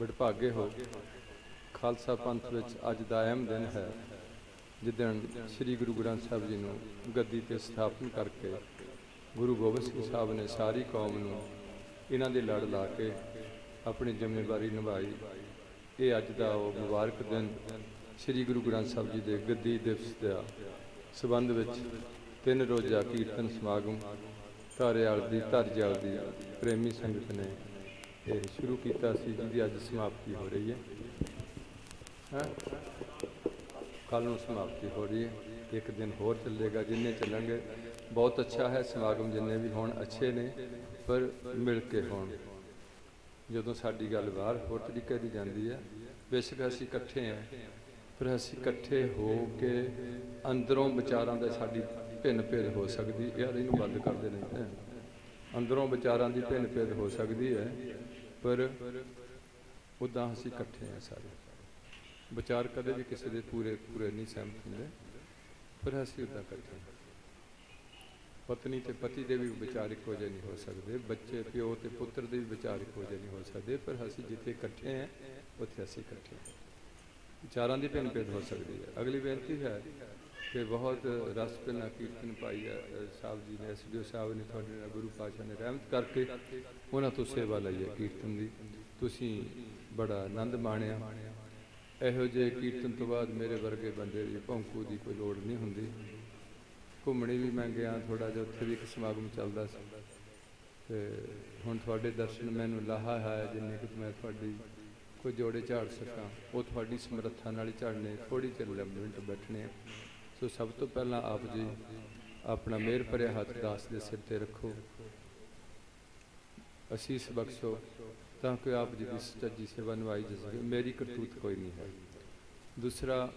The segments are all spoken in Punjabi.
ਵਡਭਾਗੇ ਹੋ। ਖਾਲਸਾ ਪੰਥ ਵਿੱਚ ਅੱਜ ਦਾ ਅਹਿਮ ਦਿਨ ਹੈ, ਜਿੱਦਣ ਸ੍ਰੀ ਗੁਰੂ ਗ੍ਰੰਥ ਸਾਹਿਬ ਜੀ ਨੂੰ ਗੱਦੀ ਤੇ ਸਥਾਪਨ ਕਰਕੇ ਗੁਰੂ ਗੋਬਿੰਦ ਸਿੰਘ ਸਾਹਿਬ ਨੇ ਸਾਰੀ ਕੌਮ ਨੂੰ ਇਹਨਾਂ ਦੇ ਲੜ ਲਾ ਕੇ ਆਪਣੀ ਜ਼ਿੰਮੇਵਾਰੀ ਨਿਭਾਈ। ਇਹ ਅੱਜ ਦਾ ਉਹ ਮੁਬਾਰਕ ਦਿਨ ਸ੍ਰੀ ਗੁਰੂ ਗ੍ਰੰਥ ਸਾਹਿਬ ਜੀ ਦੇ ਗੱਦੀ ਦਿਵਸ ਦਾ ਸਬੰਧ ਵਿੱਚ ਤਿੰਨ ਰੋਜ਼ਾ ਕੀਰਤਨ ਸਮਾਗਮ ਧਾਰਿਆਲ ਦੀ ਧਰਜਾਲ ਦੀ ਪ੍ਰੇਮੀ ਸੰਗਤ ਨੇ ਸ਼ੁਰੂ ਕੀਤਾ ਸੀ, ਜਿਹਦੀ ਅੱਜ ਸਮਾਪਤੀ ਹੋ ਰਹੀ ਹੈ। ਹੈਂ? ਕੱਲ ਨੂੰ ਸਮਾਪਤੀ ਹੋ ਰਹੀ ਹੈ। ਇੱਕ ਦਿਨ ਹੋਰ ਚੱਲੇਗਾ, ਜਿੰਨੇ ਚੱਲਣਗੇ। ਬਹੁਤ ਅੱਛਾ ਹੈ, ਸਮਾਗਮ ਜਿੰਨੇ ਵੀ ਹੋਣ, ਅੱਛੇ ਨੇ, ਪਰ ਮਿਲ ਕੇ ਹੋਣ। ਜਦੋਂ ਸਾਡੀ ਗੱਲ ਬਾਹਰ ਹੋਰ ਤਰੀਕੇ ਦੀ ਜਾਂਦੀ ਹੈ, ਬੇਸ਼ੱਕ ਅਸੀਂ ਇਕੱਠੇ ਹਾਂ, ਪਰ ਅਸੀਂ ਇਕੱਠੇ ਹੋ ਕੇ ਅੰਦਰੋਂ ਵਿਚਾਰਾਂ ਦੇ ਸਾਡੀ ਭਿੰਨ ਭੇਦ ਹੋ ਸਕਦੀ ਯਾਰ, ਇਹਨੂੰ ਬੰਦ ਕਰ ਦੇ ਅੰਦਰੋਂ ਵਿਚਾਰਾਂ ਦੀ ਭਿੰਨ ਭੇਦ ਹੋ ਸਕਦੀ ਹੈ। ਪਰ ਉਦਾਂ ਅਸੀਂ ਇਕੱਠੇ ਹਾਂ ਸਾਰੇ। ਵਿਚਾਰ ਕਦੇ ਵੀ ਕਿਸੇ ਦੇ ਪੂਰੇ ਪੂਰੇ ਨਹੀਂ ਸਹਿਮਤ ਹੁੰਦੇ, ਪਰ ਅਸੀਂ ਉਦਾਂ ਇਕੱਠੇ ਪਤਨੀ ਤੇ ਪਤੀ ਦੇ ਵੀ ਵਿਚਾਰ ਇੱਕੋ ਜਿਹੇ ਨਹੀਂ ਹੋ ਸਕਦੇ, ਬੱਚੇ, ਪਿਓ ਤੇ ਪੁੱਤਰ ਦੇ ਵੀ ਵਿਚਾਰ ਇੱਕੋ ਜਿਹੇ ਨਹੀਂ ਹੋ ਸਕਦੇ, ਪਰ ਅਸੀਂ ਜਿੱਥੇ ਇਕੱਠੇ ਹਾਂ ਉੱਥੇ ਅਸੀਂ ਇਕੱਠੇ ਵਿਚਾਰਾਂ ਦੀ ਭਿੰਨ ਭੇਦ ਹੋ ਸਕਦੀ ਹੈ। ਅਗਲੀ ਬੇਨਤੀ ਹੈ ਕਿ ਬਹੁਤ ਰਸ ਪਿਨਾ ਕੀਰਤਨ ਪਾਈ ਹੈ ਸਾਹਿਬ ਜੀ ਨੇ ਐਸਡੀਓ ਸਾਹਿਬ ਨੇ, ਤੁਹਾਡੇ ਨਾਲ, ਗੁਰੂ ਪਾਸ਼ਾ ਨੇ ਰਹਿਮਤ ਕਰਕੇ ਉਹਨਾਂ ਤੋਂ ਸੇਵਾ ਲਈ ਹੈ ਕੀਰਤਨ ਦੀ। ਤੁਸੀਂ ਬੜਾ ਆਨੰਦ ਮਾਣਿਆ। ਇਹੋ ਜਿਹੇ ਕੀਰਤਨ ਤੋਂ ਬਾਅਦ ਮੇਰੇ ਵਰਗੇ ਬੰਦੇ ਦੀ ਭੌਂਕੂ ਦੀ ਕੋਈ ਲੋੜ ਨਹੀਂ ਹੁੰਦੀ। ਘੁੰਮਣੀ ਵੀ ਮੈਂ ਗਿਆ ਥੋੜਾ ਜਿਹਾ ਉੱਥੇ ਵੀ ਇੱਕ ਸਮਾਗਮ ਚੱਲਦਾ ਸੀ। ਤੇ ਹੁਣ ਤੁਹਾਡੇ ਦਰਸ਼ਨ ਮੈਨੂੰ ਲਾਹਾ ਹੈ, ਜਿੰਨੇ ਕਿ ਮੈਂ ਤੁਹਾਡੀ ਕੋਈ ਜੋੜੇ ਝਾੜ ਸਕਾਂ, ਉਹ ਤੁਹਾਡੀ ਸਮਰੱਥਾ ਨਾਲ ਹੀ ਝਾੜਨੇ ਥੋੜੀ ਚਿਰ ਮਿੰਟ ਬੈਠਣੇ ਆ। ਸੋ ਸਭ ਤੋਂ ਪਹਿਲਾਂ ਆਪ ਜੀ ਆਪਣਾ ਮਿਹਰ ਭਰਿਆ ਹੱਥ ਦਾਸ ਦੇ ਸਿਰ ਤੇ ਰੱਖੋ। ਅਸੀਸ ਬਖਸ਼ੋ ਤਾਂ ਕਿ ਆਪ ਜੀ ਦੀ ਸੱਚੀ ਸੇਵਾ ਨਿਭਾਈ ਜਾ ਸਕੇ। ਮੇਰੀ ਕਰਤੂਤ ਕੋਈ ਨਹੀਂ ਹੈ। ਦੂਸਰਾ,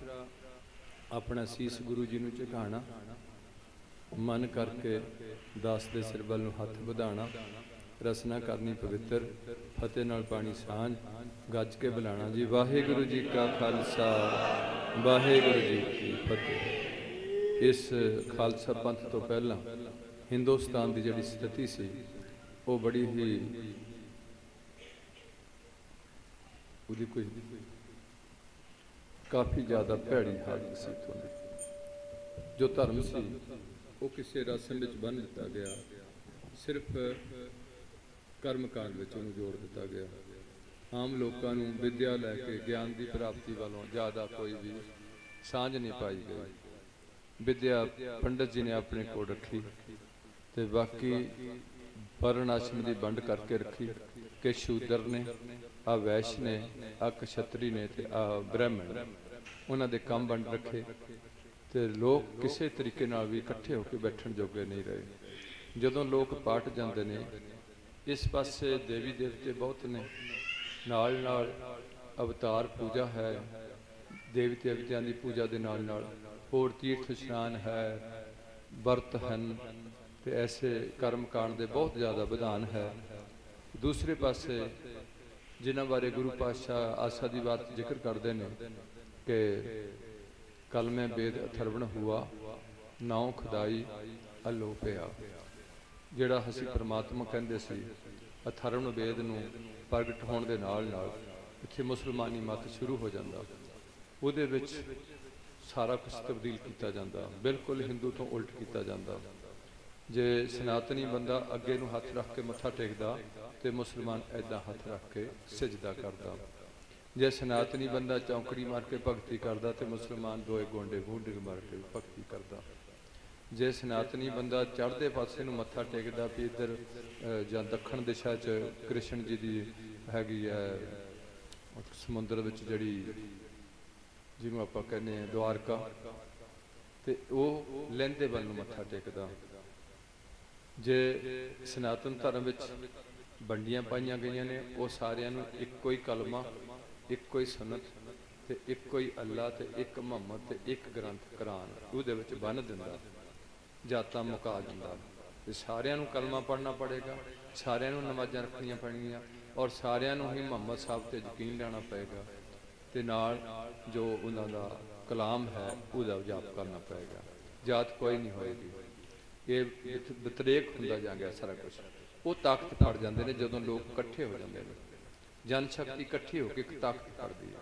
ਆਪਣਾ ਸੀਸ ਗੁਰੂ ਜੀ ਨੂੰ ਝੁਕਾਉਣਾ ਮਨ ਕਰਕੇ ਦਾਸ ਦੇ ਸਿਰ ਵੱਲ ਨੂੰ ਹੱਥ ਵਧਾਉਣਾ ਰਸਨਾ ਕਰਨੀ ਪਵਿੱਤਰ, ਫਤਿਹ ਨਾਲ ਪਾਣੀ ਸਾਂਝ, ਗੱਜ ਕੇ ਬੁਲਾਣਾ ਜੀ। ਵਾਹਿਗੁਰੂ ਜੀ ਕਾ ਖਾਲਸਾ, ਵਾਹਿਗੁਰੂ ਜੀ ਕੀ ਫਤਿਹ। ਇਸ ਖਾਲਸਾ ਪੰਥ ਤੋਂ ਪਹਿਲਾਂ ਹਿੰਦੁਸਤਾਨ ਦੀ ਜਿਹੜੀ ਸਥਿਤੀ ਸੀ, ਉਹ ਬੜੀ ਹੀ ਉਹਦੀ ਕੋਈ ਕਾਫੀ ਜ਼ਿਆਦਾ ਭੈੜੀ ਹਾਲਤ ਸੀ ਤੋਂ ਜੋ ਧਰਮ ਸੀ, ਉਹ ਕਿਸੇ ਰਸਮ ਵਿੱਚ ਬੰਨ ਦਿੱਤਾ ਗਿਆ, ਸਿਰਫ ਕਰਮਕਾਂਡ ਵਿੱਚ ਉਹਨੂੰ ਜੋੜ ਦਿੱਤਾ ਗਿਆ। ਆਮ ਲੋਕਾਂ ਨੂੰ ਵਿਦਿਆ ਲੈ ਕੇ, ਗਿਆਨ ਦੀ ਪ੍ਰਾਪਤੀ ਵੱਲੋਂ ਜ਼ਿਆਦਾ ਕੋਈ ਵੀ ਸਾਂਝ ਨਹੀਂ ਪਾਈ ਗਈ। ਵਿਦਿਆ ਪੰਡਤ ਜੀ ਨੇ ਆਪਣੇ ਕੋਲ ਰੱਖੀ ਤੇ ਬਾਕੀ ਵਰਣ ਆਸ਼ਮ ਦੀ ਵੰਡ ਕਰਕੇ ਰੱਖੀ। ਕਿ ਸ਼ੂਦਰ ਨੇ, ਆ ਵੈਸ਼ ਨੇ, ਆ ਕਸ਼ਤਰੀ ਨੇ ਤੇ ਆ ਬ੍ਰਾਹਮਣ ਨੇ। ਉਹਨਾਂ ਦੇ ਕੰਮ ਵੰਡ ਰੱਖੇ ਤੇ ਲੋਕ ਕਿਸੇ ਤਰੀਕੇ ਨਾਲ ਵੀ ਇਕੱਠੇ ਹੋ ਕੇ ਬੈਠਣ ਜੋਗੇ ਨਹੀਂ ਰਹੇ। ਜਦੋਂ ਲੋਕ ਪਾਠ ਜਾਂਦੇ ਨੇ, ਇਸ ਪਾਸੇ ਦੇਵੀ ਦੇਵਤੇ ਬਹੁਤ ਨੇ। ਨਾਲ ਨਾਲ ਅਵਤਾਰ ਪੂਜਾ ਹੈ ਦੇਵੀ ਦੇਵਤਿਆਂ ਦੀ ਪੂਜਾ ਦੇ ਨਾਲ ਨਾਲ ਹੋਰ ਤੀਰਥ ਇਸ਼ਨਾਨ ਹੈ, ਵਰਤ ਹਨ ਤੇ ਐਸੇ ਕਰਮ ਕਾਂਡ ਦੇ ਬਹੁਤ ਜ਼ਿਆਦਾ ਵਿਧਾਨ ਹੈ। ਦੂਸਰੇ ਪਾਸੇ ਜਿਨ੍ਹਾਂ ਬਾਰੇ ਗੁਰੂ ਪਾਤਸ਼ਾਹ ਆਸਾ ਦੀ ਬਾਤ ਜ਼ਿਕਰ ਕਰਦੇ ਨੇ ਕਿ ਕਲਮੇ ਬੇਦ ਅਥਰਵਣ ਹੁਆ, ਨਾਉ ਖੁਦਾਈ ਅਲੋਪਿਆ ਜਿਹੜਾ ਅਸੀਂ ਪ੍ਰਮਾਤਮਾ ਕਹਿੰਦੇ ਸੀ, ਅਥਰਵਣ ਵੇਦ ਨੂੰ ਪ੍ਰਗਟ ਹੋਣ ਦੇ ਨਾਲ ਨਾਲ ਇੱਥੇ ਮੁਸਲਮਾਨੀ ਮਤ ਸ਼ੁਰੂ ਹੋ ਜਾਂਦਾ। ਉਹਦੇ ਵਿੱਚ ਸਾਰਾ ਕੁਝ ਤਬਦੀਲ ਕੀਤਾ ਜਾਂਦਾ। ਬਿਲਕੁਲ ਹਿੰਦੂ ਤੋਂ ਉਲਟ ਕੀਤਾ ਜਾਂਦਾ। ਜੇ ਸਨਾਤਨੀ ਬੰਦਾ ਅੱਗੇ ਨੂੰ ਹੱਥ ਰੱਖ ਕੇ ਮੱਥਾ ਟੇਕਦਾ ਤੇ ਮੁਸਲਮਾਨ ਐਦਾਂ ਹੱਥ ਰੱਖ ਕੇ ਸਜਦਾ ਕਰਦਾ। ਜੇ ਸਨਾਤਨੀ ਬੰਦਾ ਚੌਂਕੜੀ ਮਾਰ ਕੇ ਭਗਤੀ ਕਰਦਾ ਤੇ ਮੁਸਲਮਾਨ ਦੋਏ ਗੋਂਡੇ ਗੂੰਡੇ ਮਾਰ ਕੇ ਭਗਤੀ ਕਰਦਾ। ਜੇ ਸਨਾਤਨੀ ਬੰਦਾ ਚੜ੍ਹਦੇ ਪਾਸੇ ਨੂੰ ਮੱਥਾ ਟੇਕਦਾ ਵੀ ਇੱਧਰ ਜਾਂ ਦੱਖਣ ਦਿਸ਼ਾ 'ਚ ਕ੍ਰਿਸ਼ਨ ਜੀ ਦੀ ਹੈਗੀ ਹੈ, ਸਮੁੰਦਰ ਵਿੱਚ ਜਿਹੜੀ ਜਿਹਨੂੰ ਆਪਾਂ ਕਹਿੰਦੇ ਆ ਦਵਾਰਕਾ ਤੇ ਉਹ ਲਹਿੰਦੇ ਵੱਲ ਨੂੰ ਮੱਥਾ ਟੇਕਦਾ। ਜੇ ਸਨਾਤਨ ਧਰਮ ਵਿੱਚ ਵੰਡੀਆਂ ਪਾਈਆਂ ਗਈਆਂ ਨੇ, ਉਹ ਸਾਰਿਆਂ ਨੂੰ ਇੱਕੋ ਹੀ ਕਲਮਾ, ਇੱਕੋ ਹੀ ਸੁਨਤ ਤੇ ਇੱਕੋ ਹੀ ਅੱਲਾ, ਤੇ ਇੱਕ ਮੁਹੰਮਦ, ਤੇ ਇੱਕ ਗ੍ਰੰਥ, ਕੁਰਾਨ, ਉਹਦੇ ਵਿੱਚ ਬੰਨ ਦਿੰਦਾ, ਜਾਤਾਂ ਮੁਕਾ ਦਿੰਦਾ। ਤੇ ਸਾਰਿਆਂ ਨੂੰ ਕਲਮਾ ਪੜ੍ਹਨਾ ਪੜੇਗਾ ਸਾਰਿਆਂ ਨੂੰ ਨਮਾਜ਼ਾਂ ਰੱਖਣੀਆਂ ਪੈਣਗੀਆਂ, ਔਰ ਸਾਰਿਆਂ ਨੂੰ ਹੀ ਮੁਹੰਮਦ ਸਾਹਿਬ ਤੇ ਯਕੀਨ ਲੈਣਾ ਪਏਗਾ ਤੇ ਨਾਲ ਜੋ ਉਹਨਾਂ ਦਾ ਕਲਾਮ ਹੈ, ਉਹਦਾ ਜਾਪ ਕਰਨਾ ਪਏਗਾ। ਜਾਤ ਕੋਈ ਨਹੀਂ ਹੋਏਗੀ। ਇਹ ਬਿਤ- ਹੁੰਦਾ ਜਾ ਗਿਆ ਸਾਰਾ ਕੁਝ ਉਹ ਤਾਕਤ ਫੜ ਜਾਂਦੇ ਨੇ ਜਦੋਂ ਲੋਕ ਇਕੱਠੇ ਹੋ ਜਾਂਦੇ ਨੇ। ਜਨ ਸ਼ਕਤੀ ਇਕੱਠੀ ਹੋ ਕੇ ਇੱਕ ਤਾਕਤ ਕਰਦੀ ਹੈ।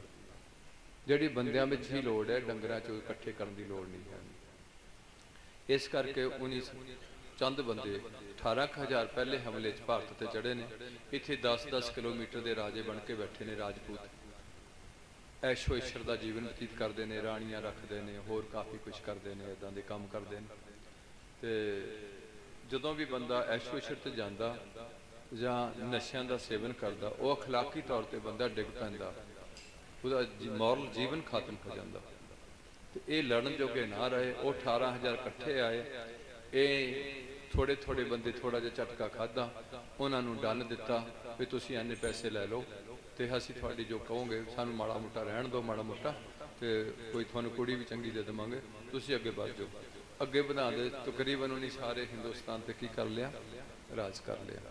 ਜਿਹੜੀ ਬੰਦਿਆਂ ਵਿੱਚ ਹੀ ਲੋੜ ਹੈ, ਡੰਗਰਾਂ ਚ ਇਕੱਠੇ ਕਰਨ ਦੀ ਲੋੜ ਨਹੀਂ ਹੈ। ਇਸ ਕਰਕੇ 19 ਚੰਦ ਬੰਦੇ 18000 ਪਹਿਲੇ ਹਮਲੇ 'ਚ ਭਾਰਤ ਤੇ ਚੜੇ ਨੇ। ਇੱਥੇ 10-10 ਕਿਲੋਮੀਟਰ ਦੇ ਰਾਜੇ ਬਣ ਕੇ ਬੈਠੇ ਨੇ ਰਾਜਪੂਤ। ਐਸ਼ੋ ਇਸ਼ਰ ਦਾ ਜੀਵਨ ਬਤੀਤ ਕਰਦੇ ਨੇ ਰਾਣੀਆਂ ਰੱਖਦੇ ਨੇ ਹੋਰ ਕਾਫੀ ਕੁਝ ਕਰਦੇ ਨੇ ਇਦਾਂ ਦੇ ਕੰਮ ਕਰਦੇ ਨੇ ਤੇ ਜਦੋਂ ਵੀ ਬੰਦਾ ਐਸ਼ੋ ਇਸ਼ਰ ਤੇ ਜਾਂਦਾ ਜਾਂ ਨਸ਼ਿਆਂ ਦਾ ਸੇਵਨ ਕਰਦਾ ਉਹ اخلاقی ਤੌਰ ਤੇ ਬੰਦਾ ਡਿੱਗ ਪੈਂਦਾ ਉਹਦਾ ਮੋਰਲ ਜੀਵਨ ਖਤਮ ਹੋ ਜਾਂਦਾ ਤੇ ਇਹ ਲੜਨ ਜੋਗੇ ਨਾ ਰਹੇ ਉਹ 18000 ਇਕੱਠੇ ਆਏ ਇਹ ਥੋੜੇ ਥੋੜੇ ਬੰਦੇ ਥੋੜਾ ਜਿਹਾ ਝਟਕਾ ਖਾਦਾ ਉਹਨਾਂ ਨੂੰ ਡੰਨ ਦਿੱਤਾ ਵੀ ਤੁਸੀਂ ਐਨੇ ਪੈਸੇ ਲੈ ਲਓ ਤੇ ਅਸੀਂ ਤੁਹਾਡੀ ਜੋ ਕਹੋਗੇ, ਸਾਨੂੰ ਮਾੜਾ ਮੋਟਾ ਰਹਿਣ ਦਿਓ, ਮਾੜਾ ਮੋਟਾ, ਤੇ ਕੋਈ ਤੁਹਾਨੂੰ ਕੁੜੀ ਵੀ ਚੰਗੀ ਦੇ ਦੇਵਾਂਗੇ, ਤੁਸੀਂ ਅੱਗੇ ਵੱਧ ਜਾਓ। ਅੱਗੇ ਵਧਾ ਦੇ ਤਕਰੀਬਨ ਉਹਨੇ ਸਾਰੇ ਹਿੰਦੁਸਤਾਨ ਤੇ ਕੀ ਕਰ ਲਿਆ? ਰਾਜ ਕਰ ਲਿਆ।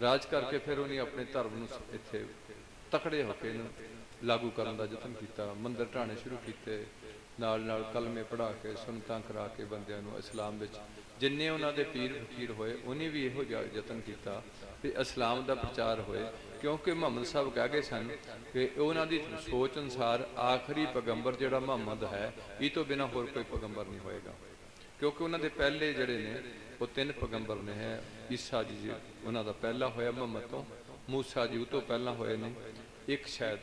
ਰਾਜ ਕਰਕੇ ਫਿਰ ਉਹਨੇ ਆਪਣੇ ਧਰਮ ਨੂੰ ਇੱਥੇ ਤਕੜੇ ਹੋ ਕੇ ਇਹਨੂੰ ਲਾਗੂ ਕਰਨ ਦਾ ਯਤਨ ਕੀਤਾ। ਮੰਦਰ ਢਾਣੇ ਸ਼ੁਰੂ ਕੀਤੇ। ਨਾਲ ਨਾਲ ਕਲਮੇ ਪੜਾ ਕੇ ਸੁਨਤਾਂ ਕਰਾ ਕੇ ਬੰਦਿਆਂ ਨੂੰ ਇਸਲਾਮ ਵਿੱਚ ਜਿੰਨੇ ਉਹਨਾਂ ਦੇ ਪੀਰ ਫਕੀਰ ਹੋਏ, ਉਹਨੇ ਵੀ ਇਹੋ ਜਿਹਾ ਯਤਨ ਕੀਤਾ ਕਿ ਇਸਲਾਮ ਦਾ ਪ੍ਰਚਾਰ ਹੋਏ। ਕਿਉਂਕਿ ਮੁਹੰਮਦ ਸਾਹਿਬ ਕਹਿ ਗਏ ਸਨ ਕਿ ਉਹਨਾਂ ਦੀ ਸੋਚ ਅਨਸਾਰ ਆਖਰੀ ਪੈਗੰਬਰ ਜਿਹੜਾ ਮੁਹੰਮਦ ਹੈ, ਇਹ ਤੋਂ ਬਿਨਾ ਹੋਰ ਕੋਈ ਪੈਗੰਬਰ ਨਹੀਂ ਹੋਏਗਾ। ਕਿਉਂਕਿ ਉਹਨਾਂ ਦੇ ਪਹਿਲੇ ਜਿਹੜੇ ਨੇ, ਉਹ ਤਿੰਨ ਪੈਗੰਬਰ ਨੇ ਹੈ। ਈਸਾ ਜੀ ਉਹਨਾਂ ਦਾ ਪਹਿਲਾ ਹੋਇਆ ਮੁਹੰਮਦ ਤੋਂ, ਮੂਸਾ ਜੀ ਉਹ ਤੋਂ ਪਹਿਲਾਂ ਹੋਏ ਨੇ। ਇੱਕ ਸ਼ਾਇਦ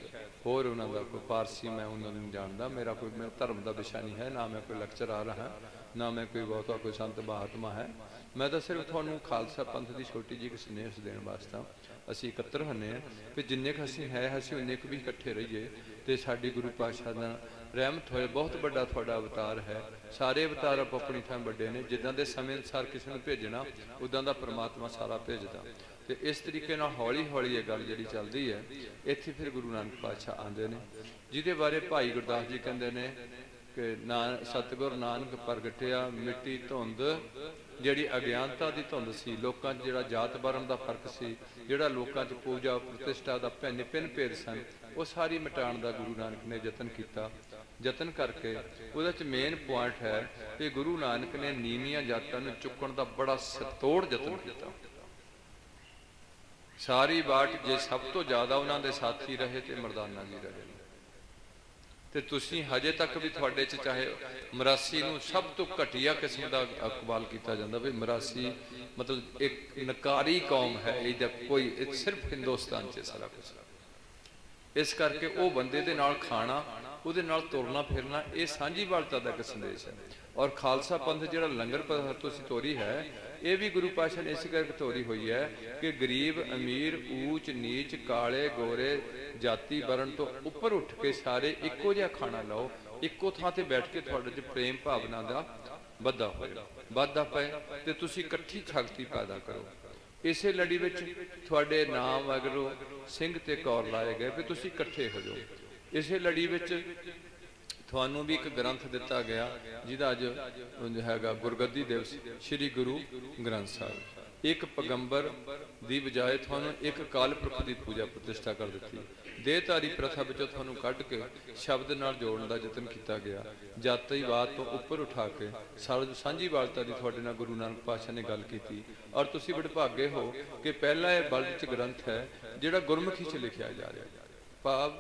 ਹੋਰ ਉਹਨਾਂ ਦਾ ਕੋਈ ਪਾਰਸੀ ਮੈਂ ਉਹਨਾਂ ਨੂੰ ਜਾਣਦਾ, ਮੇਰਾ ਕੋਈ ਮੇਰਾ ਧਰਮ ਦਾ ਵਿਸ਼ਾ ਨਹੀਂ ਹੈ, ਨਾ ਮੈਂ ਕੋਈ ਲੈਕਚਰ ਆ ਰਹਾ ਨਾ ਮੈਂ ਕੋਈ ਬਹੁਤਾ ਕੋਈ ਸੰਤ ਮਹਾਤਮਾ ਹੈ। ਮੈਂ ਤਾਂ ਸਿਰਫ ਤੁਹਾਨੂੰ ਖਾਲਸਾ ਪੰਥ ਦੀ ਛੋਟੀ ਜਿਹੀ ਇੱਕ ਸਨੇਹ ਦੇਣ ਵਾਸਤਾ ਅਸੀਂ ਇਕੱਤਰ ਹੁੰਨੇ ਆ ਕਿ ਜਿੰਨੇ ਕ ਅਸੀਂ ਹੈ, ਅਸੀਂ ਉਨੇ ਕੁ ਵੀ ਇਕੱਠੇ ਰਹੀਏ ਤੇ ਸਾਡੀ ਗੁਰੂ ਪਾਤਸ਼ਾਹ ਦਾ ਰਹਿਮਤ ਹੋਏ। ਬਹੁਤ ਵੱਡਾ ਤੁਹਾਡਾ ਅਵਤਾਰ ਹੈ। ਸਾਰੇ ਅਵਤਾਰ ਆਪ ਆਪਣੀ ਥਾਂ ਵੱਡੇ ਨੇ। ਜਿੱਦਾਂ ਦੇ ਸਮੇਂ ਅਨਸਾਰ ਕਿਸੇ ਨੂੰ ਭੇਜਣਾ, ਉਦਾਂ ਦਾ ਪ੍ਰਮਾਤਮਾ ਸਾਰਾ ਭੇਜਦਾ। ਤੇ ਇਸ ਤਰੀਕੇ ਨਾਲ ਹੌਲੀ ਹੌਲੀ ਇਹ ਗੱਲ ਜਿਹੜੀ ਚੱਲਦੀ ਹੈ, ਇੱਥੇ ਫਿਰ ਗੁਰੂ ਨਾਨਕ ਪਾਤਸ਼ਾਹ ਆਉਂਦੇ ਨੇ। ਜਿਹਦੇ ਬਾਰੇ ਭਾਈ ਗੁਰਦਾਸ ਜੀ ਕਹਿੰਦੇ ਨੇ ਕਿ ਨਾਨ, ਸਤਗੁਰ ਨਾਨਕ ਪ੍ਰਗਟਿਆ, ਮਿੱਟੀ ਧੁੰਦ, ਜਿਹੜੀ ਅਗਿਆਨਤਾ ਦੀ ਧੁੰਦ ਸੀ। ਲੋਕਾਂ 'ਚ ਜਿਹੜਾ ਜਾਤ ਬਰਮ ਦਾ ਫ਼ਰਕ ਸੀ, ਜਿਹੜਾ ਲੋਕਾਂ 'ਚ ਪੂਜਾ, ਪ੍ਰਤਿਸ਼ਠਾ ਦਾ ਭਿੰਨ ਭਿੰਨ ਭੇਦ ਸਨ, ਉਹ ਸਾਰੀ ਮਿਟਾਉਣ ਦਾ ਗੁਰੂ ਨਾਨਕ ਨੇ ਯਤਨ ਕੀਤਾ। ਯਤਨ ਕਰਕੇ ਉਹਦੇ 'ਚ ਮੇਨ ਪੁਆਇੰਟ ਹੈ ਕਿ ਗੁਰੂ ਨਾਨਕ ਨੇ ਨੀਵੀਆਂ ਜਾਤਾਂ ਨੂੰ ਚੁੱਕਣ ਦਾ ਬੜਾ ਸਤੋੜ ਯਤਨ ਕੀਤਾ। ਸਾਰੀ ਬਾਟ ਜੇ ਸਭ ਤੋਂ ਜ਼ਿਆਦਾ ਉਹਨਾਂ ਦੇ ਸਾਥੀ ਰਹੇ ਤੇ ਮਰਦਾਨਾ ਜੀ ਰਹੇ। ਤੇ ਤੁਸੀਂ ਹਜੇ ਤੱਕ ਵੀ ਤੁਹਾਡੇ ਚ ਚਾਹੇ ਮਰਾਸੀ ਨੂੰ ਸਭ ਤੋਂ ਘਟੀਆ ਕਿਸਮ ਦਾ ਅਕਬਾਲ ਕੀਤਾ ਜਾਂਦਾ ਵੀ ਮਰਾਸੀ ਮਤਲਬ ਇੱਕ ਨਕਾਰੀ ਕੌਮ ਹੈ ਇਹਦਾ ਕੋਈ, ਇਹ ਸਿਰਫ ਹਿੰਦੁਸਤਾਨ 'ਚ ਸਾਰਾ ਕੁਝ ਇਸ ਕਰਕੇ ਉਹ ਬੰਦੇ ਦੇ ਨਾਲ ਖਾਣਾ, ਉਹਦੇ ਨਾਲ ਤੁਰਨਾ ਫਿਰਨਾ, ਇਹ ਸਾਂਝੀ ਵਾਲਤਾ ਦਾ ਇੱਕ ਸੰਦੇਸ਼ ਹੈ। ਔਰ ਖਾਲਸਾ ਪੰਥ ਜਿਹੜਾ ਲੰਗਰ ਪਰ ਤੁਸੀਂ ਤੋਰੀ ਹੈ ਇਹ ਵੀ ਗੁਰੂ ਪਾਸ਼ਾ ਨੇ ਇਸ ਕਰਕੇ ਤੋਰੀ ਹੋਈ ਹੈ ਕਿ ਗਰੀਬ, ਅਮੀਰ, ਊਚ, ਨੀਚ, ਕਾਲੇ, ਗੋਰੇ ਜਾਤੀ ਵਰਣ ਤੋਂ ਉੱਪਰ ਉੱਠ ਕੇ ਸਾਰੇ ਇੱਕੋ ਜਿਹਾ ਖਾਣਾ ਲਓ, ਇੱਕੋ ਥਾਂ ਤੇ ਬੈਠ ਕੇ ਤੁਹਾਡੇ 'ਚ ਪ੍ਰੇਮ ਭਾਵਨਾ ਦਾ ਵੱਧਾ ਹੋਏ। ਵਾਧਾ ਪਏ ਤੇ ਤੁਸੀਂ ਇਕੱਠੀ ਸ਼ਕਤੀ ਪੈਦਾ ਕਰੋ। ਇਸੇ ਲੜੀ ਵਿੱਚ ਤੁਹਾਡੇ ਨਾਮ ਅਗਰੋ ਸਿੰਘ ਤੇ ਕੌਰ ਲਾਏ ਗਏ ਵੀ ਤੁਸੀਂ ਇਕੱਠੇ ਹੋ ਜਾਓ। ਇਸੇ ਲੜੀ ਵਿੱਚ ਤੁਹਾਨੂੰ ਵੀ ਇੱਕ ਗ੍ਰੰਥ ਦਿੱਤਾ ਗਿਆ, ਜਿਹਦਾ ਅੱਜ ਹੈਗਾ ਗੁਰਗੱਦੀ ਦਿਵਸ, ਸ੍ਰੀ ਗੁਰੂ ਗ੍ਰੰਥ ਸਾਹਿਬ। ਇੱਕ ਪੈਗੰਬਰ ਦੀ ਬਜਾਏ ਤੁਹਾਨੂੰ ਇੱਕ ਕਾਲ ਪੁਰਖ ਦੀ ਪੂਜਾ ਪ੍ਰਤਿਸ਼ਠਾ ਕਰ ਦਿੱਤੀ। ਦੇਹਧਾਰੀ ਪ੍ਰਥਾ ਵਿੱਚੋਂ ਤੁਹਾਨੂੰ ਕੱਢ ਕੇ ਸ਼ਬਦ ਨਾਲ ਜੋੜਨ ਦਾ ਯਤਨ ਕੀਤਾ ਗਿਆ। ਜਾਤੀਵਾਦ ਤੋਂ ਉੱਪਰ ਉਠਾ ਕੇ ਸਾਂਝੀ ਵਾਲਤਾ ਦੀ ਤੁਹਾਡੇ ਨਾਲ ਗੁਰੂ ਨਾਨਕ ਪਾਤਸ਼ਾਹ ਨੇ ਗੱਲ ਕੀਤੀ। ਔਰ ਤੁਸੀਂ ਵਡਭਾਗੇ ਹੋ ਕਿ ਪਹਿਲਾ ਇਹ ਬਲਦ ਚ ਗ੍ਰੰਥ ਹੈ, ਜਿਹੜਾ ਗੁਰਮੁਖੀ ਚ ਲਿਖਿਆ ਜਾ ਰਿਹਾ। ਭਾਵ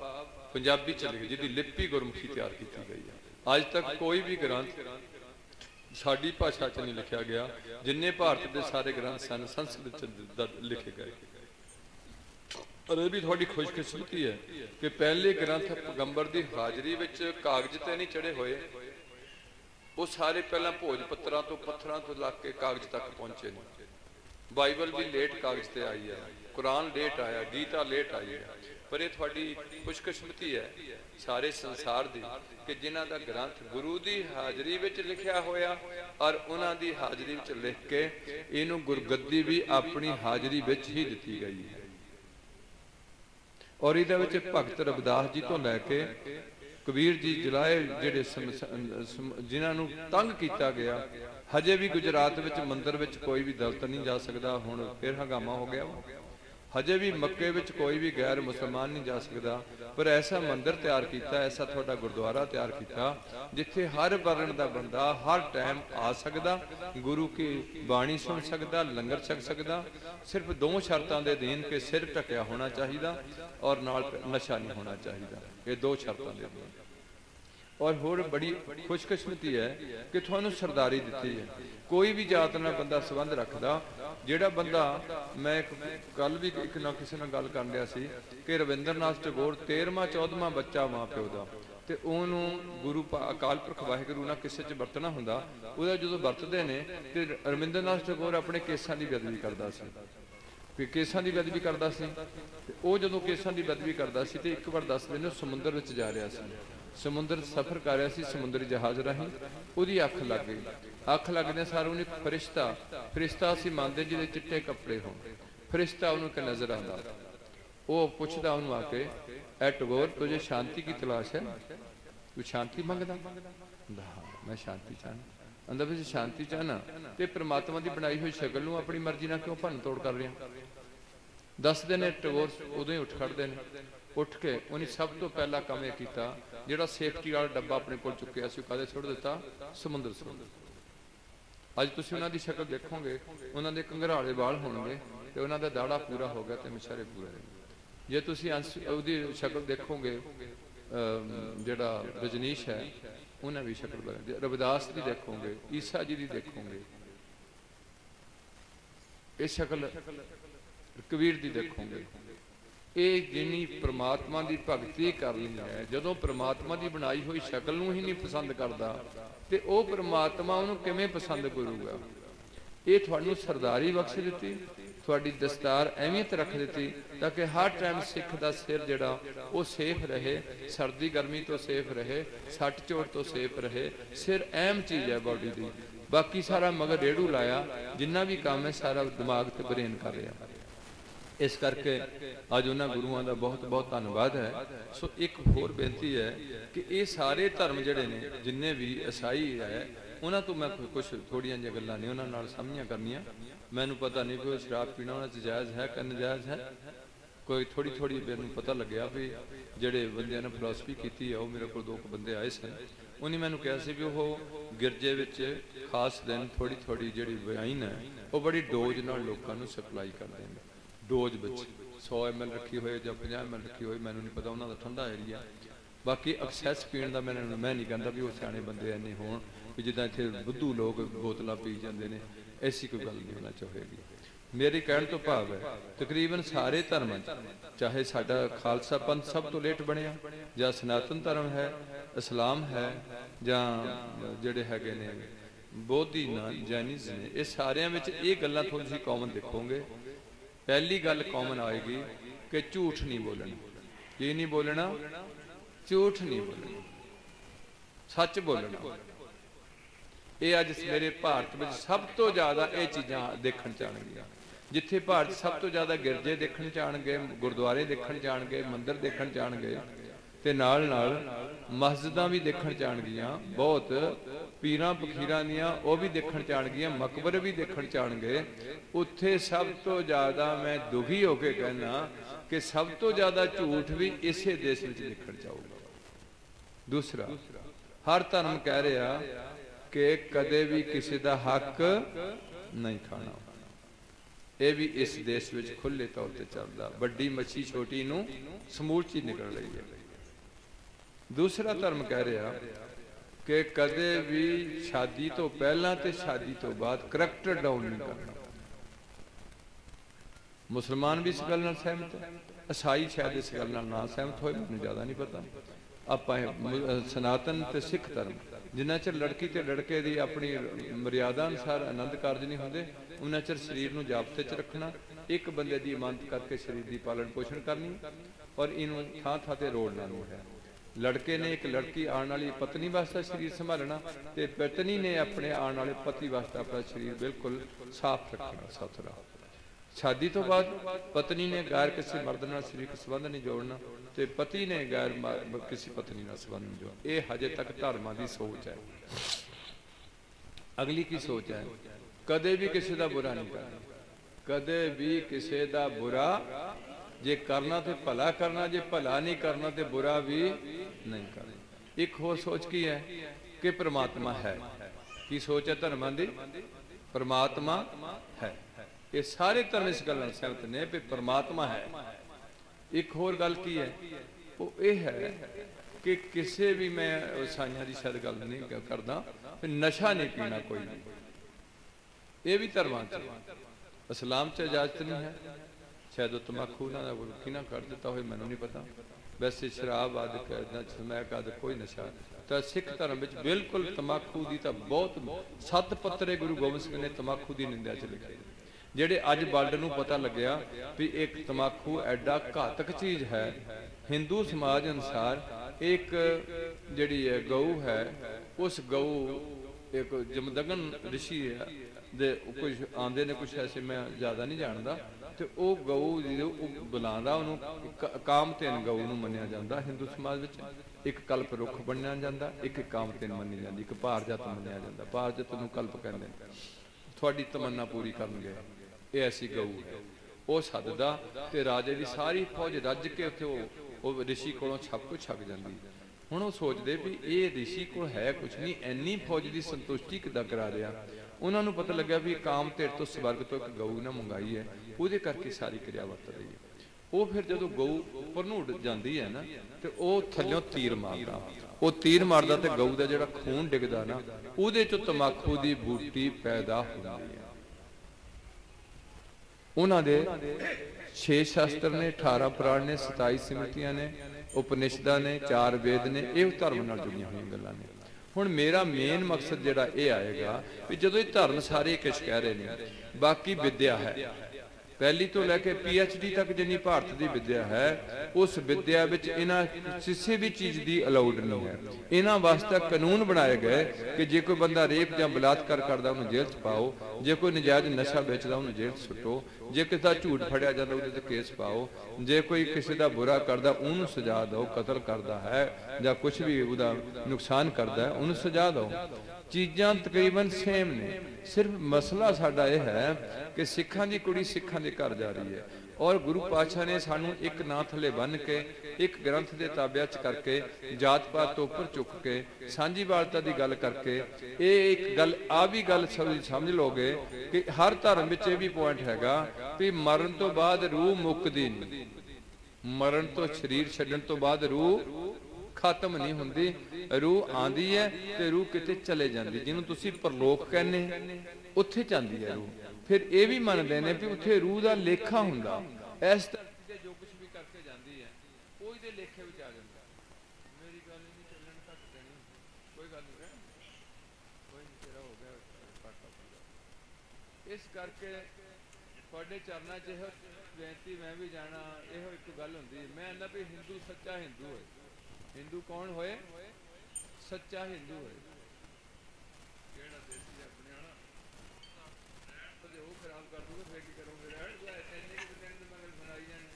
ਪੰਜਾਬੀ ਚ ਲਿਖੀ, ਜਿਹਦੀ ਲਿਪੀ ਗੁਰਮੁਖੀ ਤਿਆਰ ਕੀਤੀ ਗਈ ਹੈ ਅੱਜ ਤੱਕ ਕੋਈ ਵੀ ਗ੍ਰੰਥ ਸਾਡੀ ਭਾਸ਼ਾ ਚ ਨਹੀਂ ਲਿਖਿਆ ਗਿਆ, ਜਿੰਨੇ ਭਾਰਤ ਦੇ ਸਾਰੇ ਗ੍ਰੰਥ ਸਨ, ਸੰਸਕ੍ਰਿਤ ਚ ਲਿਖੇ ਗਏ। ਔਰ ਇਹ ਵੀ ਤੁਹਾਡੀ ਖੁਸ਼ਕਿਸਮਤੀ ਹੈ ਕਿ ਪਹਿਲੇ ਗ੍ਰੰਥ ਪੈਗੰਬਰ ਦੀ ਹਾਜ਼ਰੀ ਵਿੱਚ ਕਾਗਜ਼ ਤੇ ਨਹੀਂ ਚੜੇ ਹੋਏ। ਉਹ ਸਾਰੇ ਪਹਿਲਾਂ ਭੋਜ ਪੱਤਰਾਂ ਤੋਂ ਪੱਥਰਾਂ ਤੋਂ ਲੱਗ ਕੇ ਕਾਗਜ਼ ਤੱਕ ਪਹੁੰਚੇ ਨੇ। ਬਾਈਬਲ ਵੀ ਲੇਟ ਕਾਗਜ਼ ਤੇ ਆਈ ਹੈ ਕੁਰਾਨ ਲੇਟ ਆਇਆ, ਗੀਤਾ ਲੇਟ ਆਈ ਹੈ ਪਰ ਇਹ ਤੁਹਾਡੀ ਖੁਸ਼ਕਿਸਮਤੀ ਹੈ ਸਾਰੇ ਸੰਸਾਰ ਦੀ ਕਿ ਜਿਨ੍ਹਾਂ ਦਾ ਗ੍ਰੰਥ ਗੁਰੂ ਦੀ ਹਾਜ਼ਰੀ ਵਿੱਚ ਲਿਖਿਆ ਹੋਇਆ ਔਰ ਉਹਨਾਂ ਦੀ ਹਾਜ਼ਰੀ ਵਿੱਚ ਲਿਖ ਕੇ ਇਹਨੂੰ ਗੁਰਗੱਦੀ ਵੀ ਆਪਣੀ ਹਾਜ਼ਰੀ ਵਿੱਚ ਹੀ ਦਿੱਤੀ ਗਈ ਹੈ। ਔਰ ਇਹਦੇ ਵਿੱਚ ਭਗਤ ਰਵਿਦਾਸ ਜੀ ਤੋਂ ਲੈ ਕੇ ਕਬੀਰ ਜੀ ਜਲਾਏ ਜਿਹੜੇ ਜਿਨ੍ਹਾਂ ਨੂੰ ਤੰਗ ਕੀਤਾ ਗਿਆ, ਹਜੇ ਵੀ ਗੁਜਰਾਤ ਵਿੱਚ ਮੰਦਰ ਵਿੱਚ ਕੋਈ ਵੀ ਦਲਤ ਨਹੀਂ ਜਾ ਸਕਦਾ, ਹੁਣ ਫਿਰ ਹੰਗਾਮਾ ਹੋ ਗਿਆ ਹਜੇ ਵੀ ਮੱਕੇ ਵਿੱਚ ਕੋਈ ਵੀ ਗੈਰ ਮੁਸਲਮਾਨ ਨਹੀਂ ਜਾ ਸਕਦਾ, ਪਰ ਐਸਾ ਮੰਦਿਰ ਤਿਆਰ ਕੀਤਾ, ਐਸਾ ਤੁਹਾਡਾ ਗੁਰਦੁਆਰਾ ਤਿਆਰ ਕੀਤਾ, ਜਿੱਥੇ ਹਰ ਵਰਣ ਦਾ ਬੰਦਾ ਹਰ ਟਾਈਮ ਆ ਸਕਦਾ, ਗੁਰੂ ਕੀ ਬਾਣੀ ਸੁਣ ਸਕਦਾ, ਲੰਗਰ ਛਕ ਸਕਦਾ, ਸਿਰਫ ਦੋ ਸ਼ਰਤਾਂ ਦੇ ਦੇਣ ਕੇ ਸਿਰ ਢੱਕਿਆ ਹੋਣਾ ਚਾਹੀਦਾ ਔਰ ਨਾਲ ਨਸ਼ਾ ਨਹੀਂ ਹੋਣਾ ਚਾਹੀਦਾ, ਇਹ ਦੋ ਸ਼ਰਤਾਂ ਦੇ ਦੇਣ ਔਰ ਹੋਰ ਬੜੀ ਖੁਸ਼ਕਿਸਮਤੀ ਹੈ ਕਿ ਤੁਹਾਨੂੰ ਸਰਦਾਰੀ ਦਿੱਤੀ ਹੈ। ਕੋਈ ਵੀ ਜਾਤ ਨਾਲ ਬੰਦਾ ਸੰਬੰਧ ਰੱਖਦਾ, ਜਿਹੜਾ ਬੰਦਾ, ਮੈਂ ਇੱਕ ਕੱਲ ਵੀ ਇੱਕ ਨਾ ਕਿਸੇ ਨਾਲ ਗੱਲ ਕਰਨ ਰਿਹਾ ਸੀ ਕਿ ਰਵਿੰਦਰਨਾਥ ਟੈਗੋਰ 13ਵਾਂ 14ਵਾਂ ਬੱਚਾ ਮਾਂ ਪਿਓ ਦਾ ਤੇ ਉਹਨੂੰ ਗੁਰੂ ਅਕਾਲ ਪੁਰਖ ਵਾਹਿਗੁਰੂ ਨਾਲ ਕਿਸੇ 'ਚ ਵਰਤਣਾ ਹੁੰਦਾ, ਉਹਦਾ ਜਦੋਂ ਵਰਤਦੇ ਨੇ ਤੇ ਰਵਿੰਦਰਨਾਥ ਟੈਗੋਰ ਆਪਣੇ ਕੇਸਾਂ ਦੀ ਬੇਅਦਬੀ ਕਰਦਾ ਸੀ। ਕਿ ਕੇਸਾਂ ਦੀ ਬੇਅਦਬੀ ਕਰਦਾ ਸੀ ਤੇ ਉਹ ਜਦੋਂ ਕੇਸਾਂ ਦੀ ਬੇਅਦਬੀ ਕਰਦਾ ਸੀ ਤੇ ਇੱਕ ਵਾਰ ਦੱਸਦੇ ਨੇ ਸਮੁੰਦਰ ਵਿੱਚ ਜਾ ਰਿਹਾ ਸੀ। ਸਮੁੰਦਰ ਸਫ਼ਰ ਕਰ ਰਿਹਾ ਸੀ, ਸਮੁੰਦਰੀ ਜਹਾਜ਼ ਰਾਹੀਂ। ਉਹਦੀ ਅੱਖ ਲੱਗ ਗਈ। ਅੱਖ ਲੱਗਦੇ ਸਾਰ ਉਹਨੇ ਫਰਿਸ਼ਤਾ ਫਰਿਸ਼ਤਾ ਸੀ ਮੰਨਦੇ ਜਿਹਦੇ ਚਿੱਟੇ ਕੱਪੜੇ ਹੋਣ। ਫਰਿਸ਼ਤਾ ਉਹਨੂੰ ਕਿ ਨਜ਼ਰ ਆਉਂਦਾ। ਉਹ ਪੁੱਛਦਾ ਉਹਨੂੰ ਆ ਕੇ, ਐ ਟਗੋਰ, ਤੁਝੇ ਸ਼ਾਂਤੀ ਕੀ ਤਲਾਸ਼ ਹੈ? ਤੂੰ ਸ਼ਾਂਤੀ ਮੰਗਦਾ? ਮੈਂ ਸ਼ਾਂਤੀ ਚਾਹਨਾ ਅੰਦਰ ਵਿੱਚ ਸ਼ਾਂਤੀ ਚਾਹਨਾ ਤੇ ਪ੍ਰਮਾਤਮਾ ਦੀ ਬਣਾਈ ਹੋਈ ਸ਼ਕਲ ਨੂੰ ਆਪਣੀ ਮਰਜ਼ੀ ਨਾਲ ਕਿਉਂ ਭੰਨ ਤੋੜ ਕਰ ਰਿਹਾ? ਦੱਸਦੇ ਨੇ ਟਗੋਰ ਉਦੋਂ ਹੀ ਉੱਠ ਖੜਦੇ ਨੇ। ਉੱਠ ਕੇ ਉਹਨੇ ਸਭ ਤੋਂ ਪਹਿਲਾਂ ਕੰਮ ਇਹ ਕੀਤਾ, ਜਿਹੜਾ ਸੇਫਟੀ ਵਾਲਾ ਡੱਬਾ ਆਪਣੇ ਕੋਲ ਚੁੱਕਿਆ ਸੀ ਉਹ ਕਾਦੇ ਸੁੱਟ ਦਿੱਤਾ, ਸਮੁੰਦਰ ਸੁੱਟ ਅੱਜ ਤੁਸੀਂ ਉਹਨਾਂ ਦੀ ਸ਼ਕਲ ਦੇਖੋਗੇ, ਉਹਨਾਂ ਦੇ ਕੰਘਰਾਲੇ ਵਾਲ ਹੋਣਗੇ ਤੇ ਉਹਨਾਂ ਦਾ ਦਾੜਾ ਪੂਰਾ ਹੋ ਗਿਆ ਤੇ ਮਿਸ਼ਾਰੇ ਪੂਰੇ ਜੇ ਤੁਸੀਂ ਉਹਦੀ ਸ਼ਕਲ ਦੇਖੋਗੇ ਜਿਹੜਾ ਰਜਨੀਸ਼ ਹੈ, ਉਹਨਾਂ ਵੀ ਸ਼ਕਲ ਬਦਲ ਰਵਿਦਾਸ ਦੀ ਦੇਖੋਗੇ, ਈਸਾ ਜੀ ਦੀ ਦੇਖੋਗੇ, ਇਹ ਸ਼ਕਲ ਕਬੀਰ ਦੀ ਦੇਖੋਗੇ। ਇਹ ਜਿਨੀ ਪ੍ਰਮਾਤਮਾ ਦੀ ਭਗਤੀ ਕਰਨੀ ਹੈ, ਜਦੋਂ ਪ੍ਰਮਾਤਮਾ ਦੀ ਬਣਾਈ ਹੋਈ ਸ਼ਕਲ ਨੂੰ ਹੀ ਨਹੀਂ ਪਸੰਦ ਕਰਦਾ, ਤੇ ਉਹ ਪ੍ਰਮਾਤਮਾ ਉਹਨੂੰ ਕਿਵੇਂ ਪਸੰਦ ਕਰੂਗਾ? ਇਹ ਤੁਹਾਨੂੰ ਸਰਦਾਰੀ ਬਖਸ਼ ਦਿੱਤੀ, ਤੁਹਾਡੀ ਦਸਤਾਰ ਅਹਿਮੀਅਤ ਰੱਖ ਦਿੱਤੀ ਤਾਂ ਕਿ ਹਰ ਟਾਈਮ ਸਿੱਖ ਦਾ ਸਿਰ ਜਿਹੜਾ, ਉਹ ਸੇਫ ਰਹੇ, ਸਰਦੀ ਗਰਮੀ ਤੋਂ ਸੇਫ ਰਹੇ, ਸੱਟ ਚੋਟ ਤੋਂ ਸੇਫ ਰਹੇ, ਸਿਰ ਅਹਿਮ ਚੀਜ਼ ਹੈ ਬਾਡੀ ਦੀ। ਬਾਕੀ ਸਾਰਾ ਮਗਰ ਰੇੜੂ ਲਾਇਆ, ਜਿੰਨਾ ਵੀ ਕੰਮ ਹੈ ਸਾਰਾ ਦਿਮਾਗ ਤੇ ਬਰੇਨ ਕਰ ਰਿਹਾ। ਇਸ ਕਰਕੇ ਅੱਜ ਉਹਨਾਂ ਗੁਰੂਆਂ ਦਾ ਬਹੁਤ ਬਹੁਤ ਧੰਨਵਾਦ ਹੈ। ਸੋ ਇੱਕ ਹੋਰ ਬੇਨਤੀ ਹੈ ਕਿ ਇਹ ਸਾਰੇ ਧਰਮ ਜਿਹੜੇ ਨੇ, ਜਿੰਨੇ ਵੀ ਈਸਾਈ ਹੈ, ਉਹਨਾਂ ਤੋਂ ਮੈਂ ਕੁਝ ਥੋੜੀਆਂ ਜਿਹੀਆਂ ਗੱਲਾਂ ਨੇ ਉਹਨਾਂ ਨਾਲ ਸਮਝੀਆਂ ਕਰਨੀਆਂ। ਮੈਨੂੰ ਪਤਾ ਨਹੀਂ ਕਿ ਸ਼ਰਾਬ ਪੀਣਾ, ਉਹਨਾਂ 'ਚ ਜਾਇਜ਼ ਹੈ ਕਿ ਨਜਾਇਜ਼ ਹੈ। ਕੋਈ ਥੋੜੀ ਥੋੜੀ ਮੈਨੂੰ ਪਤਾ ਲੱਗਿਆ ਵੀ ਜਿਹੜੇ ਬੰਦਿਆਂ ਨੇ ਫਿਲਾਸਫੀ ਕੀਤੀ ਹੈ ਉਹ ਮੇਰੇ ਕੋਲ ਦੋ ਕੁ ਬੰਦੇ ਆਏ ਸਨ। ਉਹਨੇ ਮੈਨੂੰ ਕਿਹਾ ਸੀ ਵੀ ਉਹ ਗਿਰਜੇ ਵਿੱਚ ਖਾਸ ਦਿਨ ਥੋੜੀ ਥੋੜੀ ਜਿਹੜੀ ਵਾਈਨ ਹੈ, ਉਹ ਬੜੀ ਡੋਜ਼ ਨਾਲ ਲੋਕਾਂ ਨੂੰ ਸਪਲਾਈ ਕਰਦੇ ਨੇ। ਡੋਜ਼ ਵਿੱਚ। 100 ml ਰੱਖੀ ਹੋਏ ਜਾਂ 50 ml ਰੱਖੀ ਹੋਏ ਮੈਨੂੰ ਨਹੀਂ ਪਤਾ, ਉਹਨਾਂ ਦਾ ਠੰਡਾ ਏਰੀਆ। ਬਾਕੀ ਐਕਸੈਸ ਪੀਣ ਦਾ ਮੈਨੂੰ, ਮੈਂ ਨਹੀਂ ਕਹਿੰਦਾ ਵੀ ਉਹ ਸਿਆਣੇ ਬੰਦੇ ਐਨੇ ਹੋਣ, ਵੀ ਜਿੱਦਾਂ ਇੱਥੇ ਬੁੱਧੂ ਲੋਕ ਬੋਤਲਾਂ ਪੀ ਜਾਂਦੇ ਨੇ, ਐਸੀ ਕੋਈ ਗੱਲ ਨਹੀਂ ਹੋਣਾ ਚਾਹੇਗੀ। ਮੇਰੇ ਕਹਿਣ ਤੋਂ ਭਾਵ ਹੈ, ਤਕਰੀਬਨ ਸਾਰੇ ਧਰਮਾਂ ਚਾਹੇ ਸਾਡਾ ਖਾਲਸਾ ਪੰਥ ਸਭ ਤੋਂ ਲੇਟ ਬਣਿਆ, ਜਾਂ ਸਨਾਤਨ ਧਰਮ ਹੈ, ਇਸਲਾਮ ਹੈ, ਜਾਂ ਜਿਹੜੇ ਹੈਗੇ ਨੇ ਬੋਧੀ ਨਾ ਜੈਨਿਜ਼ਮ ਨੇ, ਇਹ ਸਾਰਿਆਂ ਵਿੱਚ ਇਹ ਗੱਲਾਂ ਤੁਸੀਂ ਕਾਮਨ ਦੇਖੋਗੇ ਪਹਿਲੀ ਗੱਲ ਕਾਮਨ ਆਏਗੀ ਕਿ ਝੂਠ ਨਹੀਂ ਬੋਲਣਾ। ਕੀ ਨਹੀਂ ਬੋਲਣਾ, ਝੂਠ ਨਹੀਂ ਬੋਲਣਾ। ਸੱਚ ਬੋਲਣਾ। ਇਹ ਅੱਜ ਮੇਰੇ ਭਾਰਤ ਵਿੱਚ ਸਭ ਤੋਂ ਜ਼ਿਆਦਾ ਇਹ ਚੀਜ਼ਾਂ ਦੇਖਣ ਚਾਣਗੀਆਂ ਜਿੱਥੇ ਭਾਰਤ ਸਭ ਤੋਂ ਜ਼ਿਆਦਾ ਗਿਰਜੇ ਦੇਖਣ ਚਾਣਗੇ ਗੁਰਦੁਆਰੇ ਦੇਖਣ ਚਾਣਗੇ ਮੰਦਿਰ ਦੇਖਣ ਚਾਣਗੇ ਤੇ ਨਾਲ ਨਾਲ ਮਸਜਿਦਾਂ ਵੀ ਦੇਖਣ ਚਾਣਗੀਆਂ ਬਹੁਤ ਪੀਰਾਂ ਫਕੀਰਾਂ ਦੀਆਂ ਉਹ ਵੀ ਦੇਖਣ ਚਾਣਗੀਆਂ ਮਕਬਰੇ ਵੀ ਦੇਖਣ ਚਾਣਗੇ ਉੱਥੇ ਸਭ ਤੋਂ ਜ਼ਿਆਦਾ ਮੈਂ ਦੁਖੀ ਹੋ ਕੇ ਕਹਿਣਾ ਕਿ ਸਭ ਤੋਂ ਜ਼ਿਆਦਾ ਝੂਠ ਵੀ ਇਸੇ ਦੇਸ਼ ਵਿੱਚ ਦੇਖਣ ਚਾਹੂਗਾ ਦੂਸਰਾ, ਹਰ ਧਰਮ ਕਹਿ ਰਿਹਾ ਕਿ ਕਦੇ ਵੀ ਕਿਸੇ ਦਾ ਹੱਕ ਨਹੀਂ ਖਾਣਾ। ਇਹ ਵੀ ਇਸ ਦੇਸ਼ ਵਿੱਚ ਖੁੱਲੇ ਤੌਰ ਤੇ ਚੱਲਦਾ। ਵੱਡੀ ਮੱਛੀ ਛੋਟੀ ਨੂੰ ਸਮੂਲਚੀ ਨਿਕਲ ਰਹੀ ਹੈ। ਦੂਸਰਾ ਧਰਮ ਕਹਿ ਰਿਹਾ ਕਿ ਕਦੇ ਵੀ ਸ਼ਾਦੀ ਤੋਂ ਪਹਿਲਾਂ ਤੇ ਸ਼ਾਦੀ ਤੋਂ ਬਾਅਦ ਕਰੈਕਟਰ ਡਾਊਨ ਨਹੀਂ ਕਰਨਾ। ਮੁਸਲਮਾਨ ਵੀ ਇਸ ਗੱਲ ਨਾਲ ਸਹਿਮਤ ਹੈ ਅਸਾਈ ਸ਼ਾਇਦ ਇਸ ਗੱਲ ਨਾਲ ਨਾ ਸਹਿਮਤ ਹੋਏ, ਮੈਨੂੰ ਜ਼ਿਆਦਾ ਨਹੀਂ ਪਤਾ। ਆਪਾਂ ਸਨਾਤਨ ਤੇ ਸਿੱਖ ਧਰਮ, ਜਿੰਨਾ ਚਿਰ ਲੜਕੀ ਤੇ ਲੜਕੇ ਦੀ ਆਪਣੀ ਮਰਿਆਦਾ ਅਨੁਸਾਰ ਆਨੰਦ ਕਾਰਜ ਨਹੀਂ ਹੁੰਦੇ, ਉਹਨਾਂ ਚਿਰ ਸਰੀਰ ਨੂੰ ਜਾਬਤੇ 'ਚ ਰੱਖਣਾ, ਇੱਕ ਬੰਦੇ ਦੀ ਇਮਾਨਤ ਕਰਕੇ ਸਰੀਰ ਦੀ ਪਾਲਣ ਪੋਸ਼ਣ ਕਰਨੀ ਔਰ ਇਹਨੂੰ ਥਾਂ ਥਾਂ ਤੇ ਰੋੜਨਾ ਨਹੀਂ ਹੈ। ਲੜਕੇ ਨੇ ਇੱਕ ਲੜਕੀ ਆਉਣ ਵਾਲੀ ਪਤਨੀ ਵਾਸਤੇ ਸਰੀਰ ਸੰਭਾਲਣਾ ਤੇ ਪਤਨੀ ਨੇ ਆਪਣੇ ਆਉਣ ਵਾਲੇ ਪਤੀ ਵਾਸਤੇ ਆਪਣਾ ਸਰੀਰ ਬਿਲਕੁਲ ਸਾਫ਼ ਰੱਖਣਾ, ਸੁਥਰਾ। ਸ਼ਾਦੀ ਤੋਂ ਬਾਅਦ ਪਤਨੀ ਨੇ ਗੈਰ ਕਿਸੇ ਮਰਦ ਨਾਲ ਸਰੀਰਕ ਸੰਬੰਧ ਨਹੀਂ ਜੋੜਨਾ ਤੇ ਪਤੀ ਨੇ ਗੈਰ ਕਿਸੇ ਪਤਨੀ ਨਾਲ ਸੰਬੰਧ ਨਹੀਂ ਜੋੜਨਾ। ਇਹ ਹਜੇ ਤੱਕ ਧਰਮਾਂ ਦੀ ਸੋਚ ਹੈ। ਅਗਲੀ ਕੀ ਸੋਚ ਹੈ? ਕਦੇ ਵੀ ਕਿਸੇ ਦਾ ਬੁਰਾ ਨਹੀਂ ਕਰਨਾ। ਕਦੇ ਵੀ ਕਿਸੇ ਦਾ ਬੁਰਾ ਜੇ ਕਰਨਾ ਤੇ ਭਲਾ ਕਰਨਾ, ਜੇ ਭਲਾ ਨਹੀਂ ਕਰਨਾ ਤੇ ਬੁਰਾ ਵੀ ਨਹੀਂ ਕਰਨਾ। ਇੱਕ ਹੋਰ ਸੋਚ ਕੀ ਹੈ ਕਿ ਪ੍ਰਮਾਤਮਾ ਹੈ। ਕੀ ਸੋਚ ਹੈ ਧਰਮਾਂ ਦੀ? ਪ੍ਰਮਾਤਮਾ ਹੈ। ਇਹ ਸਾਰੇ ਧਰਮ ਇਸ ਗੱਲ ਨਾਲ ਸਹਿਮਤ ਨੇ ਕਿ ਪ੍ਰਮਾਤਮਾ ਹੈ। ਇੱਕ ਹੋਰ ਗੱਲ ਕੀ ਹੈ? ਉਹ ਇਹ ਹੈ ਕਿ ਕਿਸੇ ਵੀ ਮੈਂ ਸਾਈਆਂ ਦੀ ਸ਼ਾਇਦ ਗੱਲ ਨਹੀਂ ਕਰਦਾ ਨਸ਼ਾ ਨਹੀਂ ਪੀਣਾ ਕੋਈ ਵੀ। ਇਹ ਵੀ ਧਰਮਾਂ ਚ ਇਸਲਾਮ ਚ ਇਜਾਜ਼ਤ ਨਹੀਂ ਹੈ। ਸ਼ਾਇਦ ਉਹ ਤਮਾਕੂ ਨਾ ਕੀ ਨਾ ਕਰ ਦਿੱਤਾ ਹੋਵੇ, ਮੈਨੂੰ ਨਹੀਂ ਪਤਾ। ਵੈਸੇ ਸ਼ਰਾਬ ਆਦਿ ਕਰਦਾ ਸਮੈਕ ਆਦਿ ਕੋਈ ਨਸ਼ਾ ਤਾਂ ਸਿੱਖ ਧਰਮ ਵਿੱਚ ਬਿਲਕੁਲ ਤਮਾਕੂ ਦੀ ਤਾਂ ਬਹੁਤ ਸੱਤ ਪੱਤਰੇ ਗੁਰੂ ਗੋਬਿੰਦ ਸਿੰਘ ਨੇ ਤਮਾਕੂ ਦੀ ਨਿੰਦਿਆ ਚ ਲਿਖੇ ਜਿਹੜੇ ਅੱਜ ਵਰਲਡ ਨੂੰ ਪਤਾ ਲੱਗਿਆ ਵੀ ਇੱਕ ਤਮਾਕੂ ਐਡਾ ਘਾਤਕ ਚੀਜ਼ ਹੈ। ਹਿੰਦੂ ਸਮਾਜ ਅਨੁਸਾਰ ਇੱਕ ਜਿਹੜੀ ਹੈ, ਗਊ ਹੈ, ਉਸ ਗਊ ਇੱਕ ਜਮਦਗਨ ਰਿਸ਼ੀ ਹੈ। ਦੇ ਕੁਝ ਆਂਦੇ ਨੇ ਕੁਝ ਐਸੇ ਮੈਂ ਜ਼ਿਆਦਾ ਨਹੀਂ ਜਾਣਦਾ। ਤੇ ਉਹ ਗਊ ਜਿਹਨੂੰ ਉਹ ਬੁਲਾਉਂਦਾ, ਉਹਨੂੰ ਕਾਮਤੇਨ ਗਊ ਨੂੰ ਮੰਨਿਆ ਜਾਂਦਾ। ਹਿੰਦੂ ਸਮਾਜ ਵਿੱਚ ਇੱਕ ਕਲਪ ਰੁੱਖ ਮੰਨਿਆ ਜਾਂਦਾ, ਇੱਕ ਕਾਮਤੇਨ ਮੰਨੀ ਜਾਂਦੀ, ਇੱਕ ਭਾਰਜਤ ਮੰਨਿਆ ਜਾਂਦਾ। ਭਾਰਜਤ ਨੂੰ ਕਲਪ ਕਹਿੰਦੇ ਤੁਹਾਡੀ ਤਮੰਨਾ ਪੂਰੀ ਕਰਨਗੇ। ਇਹ ਐਸੀ ਗਊ ਹੈ। ਉਹ ਸੱਦਦਾ ਤੇ ਰਾਜੇ ਦੀ ਸਾਰੀ ਫੌਜ ਰੱਜ ਕੇ ਉੱਥੇ ਉਹ ਉਹ ਰਿਸ਼ੀ ਕੋਲੋਂ ਛੱਪ ਕੋ ਛੱਕ ਜਾਂਦੀ। ਹੁਣ ਉਹ ਸੋਚਦੇ ਵੀ ਇਹ ਰਿਸ਼ੀ ਕੋਲ ਹੈ ਕੁਝ ਨਹੀਂ, ਐਨੀ ਫੌਜ ਦੀ ਸੰਤੁਸ਼ਟੀ ਕਿੱਦਾਂ ਕਰਾ ਰਿਹਾ। ਉਹਨਾਂ ਨੂੰ ਪਤਾ ਲੱਗਿਆ ਵੀ ਕਾਮ ਤੇਰ ਤੋਂ ਸਵਰਗ ਤੋਂ ਇੱਕ ਗਊ ਨਾ ਮੰਗਾਈ ਹੈ। ਉਹਦੇ ਕਰਕੇ ਸਾਰੀ ਕਿਰਿਆ ਵਰਤ ਰਹੀ ਹੈ। ਉਹ ਫਿਰ ਜਦੋਂ ਗਊ ਉੱਪਰ ਨੂੰ ਉੱਡ ਜਾਂਦੀ ਹੈ ਨਾ, ਤੇ ਉਹ ਥੱਲਿਓਂ ਤੀਰ ਮਾਰਦਾ। ਉਹ ਤੀਰ ਮਾਰਦਾ ਤੇ ਗਊ ਦਾ ਜਿਹੜਾ ਖੂਨ ਡਿੱਗਦਾ ਨਾ, ਉਹਦੇ ਚੋਂ ਤਮਾਕੂ ਦੀ ਬੂਟੀ ਪੈਦਾ ਹੁੰਦੀ ਹੈ। ਉਹਨਾਂ ਦੇ 6 ਸ਼ਾਸਤਰ ਨੇ 18 ਪੁਰਾਣ ਨੇ 27 ਸਿਮਰਤੀਆਂ ਨੇ, ਉਪਨਿਸ਼ਦਾਂ ਨੇ, ਚਾਰ ਵੇਦ ਨੇ, ਇਹ ਧਰਮ ਨਾਲ ਜੁੜੀਆਂ ਹੋਈਆਂ ਗੱਲਾਂ ਨੇ। ਹੁਣ ਮੇਰਾ ਮੇਨ ਮਕਸਦ ਜਿਹੜਾ ਇਹ ਆਏਗਾ ਵੀ ਜਦੋਂ ਇਹ ਧਰਮ ਸਾਰੇ ਕਿਛ ਕਹਿ ਰਹੇ ਨੇ, ਬਾਕੀ ਵਿਦਿਆ ਹੈ। ਪਹਿਲੀ ਤੋਂ ਲੈ ਕੇ ਪੀ ਐਚ ਡੀ ਤੱਕ ਜਿੰਨੀ ਭਾਰਤ ਦੀ ਵਿੱਦਿਆ ਹੈ, ਉਸ ਵਿੱਦਿਆ ਵਿੱਚ ਇਹਨਾਂ ਕਿਸੇ ਵੀ ਚੀਜ਼ ਦੀ ਅਲਾਉਡ ਨਹੀਂ ਹੈ। ਇਹਨਾਂ ਵਾਸਤੇ ਕਾਨੂੰਨ ਬਣਾਏ ਗਏ ਕਿ ਜੇ ਕੋਈ ਬੰਦਾ ਰੇਪ ਜਾਂ ਬਲਾਤਕਾਰ ਕਰਦਾ, ਉਹਨੂੰ ਜੇਲ੍ਹ 'ਚ ਪਾਓ। ਜੇ ਕੋਈ ਨਜਾਇਜ਼ ਨਸ਼ਾ ਵੇਚਦਾ, ਉਹਨੂੰ ਜੇਲ੍ਹ 'ਚ ਸੁੱਟੋ। ਜੇ ਕਿਸੇ ਦਾ ਝੂਠ ਫੜਿਆ ਜਾਂਦਾ, ਉਹਦੇ ਤੇ ਕੇਸ ਪਾਓ। ਜੇ ਕੋਈ ਕਿਸੇ ਦਾ ਬੁਰਾ ਕਰਦਾ, ਉਹਨੂੰ ਸਜ਼ਾ ਦਿਓ, ਕਤਲ ਕਰਦਾ ਹੈ ਜਾਂ ਕੁਝ ਵੀ ਉਹਦਾ ਨੁਕਸਾਨ ਕਰਦਾ ਹੈ, ਉਹਨੂੰ ਸਜ਼ਾ ਦਿਓ। ਚੀਜ਼ਾਂ ਤਕਰੀਬਨ ਸੇਮ ਨੇ। ਸਿਰਫ ਮਸਲਾ ਸਾਡਾ ਇਹ ਹੈ ਕਿ ਸਿੱਖਾਂ ਦੀ ਕੁੜੀ ਸਿੱਖਾਂ ਦੇ ਘਰ ਜਾ ਰਹੀ ਹੈ। ਔਰ ਗੁਰੂ ਪਾਤਸ਼ਾਹ ਨੇ ਸਾਨੂੰ ਇੱਕ ਨਾਂ ਥੱਲੇ ਬੰਨ ਕੇ, ਇੱਕ ਗ੍ਰੰਥ ਦੇ ਤਾਬਿਆ ਚ ਕਰਕੇ, ਜਾਤ ਪਾਤ ਤੋਂ ਉੱਪਰ ਚੁੱਕ ਕੇ ਸਾਂਝੀਵਾਲਤਾ ਦੀ ਗੱਲ ਕਰਕੇ, ਇਹ ਇੱਕ ਗੱਲ, ਆ ਵੀ ਗੱਲ ਸਮਝ ਸਮਝ ਲੋਗੇ ਕਿ ਹਰ ਧਰਮ ਵਿੱਚ ਇਹ ਵੀ ਪੁਆਇੰਟ ਹੈਗਾ ਵੀ ਮਰਨ ਤੋਂ ਬਾਅਦ ਰੂਹ ਮੁੱਕਦੀ ਨਹੀਂ। ਮਰਨ ਤੋਂ ਸਰੀਰ ਛੱਡਣ ਤੋਂ ਬਾਅਦ ਰੂਹ ਖਤਮ ਨਹੀਂ ਹੁੰਦੀ। ਰੂਹ ਆਂਦੀ ਹੈ ਤੇ ਰੂਹ ਕਿਤੇ ਚਲੇ ਜਾਂਦੀ ਜਿਹਨੂੰ ਤੁਸੀਂ ਪਰਲੋਕ ਕਹਿੰਦੇ ਉੱਥੇ ਜਾਂਦੀ ਹੈ ਰੂਹ। ਫਿਰ ਇਹ ਵੀ ਮੰਨਦੇ ਨੇ ਵੀ ਉੱਥੇ ਰੂਹ ਦਾ ਲੇਖਾ ਹੁੰਦਾ। ਇਸ ਤਰ੍ਹਾਂ ਜੋ ਕੁਝ ਵੀ ਕਰਕੇ ਜਾਂਦੀ ਹੈ, ਉਹ ਇਹਦੇ ਲੇਖੇ ਵਿੱਚ ਆ ਜਾਂਦਾ। ਮੇਰੀ ਗੱਲ ਨਹੀਂ ਚੱਲਣ ਘੱਟ ਦੇਣੀ ਕੋਈ ਗੱਲ ਨਹੀਂ। ਕੋਈ ਨਹੀਂ, ਤੇਰਾ ਹੋ ਗਿਆ, ਘੱਟ ਇਸ ਕਰਕੇ ਤੁਹਾਡੇ ਚਰਨਾਂ 'ਚ ਇਹੋ ਬੇਨਤੀ, ਮੈਂ ਵੀ ਜਾਣਾ, ਇਹੋ ਇੱਕ ਗੱਲ ਹੁੰਦੀ। ਮੈਂ ਕਹਿੰਦਾ ਵੀ ਹਿੰਦੂ ਸੱਚਾ ਹਿੰਦੂ ਹੈ ਹਿੰਦੂ ਕੌਣ ਹੋਏ? ਸੱਚਾ ਹਿੰਦੂ ਹੋਏ ਕਿਹੜਾ ਦੇਸੀ ਆਪਣੇ ਆਣਾ ਤੇ ਉਹ ਖਰਾਬ ਕਰ ਦੂਗਾ ਫੇਰ ਕੀ ਕਰੋਗੇ ਰਹਿਣ ਦੋ ਐਨੇ ਕਿ ਦਿਨ ਦੇ ਮਗਰ ਬਣਾਈ ਜਾਣੇ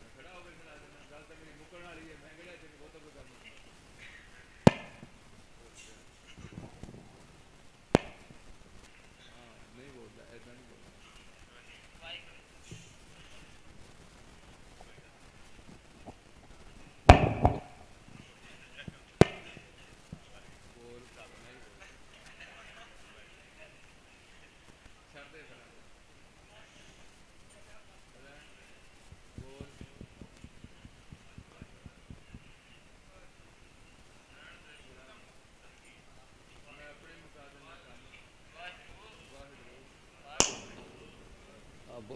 ਮੈਂ ਖੜਾ ਹੋ ਕੇ ਬਣਾ ਦੇਣਾ ਗੱਲ ਤਾਂ ਮੇਰੀ ਮੁੱਕਣ ਵਾਲੀ ਹੈ ਮੈਂ ਕਿਹੜਾ ਤੇ ਬਹੁਤ ਕੋਈ ਕੰਮ ਨਹੀਂ ਹਾਂ ਨਹੀਂ ਬੋਲਦਾ ਐਦਾਂ ਨਹੀਂ ਬੋਲਦਾ ਬੋਲ ਨਹੀਂ ਬੋਲ ਛੱਡ ਦੇ ਫਿਰ ਬੋਲ ਮੈਂ ਆਪਣੇ ਮੁਕਾਬਲੇ ਨਾਲ ਕੰਮ ਵਾਹਿਗੁਰੂ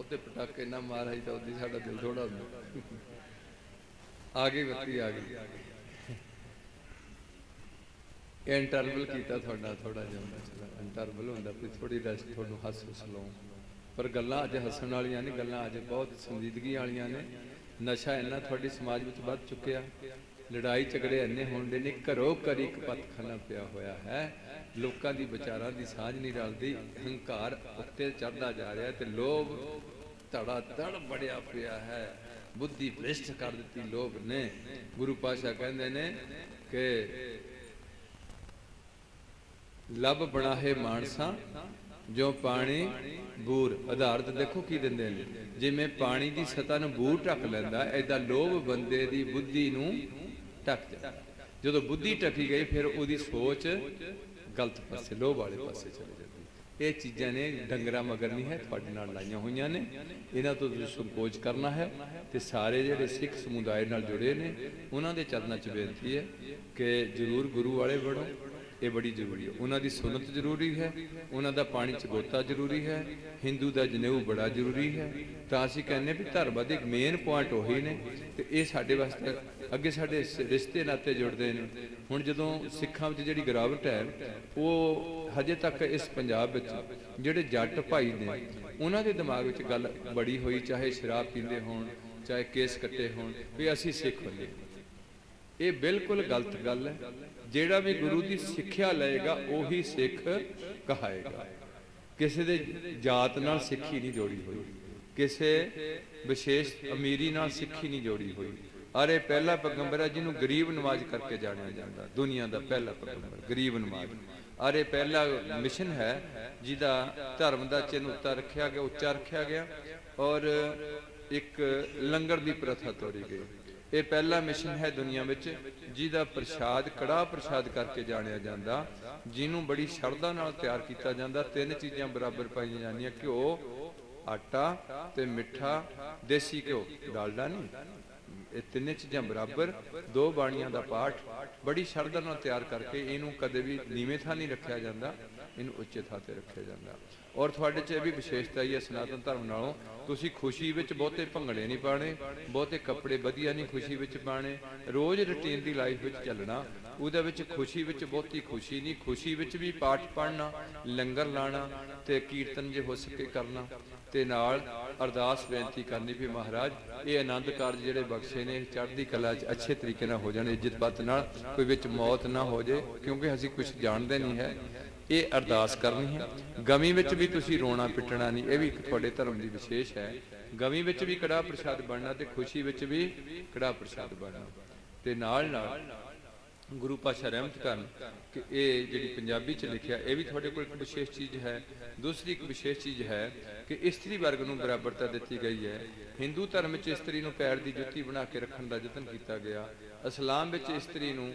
ਆ ਬਹੁਤੇ ਪਟਾਕੇ ਨਾ ਮਾਰਾਈ ਤਾਂ ਉਹਦੀ ਸਾਡਾ ਦਿਲ ਥੋੜਾ ਹੁੰਦਾ। ਆ ਗਈ ਬੱਤੀ, ਆ ਗਈ। ਇਹ ਇੰਟਰਵਲ ਕੀਤਾ ਤੁਹਾਡਾ ਥੋੜਾ ਜਿਹਾ ਇੰਟਰਵਲ ਹੁੰਦਾ ਵੀ ਥੋੜੀ ਰੈਸਟ ਤੁਹਾਨੂੰ ਹੱਸ ਹੱਸ ਲਓ ਪਰ ਗੱਲਾਂ ਅੱਜ ਹੱਸਣ ਵਾਲੀਆਂ ਨਹੀਂ ਗੱਲਾਂ ਅੱਜ ਬਹੁਤ ਸੰਜੀਦਗੀ ਵਾਲੀਆਂ ਨੇ। ਨਸ਼ਾ ਇੰਨਾ ਤੁਹਾਡੇ ਸਮਾਜ ਵਿੱਚ ਵੱਧ ਚੁੱਕਿਆ। ਲੜਾਈ ਝਗੜੇ ਇੰਨੇ ਹੋਣਦੇ ਨੇ, ਘਰੋ ਘਰ ਇੱਕ ਪਤਖਾਨਾ ਪਿਆ ਹੋਇਆ ਹੈ। ਲੋਕਾਂ ਦੀ ਵਿਚਾਰਾਂ ਦੀ ਸਾਂਝ ਨਹੀਂ ਰਲਦੀ। ਹੰਕਾਰ ਉੱਤੇ ਚੜਦਾ ਜਾ ਰਿਹਾ ਤੇ ਲੋਭ ਧੜਾ ਧੜ ਬੜਿਆ ਪਿਆ ਹੈ। ਬੁੱਧੀ ਭ੍ਰਿਸ਼ਟ ਕਰ ਦਿੱਤੀ ਲੋਭ ਨੇ। ਗੁਰੂ ਪਾਸ਼ਾ ਕਹਿੰਦੇ ਨੇ ਕਿ ਲਬ ਬਣਾਹੇ ਮਾਨਸਾ, ਜੋ ਪਾਣੀ, ਬੂਰ ਆਧਾਰਤ ਦੇਖੋ ਕੀ ਦਿੰਦੇ ਨੇ। ਜਿਵੇਂ ਪਾਣੀ ਦੀ ਸਤਹ ਨੂੰ ਬੂਰ ਢੱਕ ਲੈਂਦਾ ਐਦਾਂ ਲੋਭ ਬੰਦੇ ਦੀ ਬੁੱਧੀ ਨੂੰ ਢੱਕ ਜਾਂਦਾ ਜਦੋਂ ਬੁੱਧੀ ਟਕੀ ਗਈ, ਫਿਰ ਉਹਦੀ ਸੋਚ ਗਲਤ ਪਾਸੇ, ਲੋਭ ਵਾਲੇ ਪਾਸੇ ਚਲੀ ਜਾਂਦੀ। ਇਹ ਚੀਜ਼ਾਂ ਨੇ ਡੰਗਰਾ ਮਗਰ ਨਹੀਂ ਹੈ, ਤੁਹਾਡੇ ਨਾਲ ਲਾਈਆਂ ਹੋਈਆਂ ਨੇ। ਇਹਨਾਂ ਤੋਂ ਤੁਸੀਂ ਸੰਕੋਚ ਕਰਨਾ ਹੈ ਤੇ ਸਾਰੇ ਜਿਹੜੇ ਸਿੱਖ ਸਮੁਦਾਇ ਨਾਲ ਜੁੜੇ ਨੇ, ਉਹਨਾਂ ਦੇ ਚਰਨਾਂ 'ਚ ਬੇਨਤੀ ਹੈ ਕਿ ਜਰੂਰ ਗੁਰੂ ਵਾਲੇ ਬਣੋ। ਇਹ ਬੜੀ ਜ਼ਰੂਰੀ ਹੈ। ਉਹਨਾਂ ਦੀ ਸੁਨਤ ਜ਼ਰੂਰੀ ਹੈ, ਉਹਨਾਂ ਦਾ ਪਾਣੀ ਚ ਗੋਤਾ ਜ਼ਰੂਰੀ ਹੈ ਹਿੰਦੂ ਦਾ ਜਨੇਊ ਬੜਾ ਜ਼ਰੂਰੀ ਹੈ। ਤਾਂ ਅਸੀਂ ਕਹਿੰਨੇ ਵੀ ਧਰਮ ਦੇ ਮੇਨ ਪੁਆਇੰਟ ਉਹੀ ਨੇ ਤੇ ਇਹ ਸਾਡੇ ਵਾਸਤੇ ਅੱਗੇ ਸਾਡੇ ਰਿਸ਼ਤੇ ਨਾਤੇ ਜੁੜਦੇ ਨੇ। ਹੁਣ ਜਦੋਂ ਸਿੱਖਾਂ ਵਿੱਚ ਜਿਹੜੀ ਗਿਰਾਵਟ ਹੈ, ਉਹ ਹਜੇ ਤੱਕ ਇਸ ਪੰਜਾਬ ਵਿੱਚ ਜਿਹੜੇ ਜੱਟ ਭਾਈ ਨੇ, ਉਹਨਾਂ ਦੇ ਦਿਮਾਗ ਵਿੱਚ ਗੱਲ ਬੜੀ ਹੋਈ, ਚਾਹੇ ਸ਼ਰਾਬ ਪੀਂਦੇ ਹੋਣ, ਚਾਹੇ ਕੇਸ ਕੱਟੇ ਹੋਣ, ਵੀ ਅਸੀਂ ਸਿੱਖ ਹੁੰਦੇ ਇਹ ਬਿਲਕੁਲ ਗਲਤ ਗੱਲ ਹੈ। ਜਿਹੜਾ ਵੀ ਗੁਰੂ ਦੀ ਸਿੱਖਿਆ ਲਏਗਾ, ਉਹੀ ਸਿੱਖ ਕਹਾਏਗਾ। ਕਿਸੇ ਦੇ ਜਾਤ ਨਾਲ ਸਿੱਖੀ ਨਹੀਂ ਜੋੜੀ ਹੋਈ। ਕਿਸੇ ਵਿਸ਼ੇਸ਼ ਅਮੀਰੀ ਨਾਲ ਸਿੱਖੀ ਨਹੀਂ ਜੋੜੀ ਹੋਈ। ਅਰੇ ਪਹਿਲਾ ਪੈਗੰਬਰ ਹੈ ਜਿਹਨੂੰ ਗਰੀਬ ਨਮਾਜ਼ ਕਰਕੇ ਜਾਣਿਆ ਜਾਂਦਾ, ਦੁਨੀਆ ਦਾ ਪਹਿਲਾ ਪੈਗੰਬਰ, ਗਰੀਬ ਨਮਾਜ਼ ਅਰੇ ਪਹਿਲਾ ਮਿਸ਼ਨ ਹੈ, ਜਿਹਦਾ ਧਰਮ ਦਾ ਚਿੰਨ ਉੱਤਾ ਰੱਖਿਆ ਗਿਆ, ਉੱਚਾ ਰੱਖਿਆ ਗਿਆ ਔਰ ਇੱਕ ਲੰਗਰ ਦੀ ਪ੍ਰਥਾ ਤੋੜੀ ਗਈ। ਇਹ ਪਹਿਲਾ ਮਿਸ਼ਨ ਹੈ ਦੁਨੀਆ ਵਿੱਚ, ਜਿਹਦਾ ਪ੍ਰਸ਼ਾਦ ਕੜਾ ਪ੍ਰਸ਼ਾਦ ਕਰਕੇ ਜਾਣਿਆ ਜਾਂਦਾ, ਜਿਹਨੂੰ ਬੜੀ ਸ਼ਰਧਾ ਨਾਲ ਤਿਆਰ ਕੀਤਾ ਜਾਂਦਾ, ਤਿੰਨ ਚੀਜ਼ਾਂ ਬਰਾਬਰ ਪਾਈਆਂ ਜਾਂਦੀਆਂ, ਘਿਓ, ਆਟਾ ਤੇ ਮਿੱਠਾ, ਦੇਸੀ ਘਿਓ ਡਾਲਡਾ ਨਹੀਂ, ਇਹ ਤਿੰਨੇ ਚੀਜ਼ਾਂ ਬਰਾਬਰ, ਦੋ ਬਾਣੀਆਂ ਦਾ ਪਾਠ, ਬੜੀ ਸ਼ਰਧਾ ਨਾਲ ਤਿਆਰ ਕਰਕੇ ਇਹਨੂੰ ਕਦੇ ਵੀ ਨੀਵੇਂ ਥਾਂ ਨਹੀਂ ਰੱਖਿਆ ਜਾਂਦਾ, ਇਹਨੂੰ ਉੱਚੇ ਥਾਂ ਤੇ ਰੱਖਿਆ ਜਾਂਦਾ। ਔਰ ਤੁਹਾਡੇ 'ਚ ਇਹ ਵੀ ਵਿਸ਼ੇਸ਼ਤਾ ਹੀ ਹੈ ਸਨਾਤਨ ਧਰਮ ਨਾਲੋਂ, ਤੁਸੀਂ ਖੁਸ਼ੀ ਵਿੱਚ ਬਹੁਤੇ ਭੰਗੜੇ ਨਹੀਂ ਪਾਣੇ ਬਹੁਤੇ ਕੱਪੜੇ ਵਧੀਆ ਨਹੀਂ ਖੁਸ਼ੀ ਵਿੱਚ ਪਾਣੇ ਰੋਜ਼ ਰੁਟੀਨ ਦੀ ਲਾਈਫ ਵਿੱਚ ਚੱਲਣਾ, ਉਹਦੇ ਵਿੱਚ ਖੁਸ਼ੀ ਵਿੱਚ ਬਹੁਤੀ ਖੁਸ਼ੀ ਨਹੀਂ, ਖੁਸ਼ੀ ਵਿੱਚ ਵੀ ਪਾਠ ਪੜ੍ਹਨਾ, ਲੰਗਰ ਲਾਣਾ ਤੇ ਕੀਰਤਨ ਜੇ ਹੋ ਸਕੇ ਕਰਨਾ। ਤੇ ਨਾਲ ਅਰਦਾਸ ਬੇਨਤੀ ਕਰਨੀ ਵੀ ਮਹਾਰਾਜ, ਇਹ ਆਨੰਦ ਕਾਰਜ ਜਿਹੜੇ ਬਖਸ਼ੇ ਨੇ ਚੜ੍ਹਦੀ ਕਲਾ 'ਚ ਅੱਛੇ ਤਰੀਕੇ ਨਾਲ ਹੋ ਜਾਣ ਇੱਜ਼ਤ ਬਾਤ ਨਾਲ, ਕੋਈ ਵਿੱਚ ਮੌਤ ਨਾ ਹੋ ਜੇ ਕਿਉਂਕਿ ਅਸੀਂ ਕੁਝ ਜਾਣਦੇ ਨਹੀਂ ਹੈ। ਇਹ ਅਰਦਾਸ ਕਰਨੀ ਹੈ। ਗਮੀ ਵਿੱਚ ਵੀ ਤੁਸੀਂ ਰੋਣਾ ਪਿੱਟਣਾ ਨਹੀਂ, ਇਹ ਵੀ ਇੱਕ ਤੁਹਾਡੇ ਧਰਮ ਦੀ ਵਿਸ਼ੇਸ਼ ਹੈ। ਗਮੀ ਵਿੱਚ ਵੀ ਕੜਾ ਪ੍ਰਸ਼ਾਦ ਬਣਨਾ ਤੇ ਖੁਸ਼ੀ ਵਿੱਚ ਵੀ ਕੜਾ ਪ੍ਰਸ਼ਾਦ ਬਣਨਾ। ਤੇ ਨਾਲ ਨਾਲ ਗੁਰੂ ਪਾਸ਼ਾ ਰਹਿਮਤ ਕਰਨ ਕਿ ਇਹ ਜਿਹੜੀ ਪੰਜਾਬੀ ਚ ਲਿਖਿਆ, ਇਹ ਵੀ ਤੁਹਾਡੇ ਕੋਲ ਇੱਕ ਵਿਸ਼ੇਸ਼ ਚੀਜ਼ ਹੈ। ਦੂਸਰੀ ਇੱਕ ਵਿਸ਼ੇਸ਼ ਚੀਜ਼ ਹੈ ਕਿ ਇਸਤਰੀ ਵਰਗ ਨੂੰ ਬਰਾਬਰਤਾ ਦਿੱਤੀ ਗਈ ਹੈ। ਹਿੰਦੂ ਧਰਮ ਵਿੱਚ ਇਸਤਰੀ ਨੂੰ ਪੈਰ ਦੀ ਜੁੱਤੀ ਬਣਾ ਕੇ ਰੱਖਣ ਦਾ ਯਤਨ ਕੀਤਾ ਗਿਆ। ਇਸਲਾਮ ਵਿੱਚ ਇਸਤਰੀ ਨੂੰ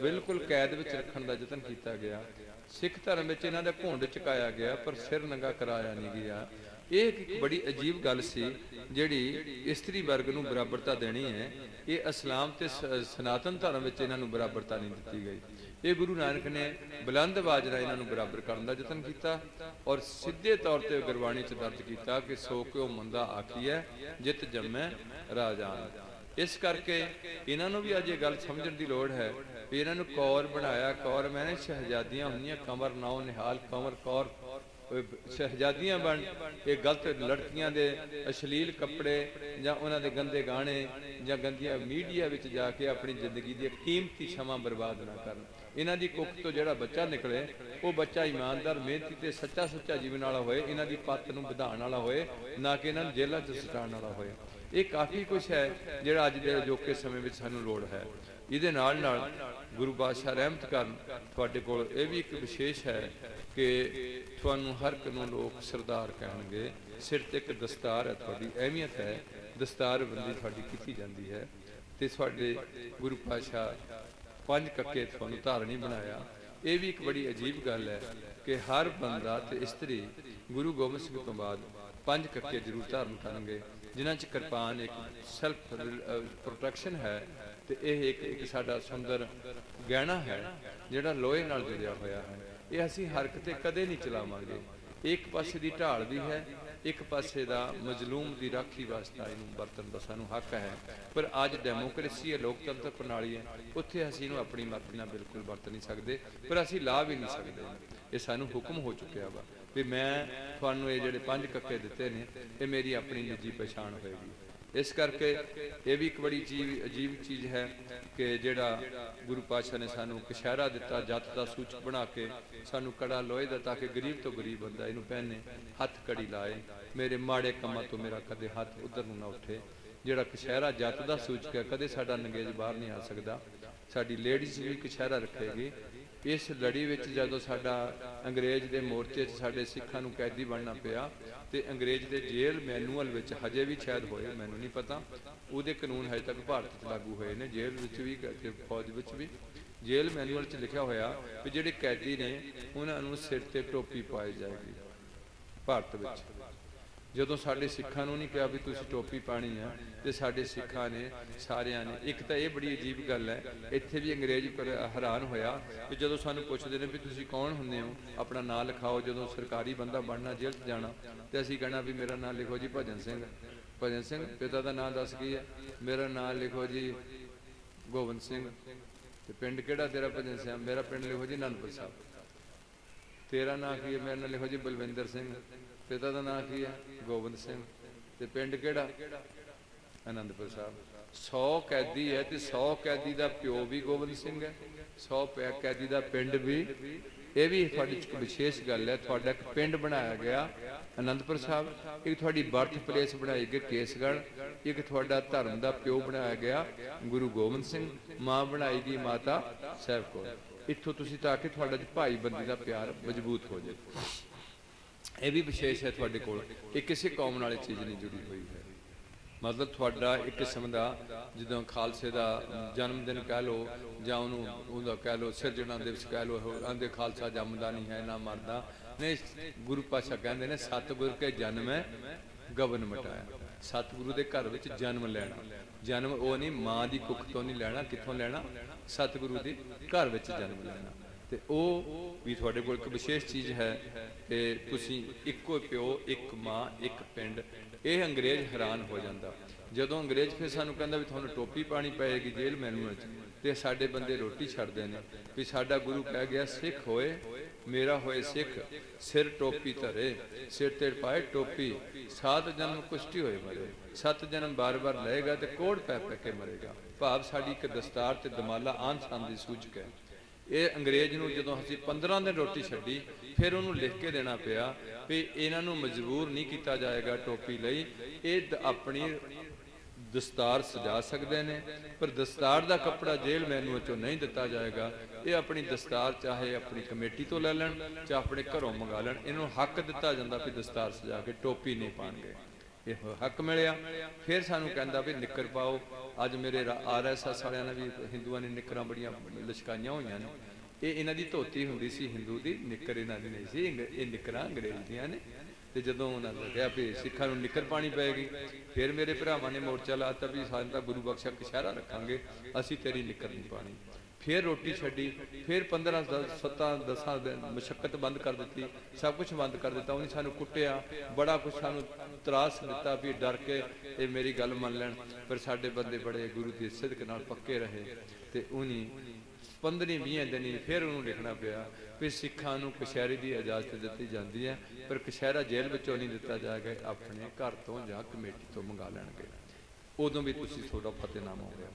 ਬਿਲਕੁਲ ਕੈਦ ਵਿੱਚ ਰੱਖਣ ਦਾ ਯਤਨ ਕੀਤਾ ਗਿਆ। ਸਿੱਖ ਧਰਮ ਵਿੱਚ ਇਹਨਾਂ ਦੇ ਭੁੰਡ ਚਕਾਇਆ ਗਿਆ, ਪਰ ਸਿਰ ਨੰਗਾ ਕਰਾਇਆ ਨਹੀਂ ਗਿਆ। ਇਹ ਇੱਕ ਬੜੀ ਅਜੀਬ ਗੱਲ ਸੀ, ਜਿਹੜੀ ਇਸਤਰੀ ਵਰਗ ਨੂੰ ਬਰਾਬਰਤਾ ਦੇਣੀ ਹੈ। ਇਹ ਇਸਲਾਮ ਤੇ ਸਨਾਤਨ ਧਰਮ ਵਿੱਚ ਇਹਨਾਂ ਨੂੰ ਬਰਾਬਰਤਾ ਨਹੀਂ ਦਿੱਤੀ ਗਈ। ਇਹ ਗੁਰੂ ਨਾਨਕ ਨੇ ਬੁਲੰਦ ਆਵਾਜ਼ ਨਾਲ ਇਹਨਾਂ ਨੂੰ ਬਰਾਬਰ ਕਰਨ ਦਾ ਯਤਨ ਕੀਤਾ ਔਰ ਸਿੱਧੇ ਤੌਰ ਤੇ ਗੁਰਬਾਣੀ 'ਚ ਦਰਜ ਕੀਤਾ ਕਿ ਸੋ ਕਿਉ ਮੰਦਾ ਆਖੀਐ, ਜਿਤ ਜੰਮੈ ਰਾਜਾਨ। ਇਸ ਕਰਕੇ ਇਹਨਾਂ ਨੂੰ ਵੀ ਅੱਜ ਇਹ ਗੱਲ ਸਮਝਣ ਦੀ ਲੋੜ ਹੈ ਵੀ ਇਹਨਾਂ ਨੂੰ ਕੌਰ ਬਣਾਇਆ, ਕੌਰ ਮੈਨੇ ਸ਼ਹਿਜ਼ਾਦੀਆਂ ਹੁੰਦੀਆਂ, ਕਮਰ ਨਾਉ ਨਿਹਾਲ ਕਮਰ, ਕੌਰ। ਸ਼ਹਿਜਾਦੀਆਂ ਬਣ ਇਹ ਗਲਤ ਲੜਕੀਆਂ ਦੇ ਅਸ਼ਲੀਲ ਕੱਪੜੇ ਜਾਂ ਉਹਨਾਂ ਦੇ ਗੰਦੇ ਗਾਣੇ ਜਾਂ ਗੰਦੀਆਂ ਮੀਡੀਆ ਵਿੱਚ ਜਾ ਕੇ ਆਪਣੀ ਜ਼ਿੰਦਗੀ ਦੀ ਕੀਮਤੀ ਸਮਾਂ ਬਰਬਾਦ ਨਾ ਕਰਨ। ਇਹਨਾਂ ਦੀ ਕੁੱਖ ਤੋਂ ਜਿਹੜਾ ਬੱਚਾ ਨਿਕਲੇ, ਉਹ ਬੱਚਾ ਇਮਾਨਦਾਰ, ਮਿਹਨਤੀ ਤੇ ਸੱਚਾ ਸੁੱਚਾ ਜੀਵਨ ਵਾਲਾ ਹੋਏ, ਇਹਨਾਂ ਦੀ ਪੱਤ ਨੂੰ ਵਧਾਉਣ ਵਾਲਾ ਹੋਏ, ਨਾ ਕਿ ਇਹਨਾਂ ਨੂੰ ਜੇਲ੍ਹਾਂ 'ਚ ਸਟਾਉਣ ਵਾਲਾ ਹੋਏ। ਇਹ ਕਾਫੀ ਕੁਝ ਹੈ ਜਿਹੜਾ ਅੱਜ ਦੇ ਅਜੋਕੇ ਸਮੇਂ ਵਿੱਚ ਸਾਨੂੰ ਲੋੜ ਹੈ। ਇਹਦੇ ਨਾਲ ਨਾਲ ਗੁਰੂ ਬਾਦਸ਼ਾਹ ਰਹਿਮਤ ਕਰਨ ਤੁਹਾਡੇ ਕੋਲ, ਇਹ ਵੀ ਇੱਕ ਵਿਸ਼ੇਸ਼ ਹੈ ਕਿ ਤੁਹਾਨੂੰ ਹਰ ਇੱਕ ਨੂੰ ਲੋਕ ਸਰਦਾਰ ਕਹਿਣਗੇ। ਸਿਰ ਤੇ ਇੱਕ ਦਸਤਾਰ ਹੈ ਤੁਹਾਡੀ, ਅਹਿਮੀਅਤ ਹੈ ਦਸਤਾਰ ਬੰਦੀ ਤੁਹਾਡੀ ਕੀਤੀ ਜਾਂਦੀ ਹੈ ਤੇ ਤੁਹਾਡੇ ਗੁਰੂ ਪਾਤਸ਼ਾਹ ਪੰਜ ਕੱਕੇ ਤੁਹਾਨੂੰ ਧਾਰਨੀ ਬਣਾਇਆ। ਇਹ ਵੀ ਇੱਕ ਬੜੀ ਅਜੀਬ ਗੱਲ ਹੈ ਕਿ ਹਰ ਬੰਦਾ ਤੇ ਇਸਤਰੀ ਗੁਰੂ ਗੋਬਿੰਦ ਸਿੰਘ ਤੋਂ ਬਾਅਦ ਪੰਜ ਕੱਕੇ ਜ਼ਰੂਰ ਧਾਰਨ ਕਰਨਗੇ, ਜਿਨ੍ਹਾਂ 'ਚ ਕਿਰਪਾਨ, ਇੱਕ ਸੈਲਫ ਪ੍ਰੋਟੈਕਸ਼ਨ ਹੈ ਤੇ ਇਹ ਇੱਕ ਇੱਕ ਸਾਡਾ ਸੁੰਦਰ ਗਹਿਣਾ ਹੈ, ਜਿਹੜਾ ਲੋਹੇ ਨਾਲ ਜੁੜਿਆ ਹੋਇਆ ਹੈ। ਇਹ ਅਸੀਂ ਹਰਕਤ ਤੇ ਕਦੇ ਨਹੀਂ ਚਲਾਵਾਂਗੇ। ਇੱਕ ਪਾਸੇ ਦੀ ਢਾਲ ਵੀ ਹੈ, ਇੱਕ ਪਾਸੇ ਦਾ ਮਜਲੂਮ ਦੀ ਰਾਖੀ ਵਾਸਤੇ ਇਹਨੂੰ ਵਰਤਨ ਦਾ ਸਾਨੂੰ ਹੱਕ ਹੈ। ਪਰ ਅੱਜ ਡੈਮੋਕ੍ਰੇਸੀ ਹੈ, ਲੋਕਤੰਤਰ ਪ੍ਰਣਾਲੀ ਹੈ, ਉੱਥੇ ਅਸੀਂ ਇਹਨੂੰ ਆਪਣੀ ਮਰਜ਼ੀ ਨਾਲ ਬਿਲਕੁਲ ਵਰਤ ਨਹੀਂ ਸਕਦੇ, ਪਰ ਅਸੀਂ ਲਾ ਵੀ ਨਹੀਂ ਸਕਦੇ। ਇਹ ਸਾਨੂੰ ਹੁਕਮ ਹੋ ਚੁੱਕਿਆ ਵਾ ਵੀ ਮੈਂ ਤੁਹਾਨੂੰ ਇਹ ਜਿਹੜੇ ਪੰਜ ਕੱਕੇ ਦਿੱਤੇ ਨੇ, ਇਹ ਮੇਰੀ ਆਪਣੀ ਨਿੱਜੀ ਪਛਾਣ ਹੋਏਗੀ। ਇਸ ਕਰਕੇ ਇਹ ਵੀ ਇੱਕ ਬੜੀ ਚੀਜ਼ ਅਜੀਬ ਚੀਜ਼ ਹੈ ਕਿ ਜਿਹੜਾ ਗੁਰੂ ਪਾਤਸ਼ਾਹ ਨੇ ਸਾਨੂੰ ਕਸ਼ਹਿਰਾ ਦਿੱਤਾ ਜੱਤ ਦਾ ਸੂਚਕ ਬਣਾ ਕੇ ਸਾਨੂੰ ਕੜਾ ਲੋਹੇ ਦਾ ਤਾਂ ਕਿ ਗਰੀਬ ਤੋਂ ਗਰੀਬ ਬੰਦਾ ਇਹਨੂੰ ਪਹਿਨੇ, ਹੱਥ ਕੜੀ ਲਾਏ। ਮੇਰੇ ਮਾੜੇ ਕੰਮਾਂ ਤੋਂ ਮੇਰਾ ਕਦੇ ਹੱਥ ਉਧਰ ਨੂੰ ਨਾ ਉੱਠੇ। ਜਿਹੜਾ ਕਸ਼ਹਿਰਾ ਜੱਤ ਦਾ ਸੂਚਕ ਹੈ, ਕਦੇ ਸਾਡਾ ਨੰਗੇਜ ਬਾਹਰ ਨਹੀਂ ਆ ਸਕਦਾ। ਸਾਡੀ ਲੇਡੀਜ਼ ਵੀ ਕਸ਼ਹਿਰਾ ਰੱਖੇਗੀ। ਇਸ ਲੜੀ ਵਿੱਚ ਜਦੋਂ ਸਾਡਾ ਅੰਗਰੇਜ਼ ਦੇ ਮੋਰਚੇ 'ਚ ਸਾਡੇ ਸਿੱਖਾਂ ਨੂੰ ਕੈਦੀ ਬਣਨਾ ਪਿਆ ਤੇ ਅੰਗਰੇਜ਼ ਦੇ ਜੇਲ੍ਹ ਮੈਨੂਅਲ ਵਿੱਚ ਹਜੇ ਵੀ ਸ਼ਾਇਦ ਹੋਏ, ਮੈਨੂੰ ਨਹੀਂ ਪਤਾ। ਉਹਦੇ ਕਾਨੂੰਨ ਹਜੇ ਤੱਕ ਭਾਰਤ 'ਚ ਲਾਗੂ ਹੋਏ ਨੇ, ਜੇਲ੍ਹ ਵਿੱਚ ਵੀ ਤੇ ਫੌਜ ਵਿੱਚ ਵੀ। ਜੇਲ੍ਹ ਮੈਨੂਅਲ 'ਚ ਲਿਖਿਆ ਹੋਇਆ ਵੀ ਜਿਹੜੇ ਕੈਦੀ ਨੇ, ਉਹਨਾਂ ਨੂੰ ਸਿਰ ਤੇ ਟੋਪੀ ਪਾਈ ਜਾਏਗੀ, ਭਾਰਤ ਵਿੱਚ। ਜਦੋਂ ਸਾਡੇ ਸਿੱਖਾਂ ਨੂੰ ਨਹੀਂ ਕਿਹਾ ਵੀ ਤੁਸੀਂ ਟੋਪੀ ਪਾਣੀ ਆ, ਤੇ ਸਾਡੇ ਸਿੱਖਾਂ ਨੇ, ਸਾਰਿਆਂ ਨੇ, ਇੱਕ ਤਾਂ ਇਹ ਬੜੀ ਅਜੀਬ ਗੱਲ ਹੈ, ਇੱਥੇ ਵੀ ਅੰਗਰੇਜ਼ ਹੈਰਾਨ ਹੋਇਆ ਕਿ ਜਦੋਂ ਸਾਨੂੰ ਪੁੱਛਦੇ ਨੇ ਵੀ ਤੁਸੀਂ ਕੌਣ ਹੁੰਦੇ ਹੋ, ਆਪਣਾ ਨਾਂ ਲਿਖਾਓ, ਜਦੋਂ ਸਰਕਾਰੀ ਬੰਦਾ ਬਣਨਾ ਜੇਲ੍ਹ 'ਚ ਜਾਣਾ, ਤੇ ਅਸੀਂ ਕਹਿਣਾ ਵੀ ਮੇਰਾ ਨਾਂ ਲਿਖੋ ਜੀ ਭਜਨ ਸਿੰਘ। ਭਜਨ ਸਿੰਘ, ਪਿਤਾ ਦਾ ਨਾਂ ਦੱਸ ਕੀ ਹੈ? ਮੇਰਾ ਨਾਂ ਲਿਖੋ ਜੀ ਗੋਬਿੰਦ ਸਿੰਘ। ਤੇ ਪਿੰਡ ਕਿਹੜਾ ਤੇਰਾ ਭਜਨ ਸਿੰਘ? ਮੇਰਾ ਪਿੰਡ ਲਿਖੋ ਜੀ ਅਨੰਦਪੁਰ ਸਾਹਿਬ। ਤੇਰਾ ਨਾਂ ਕੀ ਹੈ? ਮੇਰਾ ਨਾਂ ਲਿਖੋ ਜੀ ਬਲਵਿੰਦਰ ਸਿੰਘ। ਪਿਤਾ ਦਾ ਨਾਂ ਕੀ ਹੈ? ਗੋਬਿੰਦ ਸਿੰਘ। ਤੇ ਪਿੰਡ ਕਿਹੜਾ? ਅਨੰਦਪੁਰ ਸਾਹਿਬ। 100 ਕੈਦੀ ਹੈ ਤੇ 100 ਕੈਦੀ ਦਾ ਪਿਓ ਵੀ ਗੋਬਿੰਦ ਸਿੰਘ ਹੈ। 100 ਕੈਦੀ ਦਾ ਪਿੰਡ ਵੀ। ਇਹ ਵੀ ਤੁਹਾਡੀ ਇੱਕ ਵਿਸ਼ੇਸ਼ ਗੱਲ ਹੈ। ਤੁਹਾਡਾ ਇੱਕ ਪਿੰਡ ਬਣਾਇਆ ਗਿਆ ਅਨੰਦਪੁਰ ਸਾਹਿਬ। ਇੱਕ ਤੁਹਾਡੀ ਬਰਥ ਪਲੇਸ ਬਣਾਈ ਗਈ ਕੇਸਗੜ੍ਹ। ਇੱਕ ਤੁਹਾਡਾ ਧਰਮ ਦਾ ਪਿਓ ਬਣਾਇਆ ਗਿਆ ਗੁਰੂ ਗੋਬਿੰਦ ਸਿੰਘ। ਮਾਂ ਬਣਾਈ ਗਈ ਮਾਤਾ ਸਾਹਿਬ ਕੌਰ ਇੱਥੋਂ ਤੁਸੀਂ ਤਾਂ ਕਿ ਤੁਹਾਡਾ ਭਾਈ ਬੰਦੀ ਦਾ ਪਿਆਰ ਮਜ਼ਬੂਤ ਹੋ ਜਾਵੇ ਇਹ ਵੀ ਵਿਸ਼ੇਸ਼ ਹੈ ਤੁਹਾਡੇ ਕੋਲ ਇਹ ਕਿਸੇ ਕੌਮ ਨਾਲ ਇਹ ਚੀਜ਼ ਨਹੀਂ ਜੁੜੀ ਹੋਈ ਹੈ। ਮਤਲਬ ਤੁਹਾਡਾ ਇੱਕ ਕਿਸਮ ਦਾ, ਜਦੋਂ ਖਾਲਸੇ ਦਾ ਜਨਮ ਦਿਨ ਕਹਿ ਲੋ ਜਾਂ ਉਹਨੂੰ ਉਹਦਾ ਕਹਿ ਲੋ ਸਿਰਜਣਾ ਦਿਵਸ ਕਹਿ ਲੋ ਆਂਦੇ ਖਾਲਸਾ ਜੰਮਦਾ ਨਹੀਂ ਹੈ, ਨਾ ਮਰਦਾ। ਨਹੀਂ, ਗੁਰੂ ਪਾਸ਼ਾ ਕਹਿੰਦੇ ਨੇ, ਸਤਿਗੁਰ ਕੇ ਜਨਮ ਹੈ, ਗਵਨ ਮਟਾਇਆ। ਸਤਿਗੁਰੂ ਦੇ ਘਰ ਵਿੱਚ ਜਨਮ ਲੈਣਾ। ਜਨਮ ਉਹ ਨਹੀਂ, ਮਾਂ ਦੀ ਕੁੱਖ ਤੋਂ ਨਹੀਂ ਲੈਣਾ, ਕਿੱਥੋਂ ਲੈਣਾ? ਸਤਿਗੁਰੂ ਦੇ ਘਰ ਵਿੱਚ ਜਨਮ ਲੈਣਾ। ਤੇ ਉਹ ਵੀ ਤੁਹਾਡੇ ਕੋਲ ਇੱਕ ਵਿਸ਼ੇਸ਼ ਚੀਜ਼ ਹੈ ਕਿ ਤੁਸੀਂ ਇੱਕੋ ਪਿਓ, ਇੱਕ ਮਾਂ, ਇੱਕ ਪਿੰਡ। ਇਹ ਅੰਗਰੇਜ਼ ਹੈਰਾਨ ਹੋ ਜਾਂਦਾ। ਜਦੋਂ ਅੰਗਰੇਜ਼ ਫਿਰ ਸਾਨੂੰ ਕਹਿੰਦਾ ਵੀ ਤੁਹਾਨੂੰ ਟੋਪੀ ਪਾਣੀ ਪਏਗੀ ਜੇਲ੍ਹ ਮੈਨੂੰ ਵਿੱਚ ਤੇ ਸਾਡੇ ਬੰਦੇ ਰੋਟੀ ਛੱਡਦੇ ਨੇ। ਵੀ ਸਾਡਾ ਗੁਰੂ ਕਹਿ ਗਿਆ, ਸਿੱਖ ਹੋਏ, ਮੇਰਾ ਹੋਏ ਸਿੱਖ, ਸਿਰ ਟੋਪੀ ਧਰੇ, ਸਿਰ ਤੇ ਪਾਏ ਟੋਪੀ, ਸਾਤ ਜਨਮ ਕੁਸ਼ਟੀ ਹੋਏ ਮਰੇ, ਸੱਤ ਜਨਮ ਬਾਰ-ਬਾਰ ਲਏਗਾ ਤੇ ਕੋੜ ਪੈ ਪੈ ਕੇ ਮਰੇਗਾ। ਭਾਵ ਸਾਡੀ ਇੱਕ ਦਸਤਾਰ ਤੇ ਦਮਾਲਾ ਆਮ ਸ਼ਾਨ ਦੀ ਸੂਚਕ ਹੈ ਇਹ ਅੰਗਰੇਜ਼ ਨੂੰ ਜਦੋਂ ਅਸੀਂ 15 ਦਿਨ ਰੋਟੀ ਛੱਡੀ, ਫਿਰ ਉਹਨੂੰ ਲਿਖ ਕੇ ਦੇਣਾ ਪਿਆ ਵੀ ਇਹਨਾਂ ਨੂੰ ਮਜਬੂਰ ਨਹੀਂ ਕੀਤਾ ਜਾਏਗਾ ਟੋਪੀ ਲਈ। ਇਹ ਆਪਣੀ ਦਸਤਾਰ ਸਜਾ ਸਕਦੇ ਨੇ, ਪਰ ਦਸਤਾਰ ਦਾ ਕੱਪੜਾ ਜੇਲ੍ਹ ਮੈਨੂੰ ਚੋਂ ਨਹੀਂ ਦਿੱਤਾ ਜਾਏਗਾ। ਇਹ ਆਪਣੀ ਦਸਤਾਰ ਚਾਹੇ ਆਪਣੀ ਕਮੇਟੀ ਤੋਂ ਲੈ ਲੈਣ, ਚਾਹੇ ਆਪਣੇ ਘਰੋਂ ਮੰਗਾ ਲੈਣ। ਇਹਨੂੰ ਹੱਕ ਦਿੱਤਾ ਜਾਂਦਾ ਵੀ ਦਸਤਾਰ ਸਜਾ ਕੇ ਟੋਪੀ ਨਹੀਂ ਪਾਣਗੇ। ਹੱਕ ਮਿਲਿਆ। ਫਿਰ ਸਾਨੂੰ ਕਹਿੰਦਾ ਵੀ ਨਿੱਕਰ ਪਾਓ। ਅੱਜ ਮੇਰੇ ਆਰਐਸਐਸ ਵਾਲਿਆਂ ਨੇ ਵੀ ਹਿੰਦੂਆਂ ਨੇ ਨਿੱਕਰਾਂ ਬੜੀਆਂ ਲਸ਼ਕਾਈਆਂ ਹੋਈਆਂ ਨੇ। ਇਹ ਇਹਨਾਂ ਦੀ ਧੋਤੀ ਹੁੰਦੀ ਸੀ ਹਿੰਦੂ ਦੀ, ਨਿੱਕਰ ਇਹਨਾਂ ਦੀ ਨਹੀਂ ਸੀ। ਇਹ ਨਿੱਕਰਾਂ ਅੰਗਰੇਜ਼ ਦੀਆਂ ਨੇ। ਤੇ ਜਦੋਂ ਉਹਨਾਂ ਨੇ ਕਿਹਾ ਵੀ ਸਿੱਖਾਂ ਨੂੰ ਨਿੱਕਰ ਪਾਣੀ ਪਏਗੀ ਫਿਰ ਮੇਰੇ ਭਰਾਵਾਂ ਨੇ ਮੋਰਚਾ ਲਾਤਾ ਵੀ ਸਾਨੂੰ ਤਾਂ ਗੁਰੂ ਬਖਸ਼ਾ ਕਿਸ਼ਾਰਾ ਰੱਖਾਂਗੇ। ਅਸੀਂ ਤੇਰੀ ਨਿੱਕਰ ਨਹੀਂ ਪਾਣੀ। ਫਿਰ ਰੋਟੀ ਛੱਡੀ, ਫਿਰ 15 7 10 ਦਿਨ ਮਸ਼ਕਤ ਬੰਦ ਕਰ ਦਿੱਤੀ, ਸਭ ਕੁਝ ਬੰਦ ਕਰ ਦਿੱਤਾ, ਉਹਨੇ ਸਾਨੂੰ ਕੁੱਟਿਆ, ਬੜਾ ਕੁਝ ਸਾਨੂੰ ਤਰਾਸ ਦਿੱਤਾ ਵੀ ਡਰ ਕੇ ਇਹ ਮੇਰੀ ਗੱਲ ਮੰਨ ਲੈਣ, ਪਰ ਸਾਡੇ ਬੰਦੇ ਬੜੇ ਗੁਰੂ ਦੀ ਸਿੱਧਕ ਨਾਲ ਪੱਕੇ ਰਹੇ ਤੇ ਉਹਨੀ 15 20 ਦਿਨੀ ਫਿਰ ਉਹਨੂੰ ਲਿਖਣਾ ਪਿਆ ਵੀ ਸਿੱਖਾਂ ਨੂੰ ਕਸ਼ਹਿਰੀ ਦੀ ਇਜਾਜ਼ਤ ਦਿੱਤੀ ਜਾਂਦੀ ਹੈ, ਪਰ ਕਸ਼ਹਿਰਾ ਜੇਲ੍ਹ ਵਿੱਚੋਂ ਨਹੀਂ ਦਿੱਤਾ ਜਾਏਗਾ ਆਪਣੇ ਘਰ ਤੋਂ ਜਾਂ ਕਮੇਟੀ ਤੋਂ ਮੰਗਾ ਲੈਣਗੇ। ਉਦੋਂ ਵੀ ਤੁਸੀਂ ਤੁਹਾਡਾ ਫਤਿਹਨਾਮਾ ਹੋ ਗਿਆ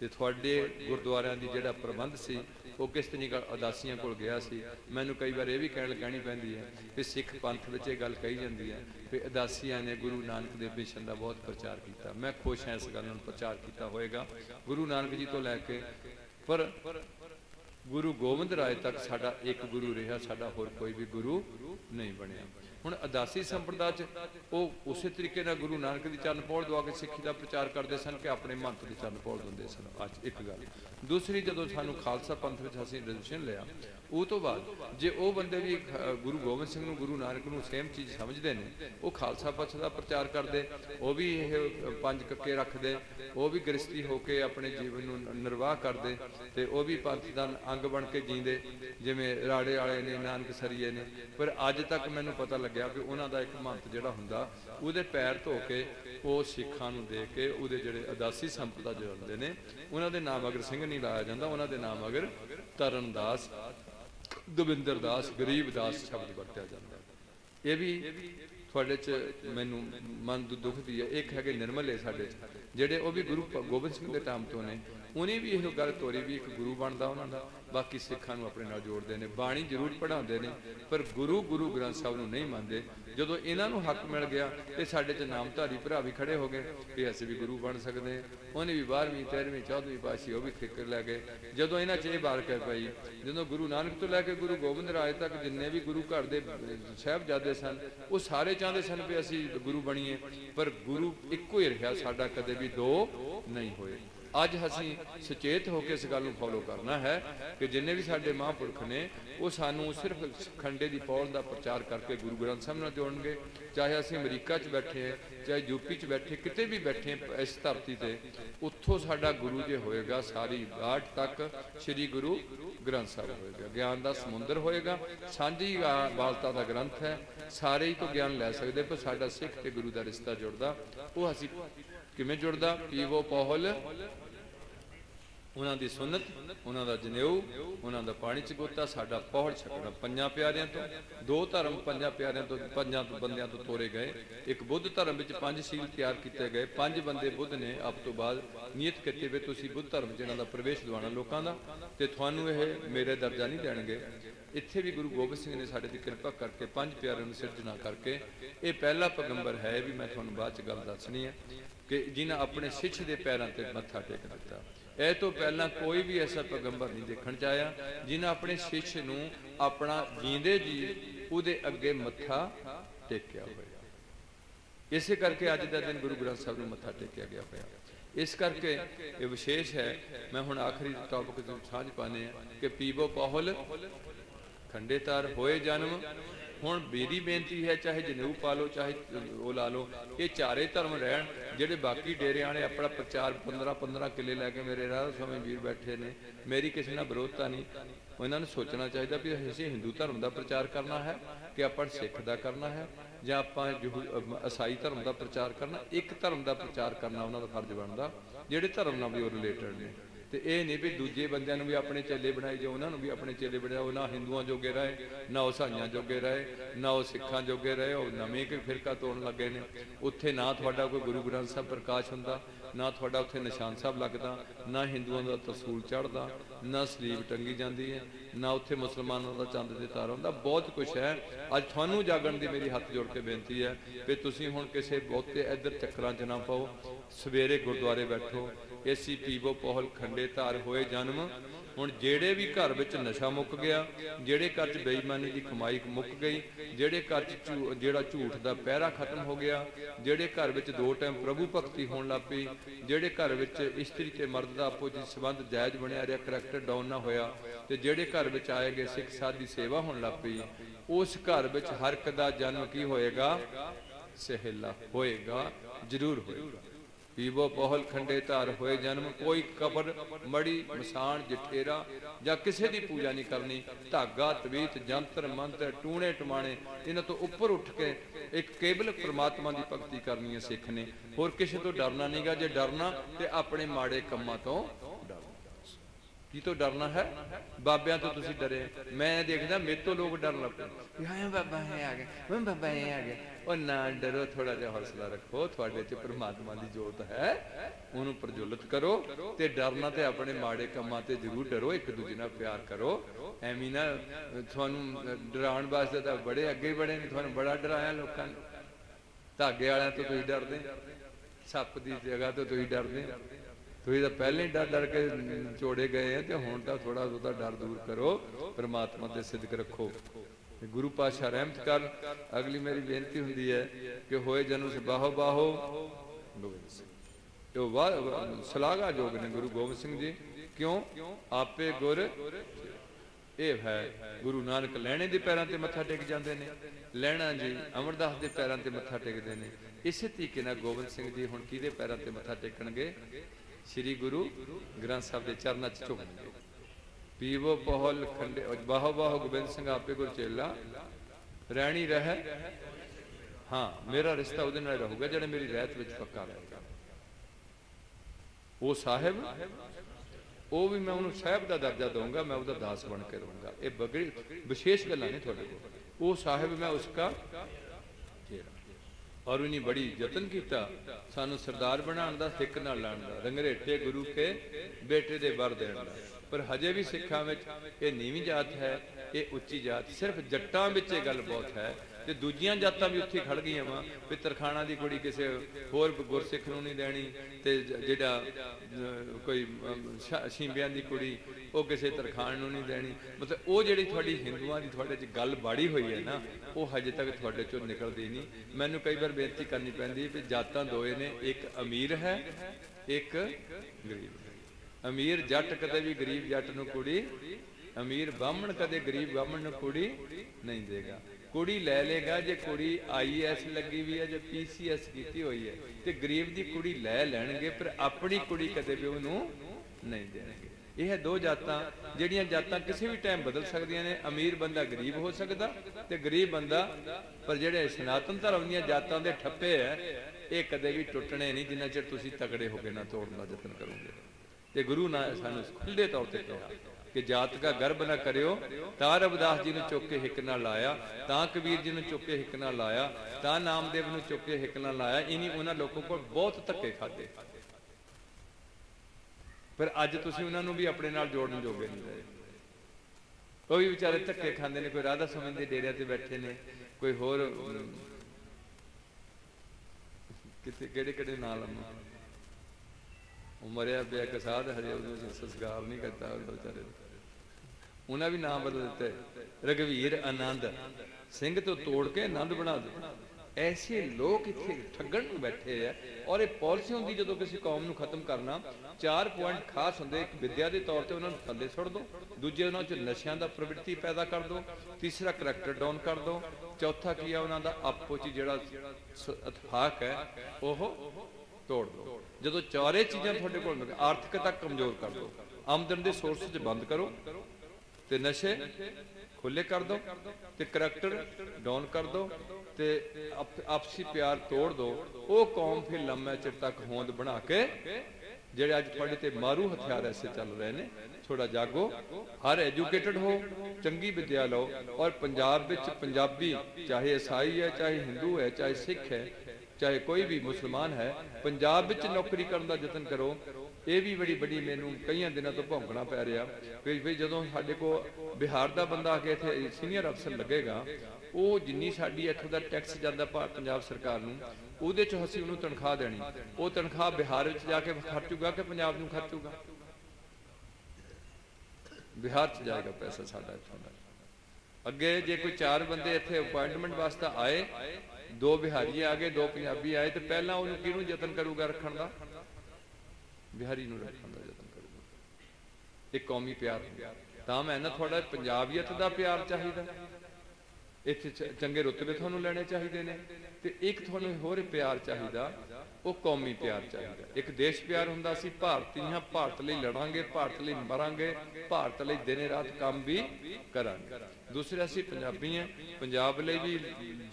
ਤੇ ਤੁਹਾਡੇ ਗੁਰਦੁਆਰਿਆਂ ਦੀ ਜਿਹੜਾ ਪ੍ਰਬੰਧ ਸੀ, ਉਹ ਕਿਸ ਤਰੀਕੇ ਅਦਾਸੀਆਂ ਕੋਲ ਗਿਆ ਸੀ? ਮੈਨੂੰ ਕਈ ਵਾਰ ਇਹ ਵੀ ਕਹਿਣ ਲਗਾਣੀ ਪੈਂਦੀ ਹੈ ਕਿ ਸਿੱਖ ਪੰਥ ਵਿੱਚ ਇਹ ਗੱਲ ਕਹੀ ਜਾਂਦੀ ਹੈ ਕਿ ਅਦਾਸੀਆਂ ਨੇ ਗੁਰੂ ਨਾਨਕ ਦੇਵ ਮਿਸ਼ਨ ਦਾ ਬਹੁਤ ਪ੍ਰਚਾਰ ਕੀਤਾ। ਮੈਂ ਖੁਸ਼ ਹਾਂ ਇਸ ਗੱਲ ਨੂੰ ਪ੍ਰਚਾਰ ਕੀਤਾ ਹੋਏਗਾ। ਗੁਰੂ ਨਾਨਕ ਜੀ ਤੋਂ ਲੈ ਕੇ ਪਰ ਗੁਰੂ ਗੋਬਿੰਦ ਰਾਏ ਤੱਕ ਸਾਡਾ ਇੱਕ ਗੁਰੂ ਰਿਹਾ, ਸਾਡਾ ਹੋਰ ਕੋਈ ਵੀ ਗੁਰੂ ਨਹੀਂ ਬਣਿਆ। ਹੁਣ ਅਦਾਸੀ ਸੰਪਰਦਾ ਚ ਉਹ ਉਸੇ ਤਰੀਕੇ ਨਾਲ ਗੁਰੂ ਨਾਨਕ ਦੀ ਚਰਨ ਪੌੜ ਦਵਾ ਕੇ ਸਿੱਖੀ ਦਾ ਪ੍ਰਚਾਰ ਕਰਦੇ ਸਨ ਕਿ ਆਪਣੇ ਮੰਤ ਦੀ ਚਰਨ ਪੌੜ ਦਿੰਦੇ ਸਨ। ਅੱਜ ਇੱਕ ਗੱਲ। ਦੂਸਰੀ ਜਦੋਂ ਸਾਨੂੰ ਖਾਲਸਾ ਪੰਥ ਵਿੱਚ ਅਸੀਂ ਰਜਿਸਟ੍ਰੇਸ਼ਨ ਲਿਆ, ਉਹ ਤੋਂ ਬਾਅਦ ਜੇ ਉਹ ਬੰਦੇ ਵੀ ਗੁਰੂ ਗੋਬਿੰਦ ਸਿੰਘ ਨੂੰ, ਗੁਰੂ ਨਾਨਕ ਨੂੰ ਸੇਮ ਚੀਜ਼ ਸਮਝਦੇ ਨੇ, ਉਹ ਖਾਲਸਾ ਪੰਥ ਦਾ ਪ੍ਰਚਾਰ ਕਰਦੇ, ਉਹ ਵੀ ਇਹ ਪੰਜ ਕੱਕੇ ਰੱਖਦੇ, ਉਹ ਵੀ ਗ੍ਰਸਤੀ ਹੋ ਕੇ ਆਪਣੇ ਜੀਵਨ ਨੂੰ ਨਿਰਵਾਹ ਕਰਦੇ ਤੇ ਉਹ ਵੀ ਪੰਥ ਦਾ ਅੰਗ ਬਣ ਕੇ ਜੀਂਦੇ, ਜਿਵੇਂ ਰਾੜੇ ਵਾਲੇ ਨੇ, ਨਾਨਕ ਸਰੀਏ ਨੇ। ਪਰ ਅੱਜ ਤੱਕ ਮੈਨੂੰ ਪਤਾ ਲੱਗਿਆ ਕਿ ਉਹਨਾਂ ਦਾ ਇੱਕ ਮੰਤ ਜਿਹੜਾ ਹੁੰਦਾ, ਉਹਦੇ ਪੈਰ ਧੋ ਕੇ ਉਹ ਸਿੱਖਾਂ ਨੂੰ ਦੇ ਕੇ ਉਹਦੇ ਜਿਹੜੇ ਅਦਾਸੀ ਸੰਪਦਾ ਜੋ ਹੁੰਦੇ ਨੇ, ਉਹਨਾਂ ਦੇ ਨਾਮ ਅਗਰ ਸਿੰਘ ਨਹੀਂ ਲਾਇਆ ਜਾਂਦਾ, ਉਹਨਾਂ ਦੇ ਨਾਮ ਅਗਰ ਤਰਨਦਾਸ, ਦਵਿੰਦਰ ਦਾਸ, ਗਰੀਬ ਦਾਸ ਸ਼ਬਦ ਵਰਤਿਆ ਜਾਂਦਾ ਇਹ ਵੀ ਤੁਹਾਡੇ ਚ ਮੈਨੂੰ ਮਨ ਦੁੱਖ ਦੀ ਹੈ। ਇੱਕ ਹੈਗੇ ਨਿਰਮਲੇ ਸਾਡੇ, ਜਿਹੜੇ ਉਹ ਵੀ ਗੁਰੂ ਗੋਬਿੰਦ ਸਿੰਘ ਦੇ ਟਾਈਮ ਤੋਂ ਨੇ ਉਹਨੇ ਵੀ ਇਹੋ ਗੱਲ ਤੋਰੀ ਵੀ ਇੱਕ ਗੁਰੂ ਬਣਦਾ ਉਹਨਾਂ ਦਾ, ਬਾਕੀ ਸਿੱਖਾਂ ਨੂੰ ਆਪਣੇ ਨਾਲ ਜੋੜਦੇ ਨੇ, ਬਾਣੀ ਜ਼ਰੂਰ ਪੜ੍ਹਾਉਂਦੇ ਨੇ, ਪਰ ਗੁਰੂ ਗੁਰੂ ਗ੍ਰੰਥ ਸਾਹਿਬ ਨੂੰ ਨਹੀਂ ਮੰਨਦੇ। ਜਦੋਂ ਇਹਨਾਂ ਨੂੰ ਹੱਕ ਮਿਲ ਗਿਆ ਤੇ ਸਾਡੇ ਚ ਨਾਮਧਾਰੀ ਭਰਾ ਵੀ ਖੜੇ ਹੋ ਗਏ ਕਿ ਅਸੀਂ ਵੀ ਗੁਰੂ ਬਣ ਸਕਦੇ ਹਾਂ। ਉਹਨੇ ਵੀ 12ਵੀਂ 13ਵੀਂ 14ਵੀਂ ਪਾਸ਼ੀ ਉਹ ਵੀ ਫਿਕਰ ਲੈ ਗਏ। ਜਦੋਂ ਇਹਨਾਂ ਚ ਇਹ ਬਾਰਕ ਪਈ, ਜਦੋਂ ਗੁਰੂ ਨਾਨਕ ਤੋਂ ਲੈ ਕੇ ਗੁਰੂ ਗੋਬਿੰਦ ਰਾਏ ਤੱਕ ਜਿੰਨੇ ਵੀ ਗੁਰੂ ਘਰ ਦੇ ਸਾਹਿਬਜ਼ਾਦੇ ਸਨ, ਉਹ ਸਾਰੇ ਚਾਹੁੰਦੇ ਸਨ ਵੀ ਅਸੀਂ ਗੁਰੂ ਬਣੀਏ, ਪਰ ਗੁਰੂ ਇੱਕੋ ਹੀ ਰਿਹਾ ਸਾਡਾ, ਕਦੇ ਵੀ ਦੋ ਨਹੀਂ ਹੋਏ। ਅੱਜ ਅਸੀਂ ਸੁਚੇਤ ਹੋ ਕੇ ਇਸ ਗੱਲ ਨੂੰ ਫੋਲੋ ਕਰਨਾ ਹੈ ਕਿ ਜਿੰਨੇ ਵੀ ਸਾਡੇ ਮਹਾਂਪੁਰਖ ਨੇ, ਉਹ ਸਾਨੂੰ ਸਿਰਫ ਖੰਡੇ ਦੀ ਪੌਲ ਦਾ ਪ੍ਰਚਾਰ ਕਰਕੇ ਗੁਰੂ ਗ੍ਰੰਥ ਸਾਹਿਬ ਨਾਲ ਜੋੜਨਗੇ। ਚਾਹੇ ਅਸੀਂ ਅਮਰੀਕਾ 'ਚ ਬੈਠੇ ਹਾਂ, ਚਾਹੇ ਯੂਪੀ 'ਚ ਬੈਠੇ ਕਿਤੇ ਵੀ ਬੈਠੇ ਇਸ ਧਰਤੀ ਤੇ, ਉੱਥੋਂ ਸਾਡਾ ਗੁਰੂ ਜੇ ਹੋਏਗਾ, ਸਾਰੀ ਬਾਟ ਤੱਕ ਸ੍ਰੀ ਗੁਰੂ ਗ੍ਰੰਥ ਸਾਹਿਬ ਹੋਏਗਾ। ਗਿਆਨ ਦਾ ਸਮੁੰਦਰ ਹੋਏਗਾ, ਸਾਂਝੀ ਵਾਲਤਾ ਦਾ ਗ੍ਰੰਥ ਹੈ, ਸਾਰੇ ਹੀ ਤੋਂ ਗਿਆਨ ਲੈ ਸਕਦੇ, ਪਰ ਸਾਡਾ ਸਿੱਖ ਤੇ ਗੁਰੂ ਦਾ ਰਿਸ਼ਤਾ ਜੁੜਦਾ, ਉਹ ਅਸੀਂ ਕਿਵੇਂ ਜੁੜਦਾ? ਪੀਵੋ ਪਹੁਲ? ਉਹਨਾਂ ਦੀ ਸੁਨਨਤ ਉਹਨਾਂ ਦਾ ਜਨੇਊ, ਉਹਨਾਂ ਦਾ ਪਾਣੀ ਚ ਗੋਤਾ, ਸਾਡਾ ਪਹੁੜ ਛਕਣਾ ਪੰਜਾਂ ਪਿਆਰਿਆਂ ਤੋਂ, ਦੋ ਧਰਮ ਪੰਜਾਂ ਪਿਆਰਿਆਂ ਤੋਂ, ਪੰਜਾਂ ਤੋਂ ਬੰਦਿਆਂ ਤੋਂ ਤੋਰੇ ਗਏ। ਇੱਕ ਬੁੱਧ ਧਰਮ ਵਿੱਚ ਪੰਜ ਸੀਲ ਤਿਆਰ ਕੀਤੇ ਗਏ। ਪੰਜ ਬੰਦੇ ਬੁੱਧ ਨੇ, ਆਪ ਤੋਂ ਬਾਅਦ ਨੀਅਤ ਕੀਤੀ ਵੇ ਤੁਸੀਂ ਬੁੱਧ ਧਰਮ ਜਿਹਨਾਂ ਦਾ ਪ੍ਰਵੇਸ਼ ਦਿਵਾਣਾ ਲੋਕਾਂ ਦਾ ਤੇ ਤੁਹਾਨੂੰ ਇਹ ਮੇਰੇ ਦਰਜਾ ਨਹੀਂ ਦੇਣਗੇ। ਇੱਥੇ ਵੀ ਗੁਰੂ ਗੋਬਿੰਦ ਸਿੰਘ ਨੇ ਸਾਡੇ ਦੀ ਕਿਰਪਾ ਕਰਕੇ ਪੰਜ ਪਿਆਰਿਆਂ ਨੂੰ ਸਿਰਜਣਾ ਕਰਕੇ, ਇਹ ਪਹਿਲਾ ਪੈਗੰਬਰ ਹੈ ਵੀ ਮੈਂ ਤੁਹਾਨੂੰ ਬਾਅਦ ਚ ਗੱਲ ਦੱਸਣੀ ਹੈ। ਕਿ ਜਿਨ੍ਹਾਂ ਆਪਣੇ ਸਿੱਖ ਦੇ ਪੈਰਾਂ ਤੇ ਮੱਥਾ ਟੇਕ ਦਿੱਤਾ। ਇਹ ਤੋਂ ਪਹਿਲਾਂ ਕੋਈ ਵੀ ਐਸਾ ਪੈਗੰਬਰ ਨਹੀਂ ਦੇਖਣ ਚ ਆਇਆ, ਜਿਨ੍ਹਾਂ ਆਪਣੇ ਸਿੱਖ ਨੂੰ ਆਪਣਾ ਜੀਂਦੇ ਜੀ, ਉਹਦੇ ਅੱਗੇ ਮੱਥਾ ਟੇਕਿਆ ਹੋਇਆ। ਇਸੇ ਕਰਕੇ ਅੱਜ ਦਾ ਦਿਨ ਗੁਰੂ ਗ੍ਰੰਥ ਸਾਹਿਬ ਨੂੰ ਮੱਥਾ ਟੇਕਿਆ ਗਿਆ ਹੋਇਆ। ਇਸ ਕਰਕੇ ਇਹ ਵਿਸ਼ੇਸ਼ ਹੈ, ਮੈਂ ਹੁਣ ਆਖਰੀ ਟੌਪਿਕ ਤੋਂ ਸਾਂਝ ਪਾਣੇ ਆ ਕਿ ਪੀਵੋ ਪਾਹੁਲ ਖੰਡੇ ਤਾਰ ਹੋਏ ਜਨਮ ਹੁਣ ਮੇਰੀ ਬੇਨਤੀ ਹੈ, ਚਾਹੇ ਜਨੇਊ ਪਾ ਲਓ, ਚਾਹੇ ਉਹ ਲਾ ਲਓ ਇਹ ਚਾਰੇ ਧਰਮ ਰਹਿਣ, ਜਿਹੜੇ ਬਾਕੀ ਡੇਰਿਆਂ ਵਾਲੇ ਆਪਣਾ ਪ੍ਰਚਾਰ 15 15 ਕਿੱਲੇ ਲੈ ਕੇ ਮੇਰੇ ਰਾਹ ਸਮੇਂ ਵੀਰ ਬੈਠੇ ਨੇ, ਮੇਰੀ ਕਿਸੇ ਨਾਲ ਵਿਰੋਧਤਾ ਨਹੀਂ। ਉਹਨਾਂ ਨੂੰ ਸੋਚਣਾ ਚਾਹੀਦਾ ਵੀ ਅਸੀਂ ਹਿੰਦੂ ਧਰਮ ਦਾ ਪ੍ਰਚਾਰ ਕਰਨਾ ਹੈ, ਕਿ ਆਪਾਂ ਸਿੱਖ ਦਾ ਕਰਨਾ ਹੈ, ਜਾਂ ਆਪਾਂ ਈਸਾਈ ਧਰਮ ਦਾ ਪ੍ਰਚਾਰ ਕਰਨਾ, ਇੱਕ ਧਰਮ ਦਾ ਪ੍ਰਚਾਰ ਕਰਨਾ ਉਹਨਾਂ ਦਾ ਫਰਜ਼ ਬਣਦਾ, ਜਿਹੜੇ ਧਰਮ ਨਾਲ ਵੀ ਉਹ ਰਿਲੇਟਡ ਨੇ। ਤੇ ਇਹ ਨਹੀਂ ਵੀ ਦੂਜੇ ਬੰਦਿਆਂ ਨੂੰ ਵੀ ਆਪਣੇ ਚੇਲੇ ਬਣਾਈ ਜਾਓ ਉਹਨਾਂ ਨੂੰ ਵੀ ਆਪਣੇ ਚੇਲੇ ਬਣਾਓ ਨਾ ਹਿੰਦੂਆਂ ਜੋਗੇ ਰਹੇ, ਨਾ ਉਹ ਸਾਈਆਂ ਜੋਗੇ ਰਹੇ, ਨਾ ਉਹ ਸਿੱਖਾਂ ਜੋਗੇ ਰਹੇ, ਉਹ ਨਵੇਂ ਕੋਈ ਫਿਰਕਾ ਤੋੜਨ ਲੱਗੇ ਨੇ। ਉੱਥੇ ਨਾ ਤੁਹਾਡਾ ਕੋਈ ਗੁਰੂ ਗ੍ਰੰਥ ਸਾਹਿਬ ਪ੍ਰਕਾਸ਼ ਹੁੰਦਾ, ਨਾ ਤੁਹਾਡਾ ਉੱਥੇ ਨਿਸ਼ਾਨ ਸਾਹਿਬ ਲੱਗਦਾ, ਨਾ ਹਿੰਦੂਆਂ ਦਾ ਤਸੂਲ ਚੜਦਾ ਨਾ ਸਲੀਬ ਟੰਗੀ ਜਾਂਦੀ ਹੈ, ਨਾ ਉੱਥੇ ਮੁਸਲਮਾਨਾਂ ਦਾ ਚੰਦ ਦੇ ਤਾਰਾ ਹੁੰਦਾ। ਬਹੁਤ ਕੁਝ ਹੈ। ਅੱਜ ਤੁਹਾਨੂੰ ਜਾਗਣ ਦੀ ਮੇਰੀ ਹੱਥ ਜੋੜ ਕੇ ਬੇਨਤੀ ਹੈ ਕਿ ਤੁਸੀਂ ਹੁਣ ਕਿਸੇ ਬਹੁਤੇ ਇੱਧਰ ਚੱਕਰਾਂ 'ਚ ਨਾ ਪਾਓ। ਸਵੇਰੇ ਗੁਰਦੁਆਰੇ ਬੈਠੋ ਏਸੀ ਪੀਵੋ ਪਹੁਲ ਖੰਡੇ ਧਾਰ ਹੋਏ ਜਨਮ। ਹੁਣ ਜਿਹੜੇ ਵੀ ਘਰ ਵਿੱਚ ਨਸ਼ਾ ਮੁੱਕ ਗਿਆ, ਜਿਹੜੇ ਘਰ 'ਚ ਬੇਈਮਾਨੀ ਦੀ ਕਮਾਈ ਮੁੱਕ ਗਈ, ਜਿਹੜੇ ਘਰ 'ਚ ਜਿਹੜਾ ਝੂਠ ਦਾ ਪਹਿਰਾ ਖਤਮ ਹੋ ਗਿਆ, ਜਿਹੜੇ ਘਰ ਵਿੱਚ ਦੋ ਟਾਈਮ ਪ੍ਰਭੂ ਭਗਤੀ ਹੋਣ ਲੱਗ ਪਈ, ਜਿਹੜੇ ਘਰ ਵਿੱਚ ਇਸਤਰੀ ਤੇ ਮਰਦ ਦਾ ਆਪੋ ਜੀ ਸੰਬੰਧ ਜਾਇਜ਼ ਬਣਿਆ ਰਿਹਾ ਕਰੈਕਟਰ ਡਾਊਨ ਨਾ ਹੋਇਆ, ਤੇ ਜਿਹੜੇ ਘਰ ਵਿੱਚ ਆਏ ਗਏ ਸਿੱਖ ਸਾਧ ਦੀ ਸੇਵਾ ਹੋਣ ਲੱਗ ਪਈ, ਉਸ ਘਰ ਵਿੱਚ ਹਰ ਇੱਕ ਦਾ ਜਨਮ ਕੀ ਹੋਏਗਾ? ਸਹਿਲਾ ਹੋਏਗਾ, ਜ਼ਰੂਰ ਹੋਏਗਾ। ਪੀਵੋ ਪਹੁਲ ਖੰਡੇ ਧਾਰ ਹੋਏ ਜਨਮ, ਕੋਈ ਕਬਰ ਮੜੀ ਮਸਾਨ ਜਠੇਰਾ, ਜਾਂ ਕਿਸੇ ਦੀ ਪੂਜਾ ਨਹੀਂ ਕਰਨੀ, ਧਾਗਾ, ਤਵੀਤ, ਜੰਤਰ, ਮੰਤਰ, ਟੂਣੇ, ਟਮਾਣੇ, ਇਹਨਾਂ ਤੋਂ ਉੱਪਰ ਉੱਠ ਕੇ ਇੱਕ ਕੇਵਲ ਪ੍ਰਮਾਤਮਾ ਦੀ ਭਗਤੀ ਕਰਨੀ ਹੈ ਸਿੱਖ ਨੇ। ਹੋਰ ਕਿਸੇ ਤੋਂ ਡਰਨਾ ਨਹੀਂਗਾ, ਜੇ ਡਰਨਾ ਤੇ ਆਪਣੇ ਮਾੜੇ ਕੰਮਾਂ ਤੋਂ ਡਰਨਾ। ਕੀ ਤੋਂ ਡਰਨਾ ਹੈ? ਬਾਬਿਆਂ ਤੋਂ ਤੁਸੀਂ ਡਰੇ। ਮੈਂ ਦੇਖਦਾ ਮੇਰੇ ਤੋਂ ਲੋਕ ਡਰਨ ਲੱਗ ਪਏ। ਹਾਂ ਬਾਬਾ ਹੈ ਆ ਗਿਆ। ਮੈਂ ਬਾਬਾ ਹੈ ਆ ਗਿਆ। ਉਹ ਨਾ ਡਰੋ ਥੋੜਾ ਜਿਹਾ ਹੌਸਲਾ ਰੱਖੋ, ਤੁਹਾਡੇ 'ਚ ਪ੍ਰਮਾਤਮਾ ਦੀ ਜੋਤ ਹੈ। ਉਹਨੂੰ ਪ੍ਰਜਵਲਿਤ ਕਰੋ ਤੇ ਡਰਨਾ ਤੇ ਆਪਣੇ ਮਾੜੇ ਕੰਮਾਂ ਤੇ ਜ਼ਰੂਰ ਡਰੋ, ਇੱਕ ਦੂਜੇ ਨਾਲ ਪਿਆਰ ਕਰੋ। ਐਵੇਂ ਨਾ, ਤੁਹਾਨੂੰ ਡਰਾਉਣ ਵਾਸਤੇ ਤਾਂ ਬੜੇ ਅੱਗੇ ਬੜੇ ਨੇ, ਤੁਹਾਨੂੰ ਬੜਾ ਡਰਾਇਆ ਲੋਕਾਂ ਨੇ। ਧਾਗੇ ਵਾਲਿਆਂ ਤੋਂ ਤੁਸੀਂ ਡਰਦੇ, ਸੱਪ ਦੀ ਜਗ੍ਹਾ ਤੋਂ ਤੁਸੀਂ ਡਰਦੇ। ਤੁਸੀਂ ਤਾਂ ਪਹਿਲੇ ਡਰ ਡਰ ਕੇ ਚੋੜੇ ਗਏ ਆ ਤੇ ਹੁਣ ਤਾਂ ਥੋੜਾ ਬਹੁਤਾ ਡਰ ਦੂਰ ਕਰੋ, ਪ੍ਰਮਾਤਮਾ ਤੇ ਸਿੱਧਕ ਰੱਖੋ। ਤੇ ਗੁਰੂ ਪਾਤਸ਼ਾਹ ਰਹਿਮਤ ਕਰਨ। ਅਗਲੀ ਮੇਰੀ ਬੇਨਤੀ ਹੁੰਦੀ ਹੈ ਕਿ ਹੋਏ ਜਨਮ ਸੇ ਬਾਹੋ ਬਾਹੋ। ਗੋਬਿੰਦ ਸਿੰਘ ਜੋ ਵਾ- ਜੋਗ ਨੇ ਗੁਰੂ ਗੋਬਿੰਦ ਸਿੰਘ ਜੀ। ਕਿਉਂ? ਆਪੇ ਗੁਰ ਇਹ ਹੈ। ਗੁਰੂ ਨਾਨਕ ਲੈਣੇ ਦੇ ਪੈਰਾਂ ਤੇ ਮੱਥਾ ਟੇਕ ਜਾਂਦੇ ਨੇ। ਲੈਣਾ ਜੀ, ਅਮਰਦਾਸ ਦੇ ਪੈਰਾਂ ਤੇ ਮੱਥਾ ਟੇਕਦੇ ਨੇ। ਇਸੇ ਤਰੀਕੇ ਨਾਲ ਗੋਬਿੰਦ ਸਿੰਘ ਜੀ ਹੁਣ ਕਿਹਦੇ ਪੈਰਾਂ ਤੇ ਮੱਥਾ ਟੇਕਣਗੇ? ਸ੍ਰੀ ਗੁਰੂ ਗ੍ਰੰਥ ਸਾਹਿਬ ਦੇ ਚਰਨਾਂ 'ਚ ਝੁਕਣਗੇ। ਪੀਵੋ ਪਹੁਲ ਖੰਡੇ ਬਾਹੋ ਬਾਹੋ ਗੋਬਿੰਦ ਸਿੰਘ ਆਪੇ ਗੁਰ ਚੇਲਾ। ਰਹਿਣੀ ਰਹਿ। ਹਾਂ, ਮੇਰਾ ਰਿਸ਼ਤਾ ਉਹਦੇ ਨਾਲ ਰਹੂਗਾ, ਜਿਹੜਾ ਮੇਰੀ ਰਹਿਤ ਵਿੱਚ ਪੱਕਾ ਰਹੇਗਾ। ਉਹ ਸਾਹਿਬ, ਉਹ ਵੀ ਮੈਂ ਉਹਨੂੰ ਸਾਹਿਬ ਦਾ ਦਰਜਾ ਦਊਂਗਾ, ਮੈਂ ਉਹਦਾ ਦਾਸ ਬਣ ਕੇ ਰਹੂੰਗਾ। ਇਹ ਬਗੜੀ ਵਿਸ਼ੇਸ਼ ਗੱਲਾਂ ਨੇ ਤੁਹਾਡੇ ਕੋਲ। ਉਹ ਸਾਹਿਬ, ਮੈਂ ਉਸਕਾ ਚੇਲਾ। ਔਰ ਉਹਨੇ ਬੜੀ ਯਤਨ ਕੀਤਾ, ਸਾਨੂੰ ਸਰਦਾਰ ਬਣਾਉਣ ਦਾ, ਸਿੱਖ ਨਾਲ ਲਾਣ ਦਾ, ਰੰਗਰੇਟੇ ਗੁਰੂ ਕੇ ਬੇਟੇ ਦੇ ਵਰ ਦੇਣ ਦਾ। ਪਰ ਹਜੇ ਵੀ ਸਿੱਖਾਂ ਵਿੱਚ ਇਹ ਨੀਵੀਂ ਜਾਤ ਹੈ, ਇਹ ਉੱਚੀ ਜਾਤ। ਸਿਰਫ ਜੱਟਾਂ ਵਿੱਚ ਇਹ ਗੱਲ ਬਹੁਤ ਹੈ ਤੇ ਦੂਜੀਆਂ ਜਾਤਾਂ ਵੀ ਉੱਥੇ ਖੜ ਗਈਆਂ ਵਾ ਵੀ ਤਰਖਾਣਾ ਦੀ ਕੁੜੀ ਕਿਸੇ ਹੋਰ ਗੁਰਸਿੱਖ ਨੂੰ ਨਹੀਂ ਦੇਣੀ ਤੇ ਜਿਹੜਾ ਕੋਈ ਸ਼ੀਂਬਿਆਂ ਦੀ ਕੁੜੀ ਉਹ ਕਿਸੇ ਤਰਖਾਣ ਨੂੰ ਨਹੀਂ ਦੇਣੀ। ਮਤਲਬ ਉਹ ਜਿਹੜੀ ਤੁਹਾਡੀ ਹਿੰਦੂਆਂ ਦੀ ਤੁਹਾਡੇ 'ਚ ਗੱਲ ਬਾੜੀ ਹੋਈ ਹੈ ਨਾ, ਉਹ ਹਜੇ ਤੱਕ ਤੁਹਾਡੇ 'ਚੋਂ ਨਿਕਲਦੀ ਨਹੀਂ। ਮੈਨੂੰ ਕਈ ਵਾਰ ਬੇਨਤੀ ਕਰਨੀ ਪੈਂਦੀ ਹੈ ਵੀ ਜਾਤਾਂ ਦੋਏ ਨੇ, ਇੱਕ ਅਮੀਰ ਹੈ, ਇੱਕ ਗਰੀਬ ਅਮੀਰ ਜੱਟ ਕਦੇ ਵੀ ਗਰੀਬ ਜੱਟ ਨੂੰ ਕੁੜੀ, ਅਮੀਰ ਬਾਹਮਣ ਕਦੇ ਗਰੀਬ ਬਾਹਮਣ ਨੂੰ ਕੁੜੀ ਨਹੀਂ ਦੇਗਾ। ਕੁੜੀ ਲੈ ਲੇਗਾ ਜੇ ਕੁੜੀ ਆਈਐਸ ਲੱਗੀ ਵੀ ਹੈ, ਜੇ ਪੀਸੀਐਸ ਕੀਤੀ ਹੋਈ ਹੈ, ਤੇ ਗਰੀਬ ਦੀ ਕੁੜੀ ਲੈ ਲੈਣਗੇ, ਪਰ ਆਪਣੀ ਕੁੜੀ ਕਦੇ ਵੀ ਉਹਨੂੰ ਨਹੀਂ ਦੇਣਗੇ। ਇਹ ਦੋ ਜਾਤਾਂ, ਜਿਹੜੀਆਂ ਜਾਤਾਂ ਕਿਸੇ ਵੀ ਟਾਈਮ ਬਦਲ ਸਕਦੀਆਂ ਨੇ। ਅਮੀਰ ਬੰਦਾ ਗਰੀਬ ਹੋ ਸਕਦਾ ਤੇ ਗਰੀਬ ਬੰਦਾ, ਪਰ ਜਿਹੜੇ ਸਨਾਤਨ ਧਰਮ ਦੀਆਂ ਜਾਤਾਂ ਦੇ ਠੱਪੇ ਐ ਇਹ ਕਦੇ ਵੀ ਟੁੱਟਣੇ ਨਹੀਂ, ਜਿੰਨਾ ਚਿਰ ਤੁਸੀਂ ਤਕੜੇ ਹੋ ਕੇ ਨਾ ਤੋੜਨ ਦਾ ਯਤਨ ਕਰੋਗੇ। ਤੇ ਗੁਰੂ ਨੇ ਸਾਨੂੰ ਖੁੱਲੇ ਤੌਰ ਤੇ ਕਿਹਾ ਕਿ ਜਾਤ ਦਾ ਗਰਭ ਨਾ ਕਰਿਓ, ਤਾਂ ਰਵਿਦਾਸ ਜੀ ਨੂੰ ਚੁੱਕ ਕੇ ਹਿੱਕ ਨਾਲ ਲਾਇਆ, ਤਾਂ ਕਬੀਰ ਜੀ ਨੂੰ ਚੁੱਕ ਕੇ ਹਿੱਕ ਨਾਲ ਲਾਇਆ, ਤਾਂ ਨਾਮਦੇਵ ਨੂੰ ਚੁੱਕ ਕੇ ਹਿੱਕ ਨਾਲ ਲਾਇਆ, ਇਨੀ ਉਹਨਾਂ ਲੋਕਾਂ ਕੋਲ ਬਹੁਤ ਧੱਕੇ ਖਾਦੇ ਪਰ ਅੱਜ ਤੁਸੀਂ ਉਹਨਾਂ ਨੂੰ ਵੀ ਆਪਣੇ ਨਾਲ ਜੋੜਨ ਜੋਗੇ ਨਹੀਂ ਰਹੇ। ਉਹ ਵੀ ਵਿਚਾਰੇ ਧੱਕੇ ਖਾਂਦੇ ਨੇ, ਕੋਈ ਰਾਧਾ ਸਮਨ ਦੇ ਡੇਰਿਆਂ ਤੇ ਬੈਠੇ ਨੇ, ਕੋਈ ਹੋਰ ਕਿਤੇ ਕਿਹੜੇ ਕਿਹੜੇ ਨਾਲ ਉਹ ਮਰਿਆ ਪਿਆ ਇੱਕ ਹਜੇ ਉਹਨੂੰ ਸੰਸਕਾਰ ਨਹੀਂ ਕਰਤਾ ਉਹ ਵਿਚਾਰੇ ਉਹਨਾਂ ਵੀ ਨਾਮ ਬਦਲ ਦਿੱਤੇ। ਰਗਵੀਰ ਆਨੰਦ, ਸਿੰਘ ਤੋਂ ਤੋੜ ਕੇ ਆਨੰਦ ਬਣਾ ਦਿੱਤਾ ਐਸੇ ਲੋਕ ਇੱਥੇ ਠੱਗਣ ਨੂੰ ਬੈਠੇ ਆ ਔਰ ਇਹ ਪਾਲਿਸੀ ਹੁੰਦੀ ਜਦੋਂ ਕਿਸੇ ਕੌਮ ਨੂੰ ਖਤਮ ਕਰਨਾ, ਚਾਰ ਪੁਆਇੰਟ ਖਾਸ ਹੁੰਦੇ। ਇੱਕ ਵਿਦਿਆ ਦੇ ਤੌਰ ਤੇ ਉਹਨਾਂ ਨੂੰ ਥੱਲੇ ਸੁੱਟ ਦੋ, ਦੂਜੇ ਉਹਨਾਂ 'ਚ ਨਸ਼ਿਆਂ ਦਾ ਪ੍ਰਵਿਰਤੀ ਪੈਦਾ ਕਰ ਦੋ, ਤੀਸਰਾ ਕਰੈਕਟਰ ਡਾਊਨ ਕਰ ਦੋ, ਚੌਥਾ ਕੀ ਆ ਉਹਨਾਂ ਦਾ ਆਪੋ 'ਚ ਜਿਹੜਾ ਇਤਫਾਕ ਹੈ, ਉਹ ਤੋੜ ਦੋ। ਜਦੋਂ ਚਾਰੇ ਚੀਜ਼ਾਂ ਤੁਹਾਡੇ ਕੋਲ ਆਰਥਿਕਤਾ ਕਮਜ਼ੋਰ ਕਰ ਦੋ। ਆਮਦਨ ਦੇ ਸੋਰਸ 'ਚ ਬੰਦ ਕਰੋ ਤੇ ਨਸ਼ੇ ਖੁੱਲੇ ਕਰ ਦੋ ਤੇ ਕਰੈਕਟਰ ਡਾਊਨ ਕਰ ਦੋ ਤੇ ਆਪਸੀ ਪਿਆਰ ਤੋੜ ਦੋ। ਉਹ ਕੌਮ ਫਿਰ ਲੰਮੇ ਚਿਰ ਤੱਕ ਹੋਂਦ ਬਣਾ ਕੇ ਜਿਹੜੇ ਅੱਜ ਤੁਹਾਡੇ ਤੇ ਮਾਰੂ ਹਥਿਆਰ ਐਸੇ ਚੱਲ ਰਹੇ ਨੇ ਥੋੜਾ ਜਾਗੋ। ਹਰ ਐਜੂਕੇਟਡ ਹੋ, ਚੰਗੀ ਵਿਦਿਆ ਲਓ ਔਰ ਪੰਜਾਬ ਵਿੱਚ ਪੰਜਾਬੀ ਚਾਹੇ ਈਸਾਈ ਹੈ, ਚਾਹੇ ਹਿੰਦੂ ਹੈ, ਚਾਹੇ ਸਿੱਖ ਹੈ ਚਾਹੇ ਕੋਈ ਵੀ ਮੁਸਲਮਾਨ ਹੈ, ਪੰਜਾਬ ਵਿੱਚ ਨੌਕਰੀ ਕਰਨ ਦਾ ਯਤਨ ਕਰੋ, ਇਹ ਵੀ ਬੜੀ ਬੜੀ ਮੈਨੂੰ ਕਈਆਂ ਦਿਨਾਂ ਤੋਂ ਭੌਂਕਣਾ ਪੈ ਰਿਹਾ। ਕਿ ਵੀ ਜਦੋਂ ਸਾਡੇ ਕੋ ਬਿਹਾਰ ਦਾ ਬੰਦਾ ਆ ਕੇ ਇੱਥੇ ਸੀਨੀਅਰ ਅਫਸਰ ਲੱਗੇਗਾ, ਉਹ ਜਿੰਨੀ ਸਾਡੀ ਇੱਥੋਂ ਦਾ ਟੈਕਸ ਜਾਂਦਾ ਭਾਰਤ ਪੰਜਾਬ ਸਰਕਾਰ ਨੂੰ, ਉਹਦੇ ਚੋਂ ਅਸੀਂ ਉਹਨੂੰ ਤਨਖਾਹ ਦੇਣੀ। ਉਹ ਤਨਖਾਹ ਬਿਹਾਰ ਵਿੱਚ ਜਾ ਕੇ ਖਰਚੂਗਾ ਕਿ ਪੰਜਾਬ ਨੂੰ ਖਰਚੂਗਾ? ਬਿਹਾਰ 'ਚ ਜਾਏਗਾ ਪੈਸਾ ਸਾਡਾ ਇੱਥੋਂ ਦਾ। ਅੱਗੇ ਜੇ ਕੋਈ ਚਾਰ ਬੰਦੇ ਇੱਥੇ ਅਪਾਇੰਟਮੈਂਟ ਵਾਸਤੇ ਆਏ, ਦੋ ਬਿਹਾਰੀ ਆ ਗਏ, ਦੋ ਪੰਜਾਬੀ ਆਏ, ਤੇ ਪਹਿਲਾਂ ਉਹਨੂੰ ਕਿਹਨੂੰ ਯਤਨ ਕਰੂਗਾ ਰੱਖਣ ਦਾ? ਬਿਹਾਰੀ ਨੂੰ ਰੱਖਣ ਦਾ ਯਤਨ ਕਰੂਗਾ। ਇਹ ਕੌਮੀ ਪਿਆਰ ਤਾਂ ਮੈਂ ਨਾ ਤੁਹਾਡਾ ਪੰਜਾਬੀਅਤ ਦਾ ਪਿਆਰ ਚਾਹੀਦਾ। ਇੱਥੇ ਚੰਗੇ ਰੁਤਬੇ ਤੁਹਾਨੂੰ ਲੈਣੇ ਚਾਹੀਦੇ ਨੇ। ਤੇ ਇੱਕ ਤੁਹਾਨੂੰ ਹੋਰ ਪਿਆਰ ਚਾਹੀਦਾ। ਉਹ ਕੌਮੀ ਪਿਆਰ ਚਾਹੀਦਾ। ਇੱਕ ਦੇਸ਼ ਪਿਆਰ ਹੁੰਦਾ ਸੀ, ਭਾਰਤੀ ਹਾਂ ਭਾਰਤ ਲਈ ਲੜਾਂਗੇ, ਭਾਰਤ ਲਈ ਮਰਾਂਗੇ, ਭਾਰਤ ਲਈ ਦਿਨੇ ਰਾਤ ਕੰਮ ਵੀ ਕਰਾਂਗੇ। ਦੂਸਰਾ ਅਸੀਂ ਪੰਜਾਬੀ ਹਾਂ, ਪੰਜਾਬ ਲਈ ਵੀ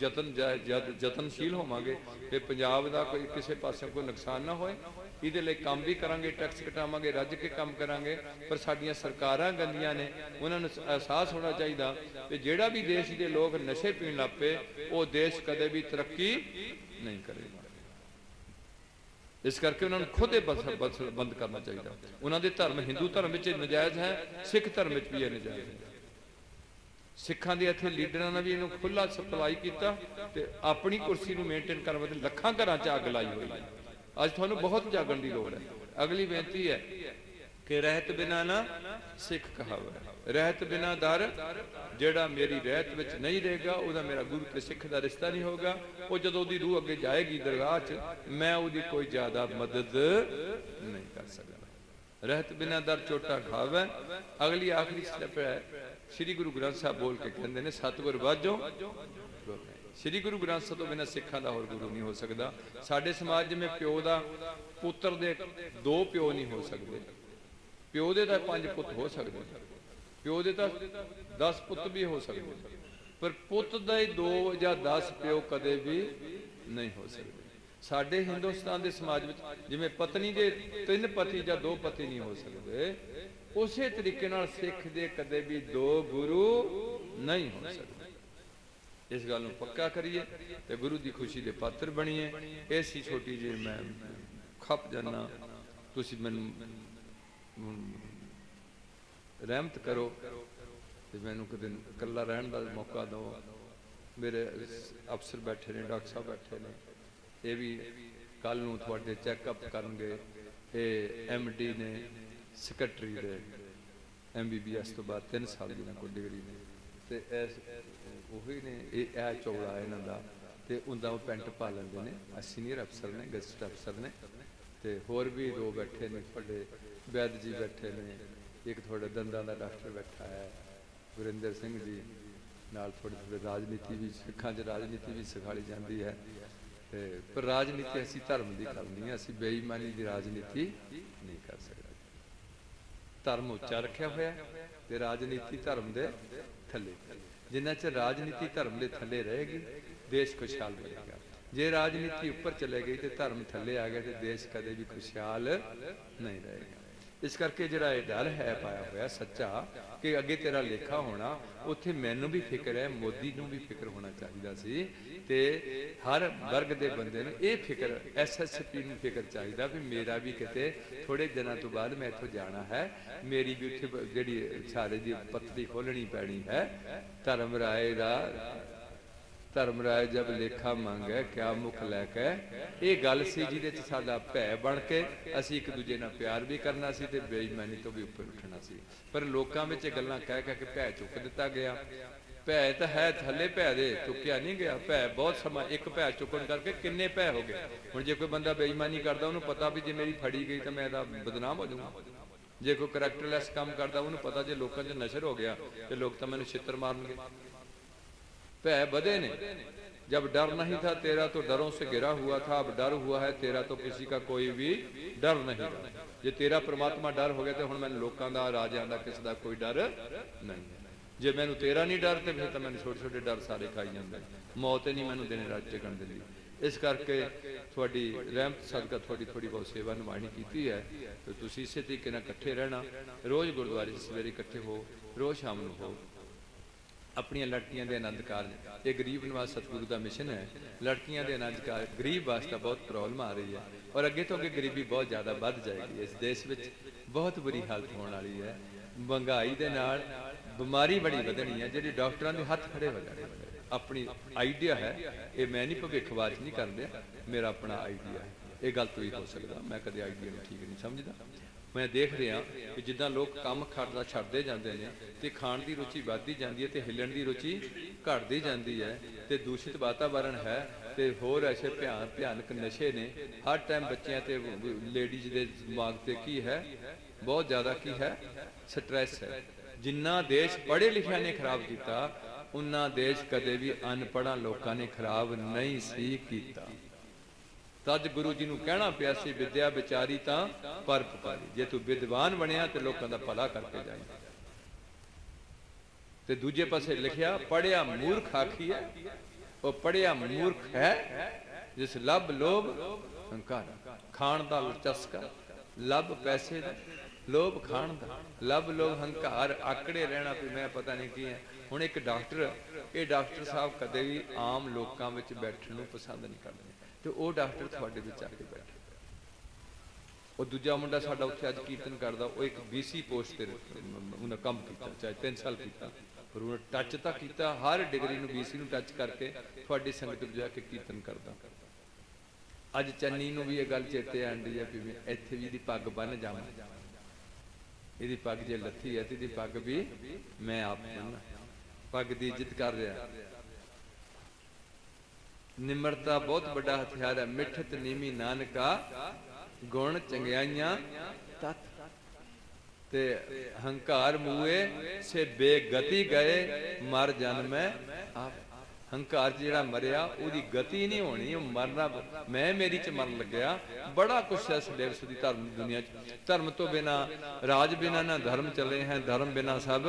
ਯਤਨ ਯਤਨਸ਼ੀਲ ਹੋਵਾਂਗੇ, ਤੇ ਪੰਜਾਬ ਦਾ ਕੋਈ ਕਿਸੇ ਪਾਸੇ ਕੋਈ ਨੁਕਸਾਨ ਨਾ ਹੋਏ, ਇਹਦੇ ਲਈ ਕੰਮ ਵੀ ਕਰਾਂਗੇ, ਟੈਕਸ ਕਟਾਵਾਂਗੇ, ਰੱਜ ਕੇ ਕੰਮ ਕਰਾਂਗੇ, ਪਰ ਸਾਡੀਆਂ ਸਰਕਾਰਾਂ ਗੰਦੀਆਂ ਨੇ, ਉਹਨਾਂ ਨੂੰ ਅਹਿਸਾਸ ਹੋਣਾ ਚਾਹੀਦਾ ਕਿ ਜਿਹੜਾ ਵੀ ਦੇਸ਼ ਦੇ ਲੋਕ ਨਸ਼ੇ ਪੀਣ ਲੱਪੇ ਉਹ ਦੇਸ਼ ਕਦੇ ਵੀ ਤਰੱਕੀ ਨਹੀਂ ਕਰੇਗਾ। ਇਸ ਕਰਕੇ ਉਹਨਾਂ ਨੂੰ ਖੁਦ ਹੀ ਬੰਦ ਕਰਨਾ ਚਾਹੀਦਾ। ਉਹਨਾਂ ਦੇ ਧਰਮ ਹਿੰਦੂ ਧਰਮ ਵਿੱਚ ਇਹ ਨਜਾਇਜ਼ ਹੈ, ਸਿੱਖ ਧਰਮ ਵਿੱਚ ਵੀ ਇਹ ਨਜਾਇਜ਼ ਹੈ। ਸਿੱਖਾਂ ਦੇ ਇੱਥੇ ਲੀਡਰਾਂ ਨੇ ਵੀ ਇਹਨੂੰ ਖੁੱਲਾ ਸਪਲਾਈ ਕੀਤਾ ਤੇ ਆਪਣੀ ਕੁਰਸੀ ਨੂੰ ਮੇਨਟੇਨ ਕਰਨ ਵਾਸਤੇ ਲੱਖਾਂ ਘਰਾਂ 'ਚ ਅੱਗ ਲਾਈ ਹੋਈ ਅੱਜ ਤੁਹਾਨੂੰ ਬਹੁਤ ਜਾਗਣ ਦੀ ਲੋੜ ਹੈ। ਅਗਲੀ ਬੇਨਤੀ ਹੈ ਕਿ ਰਹਿਤ ਬਿਨਾ ਨਾ ਸਿੱਖ ਕਹਾਵੇ ਰਹਿਤ ਬਿਨਾ ਦਰ, ਜਿਹੜਾ ਮੇਰੀ ਰਹਿਤ ਵਿੱਚ ਨਹੀਂ ਰਹੇਗਾ, ਉਹਦਾ ਮੇਰਾ ਗੁਰੂ ਤੇ ਸਿੱਖ ਦਾ ਰਿਸ਼ਤਾ ਨਹੀਂ ਹੋਗਾ ਉਹ ਜਦੋਂ ਉਹਦੀ ਰੂਹ ਅੱਗੇ ਜਾਏਗੀ ਦਰਗਾਹ 'ਚ, ਮੈਂ ਉਹਦੀ ਕੋਈ ਜ਼ਿਆਦਾ ਮਦਦ ਨਹੀਂ ਕਰ ਸਕਦਾ। ਰਹਿਤ ਬਿਨਾ ਦਰ ਚੋਟਾ ਖਾਵੇ ਅਗਲੀ ਆਖਰੀ ਸਟੈਪ ਹੈ, ਸ੍ਰੀ ਗੁਰੂ ਗ੍ਰੰਥ ਸਾਹਿਬ ਬੋਲ ਕੇ ਕਹਿੰਦੇ ਨੇ, ਸਤਿਗੁਰ ਵਾਜੋ। ਸ੍ਰੀ ਗੁਰੂ ਗ੍ਰੰਥ ਸਾਹਿਬ ਤੋਂ ਬਿਨਾਂ ਸਿੱਖਾਂ ਦਾ ਹੋਰ ਗੁਰੂ ਨਹੀਂ ਹੋ ਸਕਦਾ। ਸਾਡੇ ਸਮਾਜ ਜਿਵੇਂ ਪਿਓ ਦਾ ਪੁੱਤਰ ਦੇ ਦੋ ਪਿਓ ਨਹੀਂ ਹੋ ਸਕਦੇ। ਪਿਓ ਦੇ ਤਾਂ ਪੰਜ ਪੁੱਤ ਹੋ ਸਕਦੇ। ਪਿਓ ਦੇ ਤਾਂ 10 ਪੁੱਤ ਵੀ ਹੋ ਸਕਦੇ ਪਰ ਪੁੱਤ ਦਾ ਹੀ ਦੋ ਜਾਂ 10 ਪਿਓ ਕਦੇ ਵੀ ਨਹੀਂ ਹੋ ਸਕਦੇ। ਸਾਡੇ ਹਿੰਦੁਸਤਾਨ ਦੇ ਸਮਾਜ ਵਿੱਚ ਜਿਵੇਂ ਪਤਨੀ ਦੇ ਤਿੰਨ ਪਤੀ ਜਾਂ ਦੋ ਪਤੀ ਨਹੀਂ ਹੋ ਸਕਦੇ, ਉਸੇ ਤਰੀਕੇ ਨਾਲ ਸਿੱਖ ਦੇ ਕਦੇ ਵੀ ਦੋ ਗੁਰੂ ਨਹੀਂ ਹੋ ਸਕਦੇ। ਇਸ ਗੱਲ ਨੂੰ ਪੱਕਾ ਕਰੀਏ ਤੇ ਗੁਰੂ ਦੀ ਖੁਸ਼ੀ ਦੇ ਪਾਤਰ ਬਣੀਏ। ਐਸੀ ਛੋਟੀ ਜਿਹੀ ਮੈਂ ਖੱਪ ਜਾਣਾ ਤੁਸੀਂ ਮੈਨੂੰ ਰਹਿਮਤ ਕਰੋ ਤੇ ਮੈਨੂੰ ਕਿਤੇ ਇਕੱਲਾ ਰਹਿਣ ਦਾ ਮੌਕਾ ਦਿਓ। ਮੇਰੇ ਅਫਸਰ ਬੈਠੇ ਨੇ, ਡਾਕਟਰ ਸਾਹਿਬ ਬੈਠੇ ਨੇ। ਇਹ ਵੀ ਕੱਲ ਨੂੰ ਤੁਹਾਡੇ ਚੈੱਕਅਪ ਕਰਨਗੇ। ਇਹ ਐਮਡੀ ਨੇ ਸੈਕਟਰੀ ਦੇ ਐਮਬੀਬੀਐਸ ਤੋਂ ਬਾਅਦ 3 ਸਾਲ ਦੀ ਕੋਲ ਡਿਗਰੀ ਨੇ। ਤੇ ਇਸ ਉਹੀ ਨੇ, ਇਹ ਇਹ ਚੌੜਾ ਇਹਨਾਂ ਦਾ। ਤੇ ਉਹਦਾ ਉਹ ਪੈਂਟ ਪਾ ਲੈਂਦੇ ਨੇ। ਆ ਸੀਨੀਅਰ ਅਫਸਰ ਨੇ ਗੈਸਟ ਅਫਸਰ ਨੇ। ਤੇ ਹੋਰ ਵੀ ਦੋ ਬੈਠੇ ਨੇ, ਤੁਹਾਡੇ ਵੈਦ ਜੀ ਬੈਠੇ ਨੇ। ਇੱਕ ਤੁਹਾਡੇ ਦੰਦਾਂ ਦਾ ਡਾਕਟਰ ਬੈਠਾ ਹੈ, ਗੁਰਿੰਦਰ ਸਿੰਘ ਜੀ। ਨਾਲ ਥੋੜੀ ਥੋੜੀ ਰਾਜਨੀਤੀ ਵੀ, ਸਿੱਖਾਂ 'ਚ ਰਾਜਨੀਤੀ ਵੀ ਸਿਖਾਲੀ ਜਾਂਦੀ ਹੈ। ਤੇ ਪਰ ਰਾਜਨੀਤੀ ਅਸੀਂ ਧਰਮ ਦੀ ਕਰਨੀ ਹੈ, ਅਸੀਂ ਬੇਈਮਾਨੀ ਦੀ ਰਾਜਨੀਤੀ ਨਹੀਂ ਕਰ ਸਕਦੇ। ਧਰਮ ਉੱਚਾ ਰੱਖਿਆ ਹੋਇਆ ਹੈ ਤੇ ਰਾਜਨੀਤੀ ਧਰਮ ਦੇ ਥੱਲੇ। ਜਿੰਨਾ ਚਿਰ ਰਾਜਨੀਤੀ ਧਰਮ ਦੇ ਥੱਲੇ ਰਹੇਗੀ, ਦੇਸ਼ ਖੁਸ਼ਹਾਲ ਬਣੇਗਾ। ਜੇ ਰਾਜਨੀਤੀ ਉੱਪਰ ਚਲੇ ਗਈ ਤੇ ਧਰਮ ਥੱਲੇ ਆ ਗਿਆ ਤੇ ਦੇਸ਼ ਕਦੇ ਵੀ ਖੁਸ਼ਹਾਲ ਨਹੀਂ ਰਹੇਗਾ। ਇਸ ਕਰਕੇ ਜਿਹੜਾ ਇਹ ਡਰ ਹੈ ਪਾਇਆ ਹੋਇਆ ਸੱਚਾ ਕਿ ਅੱਗੇ ਤੇਰਾ ਲੇਖਾ ਹੋਣਾ, ਉੱਥੇ ਮੈਨੂੰ ਵੀ ਫਿਕਰ ਹੈ, ਮੋਦੀ ਨੂੰ ਵੀ ਫਿਕਰ ਹੋਣਾ ਚਾਹੀਦਾ ਸੀ ਤੇ ਹਰ ਵਰਗ ਦੇ ਬੰਦੇ ਨੂੰ ਇਹ ਫਿਕਰ ਐਸਐਸਪੀ ਨੂੰ ਫਿਕਰ ਚਾਹੀਦਾ ਵੀ ਮੇਰਾ ਵੀ ਕਿਤੇ ਥੋੜੇ ਦਿਨਾਂ ਤੋਂ ਬਾਅਦ ਮੈਂ ਇੱਥੋਂ ਜਾਣਾ ਹੈ, ਮੇਰੀ ਵੀ ਉੱਥੇ ਬ- ਜਿਹੜੀ ਸਾਰੇ ਦੀ ਪੱਤਰੀ ਖੋਲਣੀ ਪੈਣੀ ਹੈ, ਧਰਮ ਰਾਏ ਦਾ ਧਰਮ ਰਾਏ ਜਬ ਲੇਖਾ ਮੰਗੈ, ਕਿਆ ਮੁਖ ਲੈ ਕੇ ਇਹ ਗੱਲ ਸੀ ਜਿਹਦੇ ਚ ਸਾਡਾ ਭੈ ਬਣ ਕੇ ਅਸੀਂ ਇੱਕ ਦੂਜੇ ਨਾਲ ਪਿਆਰ ਵੀ ਕਰਨਾ ਸੀ ਤੇ ਬੇਈਮਾਨੀ ਤੋਂ ਵੀ ਉੱਪਰ ਉੱਠਣਾ ਸੀ। ਪਰ ਲੋਕਾਂ ਵਿੱਚ ਇਹ ਗੱਲਾਂ ਕਹਿ ਕਹਿ ਕੇ ਭੈ ਚੁੱਕ ਦਿੱਤਾ ਗਿਆ। ਭੈ ਤਾਂ ਹੈ ਥੱਲੇ ਭੈ ਦੇ, ਚੁੱਕਿਆ ਨਹੀਂ ਗਿਆ। ਭੈ ਬਹੁਤ ਸਮਾਂ ਇੱਕ ਭੈ ਚੁੱਕਣ ਕਰਕੇ ਕਿੰਨੇ ਭੈ ਹੋ ਗਏ। ਹੁਣ ਜੇ ਕੋਈ ਬੰਦਾ ਬੇਈਮਾਨੀ ਕਰਦਾ, ਉਹਨੂੰ ਪਤਾ ਵੀ ਜੇ ਮੇਰੀ ਫੜੀ ਗਈ ਤਾਂ ਮੈਂ ਇਹਦਾ ਬਦਨਾਮ ਹੋ ਜਾਊਂਗਾ। ਜੇ ਕੋਈ ਕਰੈਕਟਰਲੈਸ ਕੰਮ ਕਰਦਾ, ਉਹਨੂੰ ਪਤਾ ਜੇ ਲੋਕਾਂ 'ਚ ਨਸ਼ਰ ਹੋ ਗਿਆ, ਤੇ ਲੋਕ ਤਾਂ ਮੈਨੂੰ ਛਿੱਤਰ ਮਾਰਨਗੇ। भय बदे ने जब डर नहीं था तेरा तो डरों से घिरा हुआ था अब डर हुआ है तेरा तो किसी का कोई भी डर नहीं रहा जे तेरा परमात्मा डर हो गया तो ਹੁਣ ਮੈਨੂੰ ਲੋਕਾਂ ਦਾ ਰਾਜਿਆਂ ਦਾ ਕਿਸੇ ਦਾ ਕੋਈ ਡਰ ਨਹੀਂ ਹੈ ਜੇ ਮੈਨੂੰ ਤੇਰਾ ਨਹੀਂ ਡਰ ਤੇ ਫਿਰ ਤਾਂ ਮੈਨੂੰ ਛੋਟੇ ਛੋਟੇ ਡਰ ਸਾਰੇ ਖਾਈ ਜਾਂਦੇ ਮੌਤ ਹੀ ਨਹੀਂ ਮੈਨੂੰ ਦਿਨ ਰਾਤ ਜਗਣ ਦਿੰਦੀ ਇਸ ਕਰਕੇ ਤੁਹਾਡੀ ਰਹਿਮਤ ਸਦਕਾ ਤੁਹਾਡੀ ਥੋੜੀ ਬਹੁਤ ਸੇਵਾ ਨਿਭਾਣੀ ਕੀਤੀ ਹੈ ਤੇ ਤੁਸੀਂ ਇਸੇ ਤਰੀਕੇ ਨਾਲ ਇਕੱਠੇ ਰਹਿਣਾ ਰੋਜ਼ ਗੁਰਦੁਆਰੇ 'ਚ ਸਵੇਰੇ ਇਕੱਠੇ ਹੋ ਰੋਜ਼ ਸ਼ਾਮ ਨੂੰ ਹੋ ਆਪਣੀਆਂ ਲੜਕੀਆਂ ਦੇ ਆਨੰਦ ਕਾਰਜ। ਇਹ ਗਰੀਬ ਨਿਵਾਸ ਸਤਿਗੁਰੂ ਦਾ ਮਿਸ਼ਨ ਹੈ। ਲੜਕੀਆਂ ਦੇ ਆਨੰਦ ਕਾਰਜ ਗਰੀਬ ਵਾਸਤੇ ਬਹੁਤ ਪ੍ਰੋਬਲਮ ਆ ਰਹੀ ਹੈ ਔਰ ਅੱਗੇ ਤੋਂ ਅੱਗੇ ਗਰੀਬੀ ਬਹੁਤ ਜ਼ਿਆਦਾ ਵੱਧ ਜਾਏਗੀ। ਇਸ ਦੇਸ਼ ਵਿੱਚ ਬਹੁਤ ਬੁਰੀ ਹਾਲਤ ਹੋਣ ਵਾਲੀ ਹੈ। ਮਹਿੰਗਾਈ ਦੇ ਨਾਲ ਬਿਮਾਰੀ ਬੜੀ ਵਧਣੀ ਹੈ। ਜਿਹੜੀ ਡਾਕਟਰਾਂ ਦੇ ਹੱਥ ਖੜੇ ਹੋ ਜਾਣੇ। ਆਪਣੀ ਆਈਡੀਆ ਹੈ। ਇਹ ਮੈਂ ਨਹੀਂ ਭਵਿੱਖਬਾਜ਼ ਨਹੀਂ ਕਰ ਮੇਰਾ ਆਪਣਾ ਆਈਡੀਆ ਹੈ। ਇਹ ਗਲਤ ਵੀ ਹੋ ਸਕਦਾ। ਮੈਂ ਕਦੇ ਆਈਡੀਆ ਨੂੰ ਠੀਕ ਨਹੀਂ ਸਮਝਦਾ। ਮੈਂ ਦੇਖ ਰਿਹਾ ਕਿ ਜਿੱਦਾਂ ਲੋਕ ਕੰਮ ਕਰਦਾ ਛੱਡਦੇ ਜਾਂਦੇ ਨੇ ਤੇ ਖਾਣ ਦੀ ਰੁਚੀ ਵੱਧਦੀ ਜਾਂਦੀ ਹੈ ਤੇ ਹਿੱਲਣ ਦੀ ਰੁਚੀ ਘਟਦੀ ਜਾਂਦੀ ਹੈ ਤੇ ਦੂਸ਼ਿਤ ਵਾਤਾਵਰਣ ਹੈ ਤੇ ਹੋਰ ਐਸੇ ਭਿਆਨ ਭਿਆਨਕ ਨਸ਼ੇ ਨੇ। ਹਰ ਟਾਈਮ ਬੱਚਿਆਂ ਤੇ ਲੇਡੀਜ਼ ਦੇ ਦਿਮਾਗ ਤੇ ਕੀ ਹੈ? ਬਹੁਤ ਜ਼ਿਆਦਾ ਕੀ ਹੈ? ਸਟ੍ਰੈਸ ਹੈ। ਜਿੰਨਾ ਦੇਸ਼ ਪੜ੍ਹੇ ਲਿਖਿਆ ਨੇ ਖਰਾਬ ਕੀਤਾ, ਉਨਾ ਦੇਸ਼ ਕਦੇ ਵੀ ਅਨਪੜ੍ਹਾਂ ਲੋਕਾਂ ਨੇ ਖਰਾਬ ਨਹੀਂ ਸੀ ਕੀਤਾ। ਤਾਂ ਅੱਜ ਗੁਰੂ ਜੀ ਨੂੰ ਕਹਿਣਾ ਪਿਆ ਸੀ, ਵਿਦਿਆ ਵਿਚਾਰੀ ਤਾਂ ਪਰ ਪੁਕਾਰੀ। ਜੇ ਤੂੰ ਵਿਦਵਾਨ ਬਣਿਆ ਤੇ ਲੋਕਾਂ ਦਾ ਭਲਾ ਕਰਕੇ ਜਾਈਂ। ਤੇ ਦੂਜੇ ਪਾਸੇ ਲਿਖਿਆ ਪੜਿਆ ਮੂਰਖ ਆਖੀ ਹੈ, ਉਹ ਪੜਿਆ ਮੂਰਖ ਹੈ, ਜਿਸ ਲੱਭ ਲੋਭ ਹੰਕਾਰ। ਖਾਣ ਦਾ ਚਸਕਾ ਲੱਭ ਪੈਸੇ ਦਾ, ਲੋਭ ਖਾਣ ਦਾ ਲੱਭ ਲੋਭ ਹੰਕਾਰ। ਆਕੜੇ ਰਹਿਣਾ ਵੀ ਮੈਂ ਪਤਾ ਨਹੀਂ ਕੀ ਹੈ। ਹੁਣ ਇੱਕ ਡਾਕਟਰ, ਇਹ ਡਾਕਟਰ ਸਾਹਿਬ ਕਦੇ ਵੀ ਆਮ ਲੋਕਾਂ ਵਿੱਚ ਬੈਠਣ ਨੂੰ ਪਸੰਦ ਨਹੀਂ ਕਰਦੇ। ਤੇ ਉਹ ਡਾਕਟਰ ਤੁਹਾਡੇ ਵਿੱਚ ਆ ਕੇ ਬੈਠੇ। ਉਹ ਦੂਜਾ ਮੁੰਡਾ ਸਾਡਾ ਉੱਥੇ ਅੱਜ ਕੀਰਤਨ ਕਰਦਾ, ਉਹ ਇੱਕ BC ਪੋਸਟ ਤੇ ਉਹਨੇ ਕੰਮ ਕੀਤਾ, ਚਾਹੇ 3 ਸਾਲ ਕੀਤਾ। ਪਰ ਉਹਨੇ ਟੱਚ ਤਾਂ ਕੀਤਾ, ਹਰ ਡਿਗਰੀ ਨੂੰ BC ਨੂੰ ਟੱਚ ਕਰਕੇ ਤੁਹਾਡੀ ਸੰਗਤ ਵਿੱਚ ਜਾ ਕੇ ਕੀਰਤਨ ਕਰਦਾ। ਅੱਜ ਚੰਨੀ ਨੂੰ ਵੀ ਇਹ ਗੱਲ ਚੇਤੇ ਆਂਦੀ ਹੈ ਵੀ ਇੱਥੇ ਵੀ ਇਹਦੀ ਪੱਗ ਬੰਨ ਜਾਵਾਂ। ਇਹਦੀ ਪੱਗ ਜੇ ਲੱਥੀ ਹੈ ਤੇ ਇਹਦੀ ਪੱਗ ਵੀ ਮੈਂ ਆਪ ਬੰਨਣਾ ਪੱਗ ਦੀ ਇੱਜ਼ਤ ਕਰ ਰਿਹਾ। ਨਿਮਰਤਾ ਬਹੁਤ ਵੱਡਾ ਹਥਿਆਰ ਹੈ। ਮਿੱਠਤ ਨੀਮੀ ਨਾਨਕਾ ਗੁਣ ਚੰਗਿਆਈਆਂ। ਤਤ ਤੇ ਹੰਕਾਰ ਮੂਏ ਸੇ ਬੇਗਤੀ ਗਏ, ਮਰ ਜਨਮੈ ਆਪ ਹੰਕਾਰ ਜਿਹੜਾ ਮਰਿਆ, ਉਹਦੀ ਗਤੀ ਨਹੀਂ ਹੋਣੀ, ਉਹ ਮਰਨਾ ਮੈਂ ਮੇਰੀ ਚ ਮਰਨ ਲੱਗਿਆ। ਬੜਾ ਕੁਛ ਹੈ ਸਿਲੇਬਸ ਦੀ ਧਰਮ ਦੁਨੀਆ ਚ। ਧਰਮ ਤੋਂ ਬਿਨਾ ਰਾਜ ਬਿਨਾ ਨਾ ਧਰਮ ਚੱਲੇ ਹੈ, ਧਰਮ ਬਿਨਾ ਸਭ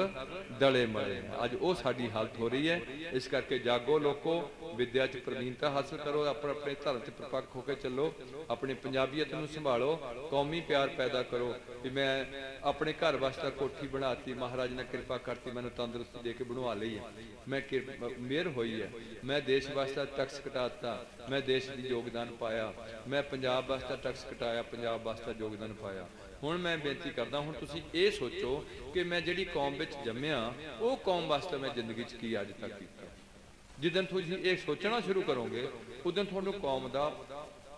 ਦਲੇ ਮਰੇ ਅੱਜ ਉਹ ਸਾਡੀ ਹਾਲਤ ਹੋ ਰਹੀ ਹੈ। ਇਸ ਕਰਕੇ ਜਾਗੋ ਲੋਕੋ, ਵਿਦਿਆ ਚ ਪ੍ਰਵੀਨਤਾ ਹਾਸਲ ਕਰੋ, ਆਪਣੇ ਆਪਣੇ ਧਰਮ ਚ ਪ੍ਰਪੱਕ ਹੋ ਕੇ ਚੱਲੋ, ਆਪਣੀ ਪੰਜਾਬੀਅਤ ਨੂੰ ਸੰਭਾਲੋ, ਕੌਮੀ ਪਿਆਰ ਪੈਦਾ ਕਰੋ। ਵੀ ਮੈਂ ਆਪਣੇ ਘਰ ਵਾਸਤੇ ਕੋਠੀ ਬਣਾਤੀ, ਮਹਾਰਾਜ ਨੇ ਕਿਰਪਾ ਕਰਤੀ, ਮੈਨੂੰ ਤੰਦਰੁਸਤੀ ਦੇ ਕੇ ਬਣਵਾ ਲਈ ਹੈ। ਮੈਂ ਮਿਹਰ ਹੋਈ ਹੈ। ਮੈਂ ਦੇਸ਼ ਵਾਸਤੇ ਟੈਕਸ ਘਟਾਤਾ ਮੈਂ ਦੇਸ਼ ਦੀ ਯੋਗਦਾਨ ਪਾਇਆ। ਮੈਂ ਪੰਜਾਬ ਵਾਸਤੇ ਟੈਕਸ ਘਟਾਇਆ ਪੰਜਾਬ ਵਾਸਤੇ ਯੋਗਦਾਨ ਪਾਇਆ। ਹੁਣ ਮੈਂ ਬੇਨਤੀ ਕਰਦਾ, ਹੁਣ ਤੁਸੀਂ ਇਹ ਸੋਚੋ ਕਿ ਮੈਂ ਜਿਹੜੀ ਕੌਮ ਵਿੱਚ ਜੰਮਿਆ, ਉਹ ਕੌਮ ਵਾਸਤੇ ਮੈਂ ਜ਼ਿੰਦਗੀ 'ਚ ਕੀ ਅੱਜ ਤੱਕ ਕੀਤਾ? ਜਿੱਦਨ ਤੁਸੀਂ ਇਹ ਸੋਚਣਾ ਸ਼ੁਰੂ ਕਰੋਗੇ, ਉਦੋਂ ਤੁਹਾਨੂੰ ਕੌਮ ਦਾ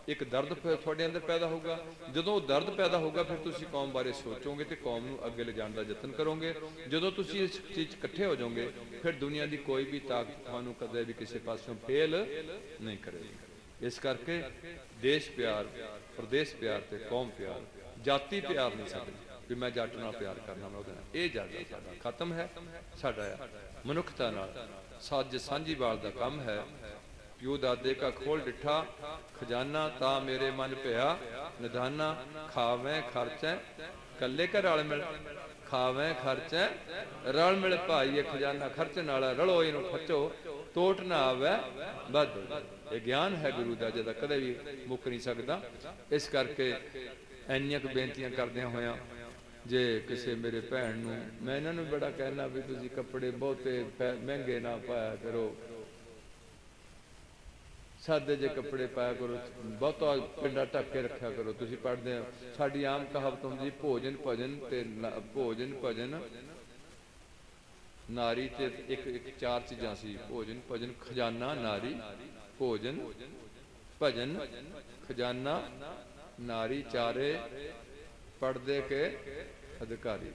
ਇੱਕ ਦਰਦ ਤੁਹਾਡੇ ਅੰਦਰ ਪੈਦਾ ਹੋਊਗਾ। ਜਦੋਂ ਉਹ ਦਰਦ ਪੈਦਾ ਹੋਊਗਾ, ਫਿਰ ਤੁਸੀਂ ਕੌਮ ਬਾਰੇ ਸੋਚੋਗੇ ਤੇ ਕੌਮ ਨੂੰ ਅੱਗੇ ਲਿਜਾਣ ਦਾ ਯਤਨ ਕਰੋਗੇ। ਜਦੋਂ ਤੁਸੀਂ ਇਸ ਚੀਜ਼ ਇਕੱਠੇ ਹੋ ਜਾਓਗੇ, ਫਿਰ ਦੁਨੀਆ ਦੀ ਕੋਈ ਵੀ ਤਾਕਤ ਤੁਹਾਨੂੰ ਕਦੇ ਵੀ ਕਿਸੇ ਪਾਸੋਂ ਫੇਲ ਨਹੀਂ ਕਰੇਗੀ। ਇਸ ਕਰਕੇ ਦੇਸ਼ ਪਿਆਰ, ਪ੍ਰਦੇਸ਼ ਪਿਆਰ ਤੇ ਕੌਮ ਪਿਆਰ, ਜਾਤੀ ਪਿਆਰ ਨਹੀਂ ਸਾਡੇ ਵੀ ਮੈਂ ਜੱਟ ਨਾਲ ਪਿਆਰ ਕਰਨਾ, ਮੈਂ ਉਹਦੇ ਨਾਲ। ਇਹ ਜਾਤੀ ਸਾਡਾ ਖਤਮ ਹੈ, ਸਾਡਾ ਮਨੁੱਖਤਾ ਨਾਲ। ਸੱਜ ਸਾਂਝੀਵਾਲ ਦਾ ਕੰਮ ਹੈ। ਪਿਓ ਦਾਦੇ ਕਾ ਖੋਲ ਡਿਠਾ, ਖਜ਼ਾਨਾ ਤਾਂ ਮੇਰੇ ਮਨ ਭਿਆ ਨਿਧਾਨਾ ਖਾਵੇਂ ਖਰਚੈ, ਕੱਲੇ ਘਰ ਰਲ ਮਿਲ, ਖਾਵੇਂ ਖਰਚੈ, ਰਲ ਮਿਲ ਭਾਈ ਇਹ ਖਜ਼ਾਨਾ ਖਰਚ ਨਾਲ, ਰਲੋ ਇਹਨੂੰ ਖੱਚੋ ਟੋਟ ਨਾ ਆਵੇ ਬਦ ਇਹ ਗਿਆਨ ਹੈ ਗੁਰੂ ਦਾ, ਜਿਹਦਾ ਕਦੇ ਵੀ ਮੁੱਕ ਨਹੀਂ ਸਕਦਾ। ਇਸ ਕਰਕੇ ਐਨੀਆਂ ਕੁ ਬੇਨਤੀਆਂ ਕਰਦਿਆਂ ਹੋਇਆਂ, ਜੇ ਕਿਸੇ ਮੇਰੇ ਭੈਣ ਨੂੰ, ਮੈਂ ਇਹਨਾਂ ਨੂੰ ਬੜਾ ਕਹਿਣਾ ਵੀ ਤੁਸੀਂ ਕੱਪੜੇ ਬਹੁਤੇ ਮਹਿੰਗੇ ਨਾ ਪਾਇਆ ਕਰੋ। ਸਾਦੇ ਜੇ ਕੱਪੜੇ ਪਾਇਆ ਕਰੋ, ਬਹੁਤਾ ਪਿੰਡਾ ਢੱਕ ਕੇ ਰੱਖਿਆ ਕਰੋ, ਤੁਸੀਂ ਪੜਦੇ ਆ ਸਾਡੀ ਆਮ ਕਹਾਵਤ ਹੁੰਦੀ ਭੋਜਨ ਭਜਨ ਤੇ ਭੋਜਨ ਭਜਨ। ਨਾਰੀ ਤੇ ਇੱਕ ਇੱਕ ਚਾਰ ਚੀਜ਼ਾਂ ਸੀ, ਭੋਜਨ ਭਜਨ, ਖਜ਼ਾਨਾ, ਨਾਰੀ, ਭੋਜਨ ਭਜਨ, ਖਜ਼ਾਨਾ, ਨਾਰੀ ਚਾਰੇ ਪੜਦੇ ਕੇ ਅਧਿਕਾਰੀ।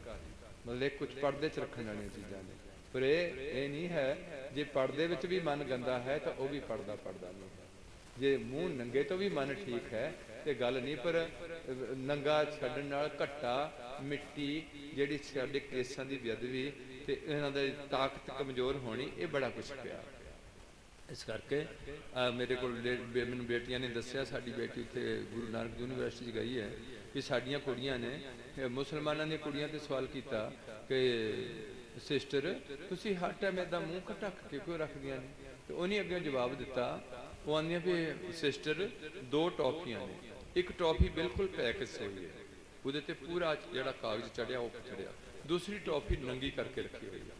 ਮਤਲਬ ਕੁਝ ਪਰਦੇ ਚ ਰੱਖਣ ਵਾਲੀਆਂ ਚੀਜ਼ਾਂ ਨੇ। ਪਰ ਇਹ ਨਹੀਂ ਹੈ, ਜੇ ਪਰਦੇ ਵਿੱਚ ਵੀ ਮਨ ਗੰਦਾ ਹੈ ਤਾਂ ਉਹ ਵੀ ਪਰਦਾ ਪਰਦਾ ਨਹੀਂ ਹੈ। ਜੇ ਮੂੰਹ ਨੰਗੇ ਤੋਂ ਵੀ ਮਨ ਠੀਕ ਹੈ, ਤੇ ਗੱਲ ਨਹੀਂ, ਪਰ ਨੰਗਾ ਛੱਡਣ ਨਾਲ ਘੱਟਾ, ਮਿੱਟੀ ਜਿਹੜੀ ਸਾਡੇ ਕੇਸਾਂ ਦੀ ਬੇਅਦਬੀ ਤੇ ਇਹਨਾਂ ਦੀ ਤਾਕਤ ਕਮਜ਼ੋਰ ਹੋਣੀ, ਇਹ ਬੜਾ ਕੁਝ ਪਿਆ। ਇਸ ਕਰਕੇ ਮੇਰੇ ਕੋਲ ਮੈਨੂੰ ਬੇਟੀਆਂ ਨੇ ਦੱਸਿਆ, ਸਾਡੀ ਬੇਟੀ ਉੱਥੇ ਗੁਰੂ ਨਾਨਕ ਯੂਨੀਵਰਸਿਟੀ 'ਚ ਗਈ ਹੈ, ਵੀ ਸਾਡੀਆਂ ਕੁੜੀਆਂ ਨੇ ਮੁਸਲਮਾਨਾਂ ਦੀਆਂ ਕੁੜੀਆਂ ਤੇ ਸਵਾਲ ਕੀਤਾ ਕਿ ਸਿਸਟਰ, ਤੁਸੀਂ ਹਰ ਟਾਈਮ ਇਦਾਂ ਮੂੰਹ ਢੱਕ ਕੇ ਕਿਉਂ ਰੱਖਦੀਆਂ ਨੇ? ਤੇ ਉਹਨੇ ਅੱਗੇ ਜਵਾਬ ਦਿੱਤਾ, ਉਹ ਆਂਦੀਆਂ ਵੀ ਸਿਸਟਰ, ਦੋ ਟੌਫੀਆਂ ਨੇ। ਇੱਕ ਟੌਫੀ ਬਿਲਕੁਲ ਪੈਕ ਹੋਈ ਹੈ। ਉਹਦੇ ਤੇ ਪੂਰਾ ਜਿਹੜਾ ਕਾਗਜ਼ ਚੜਿਆ, ਉਹ ਚੜਿਆ। ਦੂਸਰੀ ਟੌਫੀ ਨੰਗੀ ਕਰਕੇ ਰੱਖੀ ਹੋਈ ਹੈ।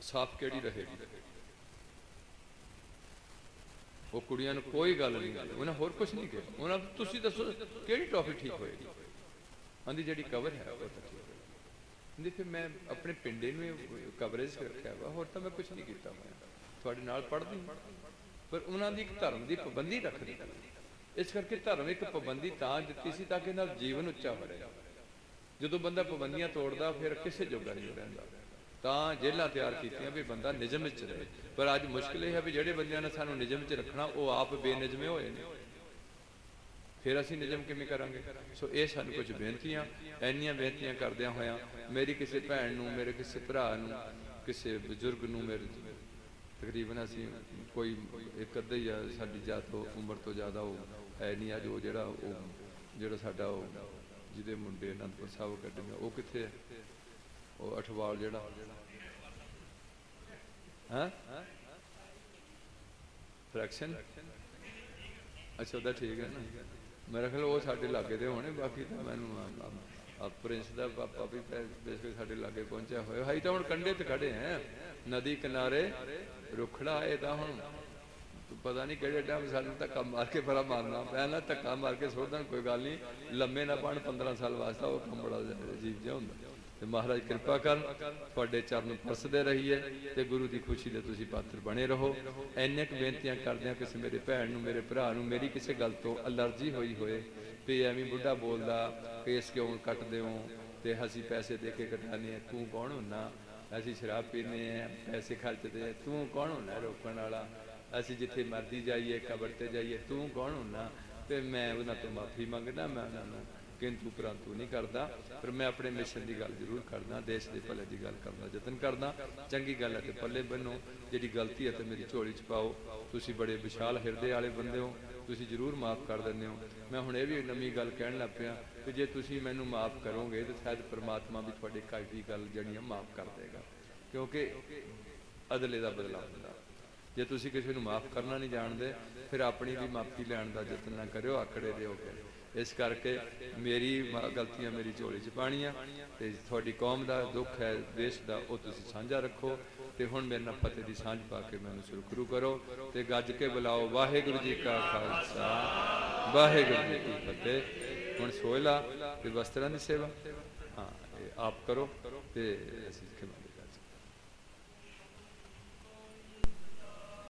ਸਾਫ਼ ਕਿਹੜੀ ਰਹੇਗੀ? ਉਹ ਕੁੜੀਆਂ ਨੂੰ ਕੋਈ ਗੱਲ ਨਹੀਂ ਉਹਨਾਂ ਹੋਰ ਕੁਝ ਨਹੀਂ ਕਿਹਾ। ਉਹਨਾਂ ਤੁਸੀਂ ਦੱਸੋ ਕਿਹੜੀ ਟੌਫੀ ਠੀਕ ਹੋਏਗੀ? ਆਂਦੀ, ਜਿਹੜੀ ਕਵਰ ਹੈ, ਉਹ ਤਾਂ ਫਿਰ ਮੈਂ ਆਪਣੇ ਪਿੰਡੇ ਨੂੰ ਕਵਰੇਜ ਰੱਖਿਆ ਵਾ, ਹੋਰ ਤਾਂ ਮੈਂ ਕੁਝ ਨਹੀਂ ਕੀਤਾ ਮੈਂ ਤੁਹਾਡੇ ਨਾਲ ਪੜ੍ਹਦੀ ਪਰ ਉਹਨਾਂ ਦੀ ਇੱਕ ਧਰਮ ਦੀ ਪਾਬੰਦੀ ਰੱਖਦੀ ਇਸ ਕਰਕੇ ਧਰਮ ਇੱਕ ਪਾਬੰਦੀ ਤਾਂ ਦਿੱਤੀ ਸੀ ਤਾਂ ਕਿ ਨਾਲ ਜੀਵਨ ਉੱਚਾ ਹੋ ਜਦੋਂ ਬੰਦਾ ਪਾਬੰਦੀਆਂ ਤੋੜਦਾ, ਫਿਰ ਕਿਸੇ ਜੋਗਾ ਨਹੀਂ ਰਹਿੰਦਾ। ਤਾਂ ਜੇਲਾਂ ਤਿਆਰ ਕੀਤੀਆਂ ਵੀ ਬੰਦਾ ਨਿਯਮ ਵਿੱਚ ਰਹੇ। ਪਰ ਅੱਜ ਮੁਸ਼ਕਲ ਇਹ ਹੈ ਵੀ ਜਿਹੜੇ ਬੰਦਿਆਂ ਨੇ ਸਾਨੂੰ ਨਿਯਮ ਵਿੱਚ ਰੱਖਣਾ, ਉਹ ਆਪ ਬੇਨਿਯਮੇ ਹੋਏ ਨੇ। ਫਿਰ ਅਸੀਂ ਨਿਯਮ ਕਿਵੇਂ ਕਰਾਂਗੇ? ਸੋ ਇਹ ਸਾਨੂੰ ਕੁਝ ਬੇਨਤੀਆਂ ਐਨੀਆਂ ਬੇਨਤੀਆਂ ਕਰਦਿਆਂ ਹੋਇਆਂ ਮੇਰੀ ਕਿਸੇ ਭੈਣ ਨੂੰ, ਮੇਰੇ ਕਿਸੇ ਭਰਾ ਨੂੰ, ਕਿਸੇ ਬਜ਼ੁਰਗ ਨੂੰ ਮੇਰੇ ਤਕਰੀਬਨ ਅਸੀਂ ਕੋਈ ਇੱਕ ਅੱਧਾ ਹੀ ਆ, ਸਾਡੀ ਜਾਤ ਉਮਰ ਤੋਂ ਜ਼ਿਆਦਾ ਉਹ ਹੈ ਨਹੀਂ, ਅੱਜ ਉਹ ਜਿਹੜਾ ਉਹ, ਜਿਹੜਾ ਸਾਡਾ ਉਹ, ਜਿਹਦੇ ਮੁੰਡੇ ਅਨੰਦਪੁਰ ਸਾਹਿਬ ਕੱਢੇ ਉਹ ਕਿੱਥੇ ਹੈ ਉਹ ਅਠਵਾਲ ਜਿਹੜਾ। ਹਾਂ? ਫ੍ਰੈਕਸ਼ਨ? ਅੱਛਾ, ਉਹਦਾ ਠੀਕ ਹੈ ਨਾ। ਮੇਰੇ ਖਿਆਲ ਉਹ ਸਾਡੇ ਲਾਗੇ ਦੇ ਹੋਣੇ, ਬਾਕੀ ਤਾਂ ਮੈਨੂੰ ਆ ਪ੍ਰਿੰਸ ਦਾ ਪਾਪਾ ਵੀ ਬੇਸਿਕ ਸਾਡੇ ਲਾਗੇ ਪਹੁੰਚਿਆ ਹੋਇਆ। ਹਾਈ ਤਾਂ ਹੁਣ ਕੰਡੇ ਤੇ ਖੜੇ ਹੈ ਨਦੀ ਕਿਨਾਰੇ ਰੁਖੜਾ ਇਹ ਤਾਂ ਹੁਣ ਪਤਾ ਨਹੀਂ ਕਿਹੜੇ ਟਾਈਮ ਸਾਨੂੰ ਧੱਕਾ ਮਾਰ ਕੇ ਬੜਾ ਮਾਰਨਾ ਪਿਆ ਨਾ ਧੱਕਾ ਮਾਰ ਕੇ ਸੁੱਟਣ ਕੋਈ ਗੱਲ ਨਹੀਂ। ਲੰਮੇ ਨਾ ਪਾਣ 15 ਸਾਲ ਵਾਸਤਾ ਉਹ ਕੰਮ ਬੜਾ ਅਜੀਬ ਜਿਹਾ ਹੁੰਦਾ। ਤੇ ਮਹਾਰਾਜ ਕਿਰਪਾ ਕਰਨ, ਤੁਹਾਡੇ ਚਰਨ ਪਰਸਦੇ ਰਹੀਏ ਤੇ ਗੁਰੂ ਦੀ ਖੁਸ਼ੀ ਦੇ ਤੁਸੀਂ ਪਾਤਰ ਬਣੇ ਰਹੋ। ਐਨੇ ਕੁ ਬੇਨਤੀਆਂ ਕਰਦੇ ਕਰਦਿਆਂ ਕਿਸੇ ਮੇਰੇ ਭੈਣ ਨੂੰ, ਮੇਰੇ ਭਰਾ ਨੂੰ, ਮੇਰੀ ਕਿਸੇ ਗੱਲ ਤੋਂ ਅਲਰਜੀ ਹੋਈ ਹੋਏ ਵੀ ਐਵੇਂ ਬੁੱਢਾ ਬੋਲਦਾ, ਕੇਸ ਕਿਉਂ ਕੱਟਦੇ ਹੋ ਤੇ ਅਸੀਂ ਪੈਸੇ ਦੇ ਕੇ ਕਟਾਨੇ ਤੂੰ ਕੌਣ ਹੁੰਨਾ? ਅਸੀਂ ਸ਼ਰਾਬ ਪੀਨੇ ਆ ਪੈਸੇ ਖਰਚਦੇ ਤੂੰ ਕੌਣ ਹੁੰਨਾ ਰੋਕਣ ਵਾਲਾ? ਅਸੀਂ ਜਿੱਥੇ ਮਰਦੀ ਜਾਈਏ, ਕਬਰ ਤੇ ਜਾਈਏ, ਤੂੰ ਕੌਣ ਹੁੰਨਾ? ਤੇ ਮੈਂ ਉਹਨਾਂ ਤੋਂ ਮਾਫੀ ਮੰਗਦਾ, ਮੈਂ ਉਹਨਾਂ ਨੂੰ ਕਿੰਤੂ ਪਰੰਤੂ ਨਹੀਂ ਕਰਦਾ ਪਰ ਮੈਂ ਆਪਣੇ ਮਿਸ਼ਨ ਦੀ ਗੱਲ ਜ਼ਰੂਰ ਕਰਦਾ, ਦੇਸ਼ ਦੇ ਭਲੇ ਦੀ ਗੱਲ ਕਰਨ ਦਾ ਯਤਨ ਕਰਦਾ। ਚੰਗੀ ਗੱਲ ਹੈ ਤੇ ਪੱਲੇ ਬੰਨੋ, ਜਿਹੜੀ ਗਲਤੀ ਹੈ ਤੇ ਮੇਰੀ ਝੋਲੀ 'ਚ ਪਾਓ। ਤੁਸੀਂ ਬੜੇ ਵਿਸ਼ਾਲ ਹਿਰਦੇ ਵਾਲੇ ਬੰਦੇ ਹੋ, ਤੁਸੀਂ ਜ਼ਰੂਰ ਮਾਫ ਕਰ ਦਿੰਦੇ ਹੋ। ਮੈਂ ਹੁਣ ਇਹ ਵੀ ਨਵੀਂ ਗੱਲ ਕਹਿਣ ਲੱਗ ਪਿਆ ਕਿ ਜੇ ਤੁਸੀਂ ਮੈਨੂੰ ਮਾਫ ਕਰੋਗੇ, ਤਾਂ ਸ਼ਾਇਦ ਪਰਮਾਤਮਾ ਵੀ ਤੁਹਾਡੇ ਦੀ ਗੱਲ ਜਿਹੜੀਆਂ ਮਾਫ ਕਰ ਦੇਗਾ। ਕਿਉਂਕਿ ਅਦਲੇ ਦਾ ਬਦਲਾ ਹੁੰਦਾ। ਜੇ ਤੁਸੀਂ ਕਿਸੇ ਨੂੰ ਮਾਫ ਕਰਨਾ ਨਹੀਂ ਜਾਣਦੇ, ਫਿਰ ਆਪਣੀ ਵੀ ਮਾਫੀ ਲੈਣ ਦਾ ਯਤਨ ਨਾ ਕਰਿਓ, ਆਕੜੇ ਦੇ ਹੋ ਕੇ ਇਸ ਕਰਕੇ ਮੇਰੀ ਗਲਤੀਆਂ ਮੇਰੀ ਝੋਲੀ 'ਚ ਪਾਣੀਆਂ ਤੇ ਤੁਹਾਡੀ ਕੌਮ ਦਾ ਦੁੱਖ ਹੈ, ਦੇਸ਼ ਦਾ, ਉਹ ਤੁਸੀਂ ਸਾਂਝਾ ਰੱਖੋ ਤੇ ਹੁਣ ਮੇਰੇ ਨਾਲ ਫਤਿਹ ਦੀ ਸਾਂਝ ਪਾ ਕੇ ਮੈਨੂੰ ਸੁਰਖਰੂ ਕਰੋ ਤੇ ਗੱਜ ਕੇ ਬੁਲਾਓ, ਵਾਹਿਗੁਰੂ ਜੀ ਕਾ ਖਾਲਸਾ। ਵਾਹਿਗੁਰੂ ਜੀ ਕੀ ਫਤਿਹ। ਹੁਣ ਸੋਇਲਾ ਤੇ ਵਸਤਰਾਂ ਦੀ ਸੇਵਾ। ਹਾਂ ਆਪ ਕਰੋ ਤੇ ਅਸੀਂ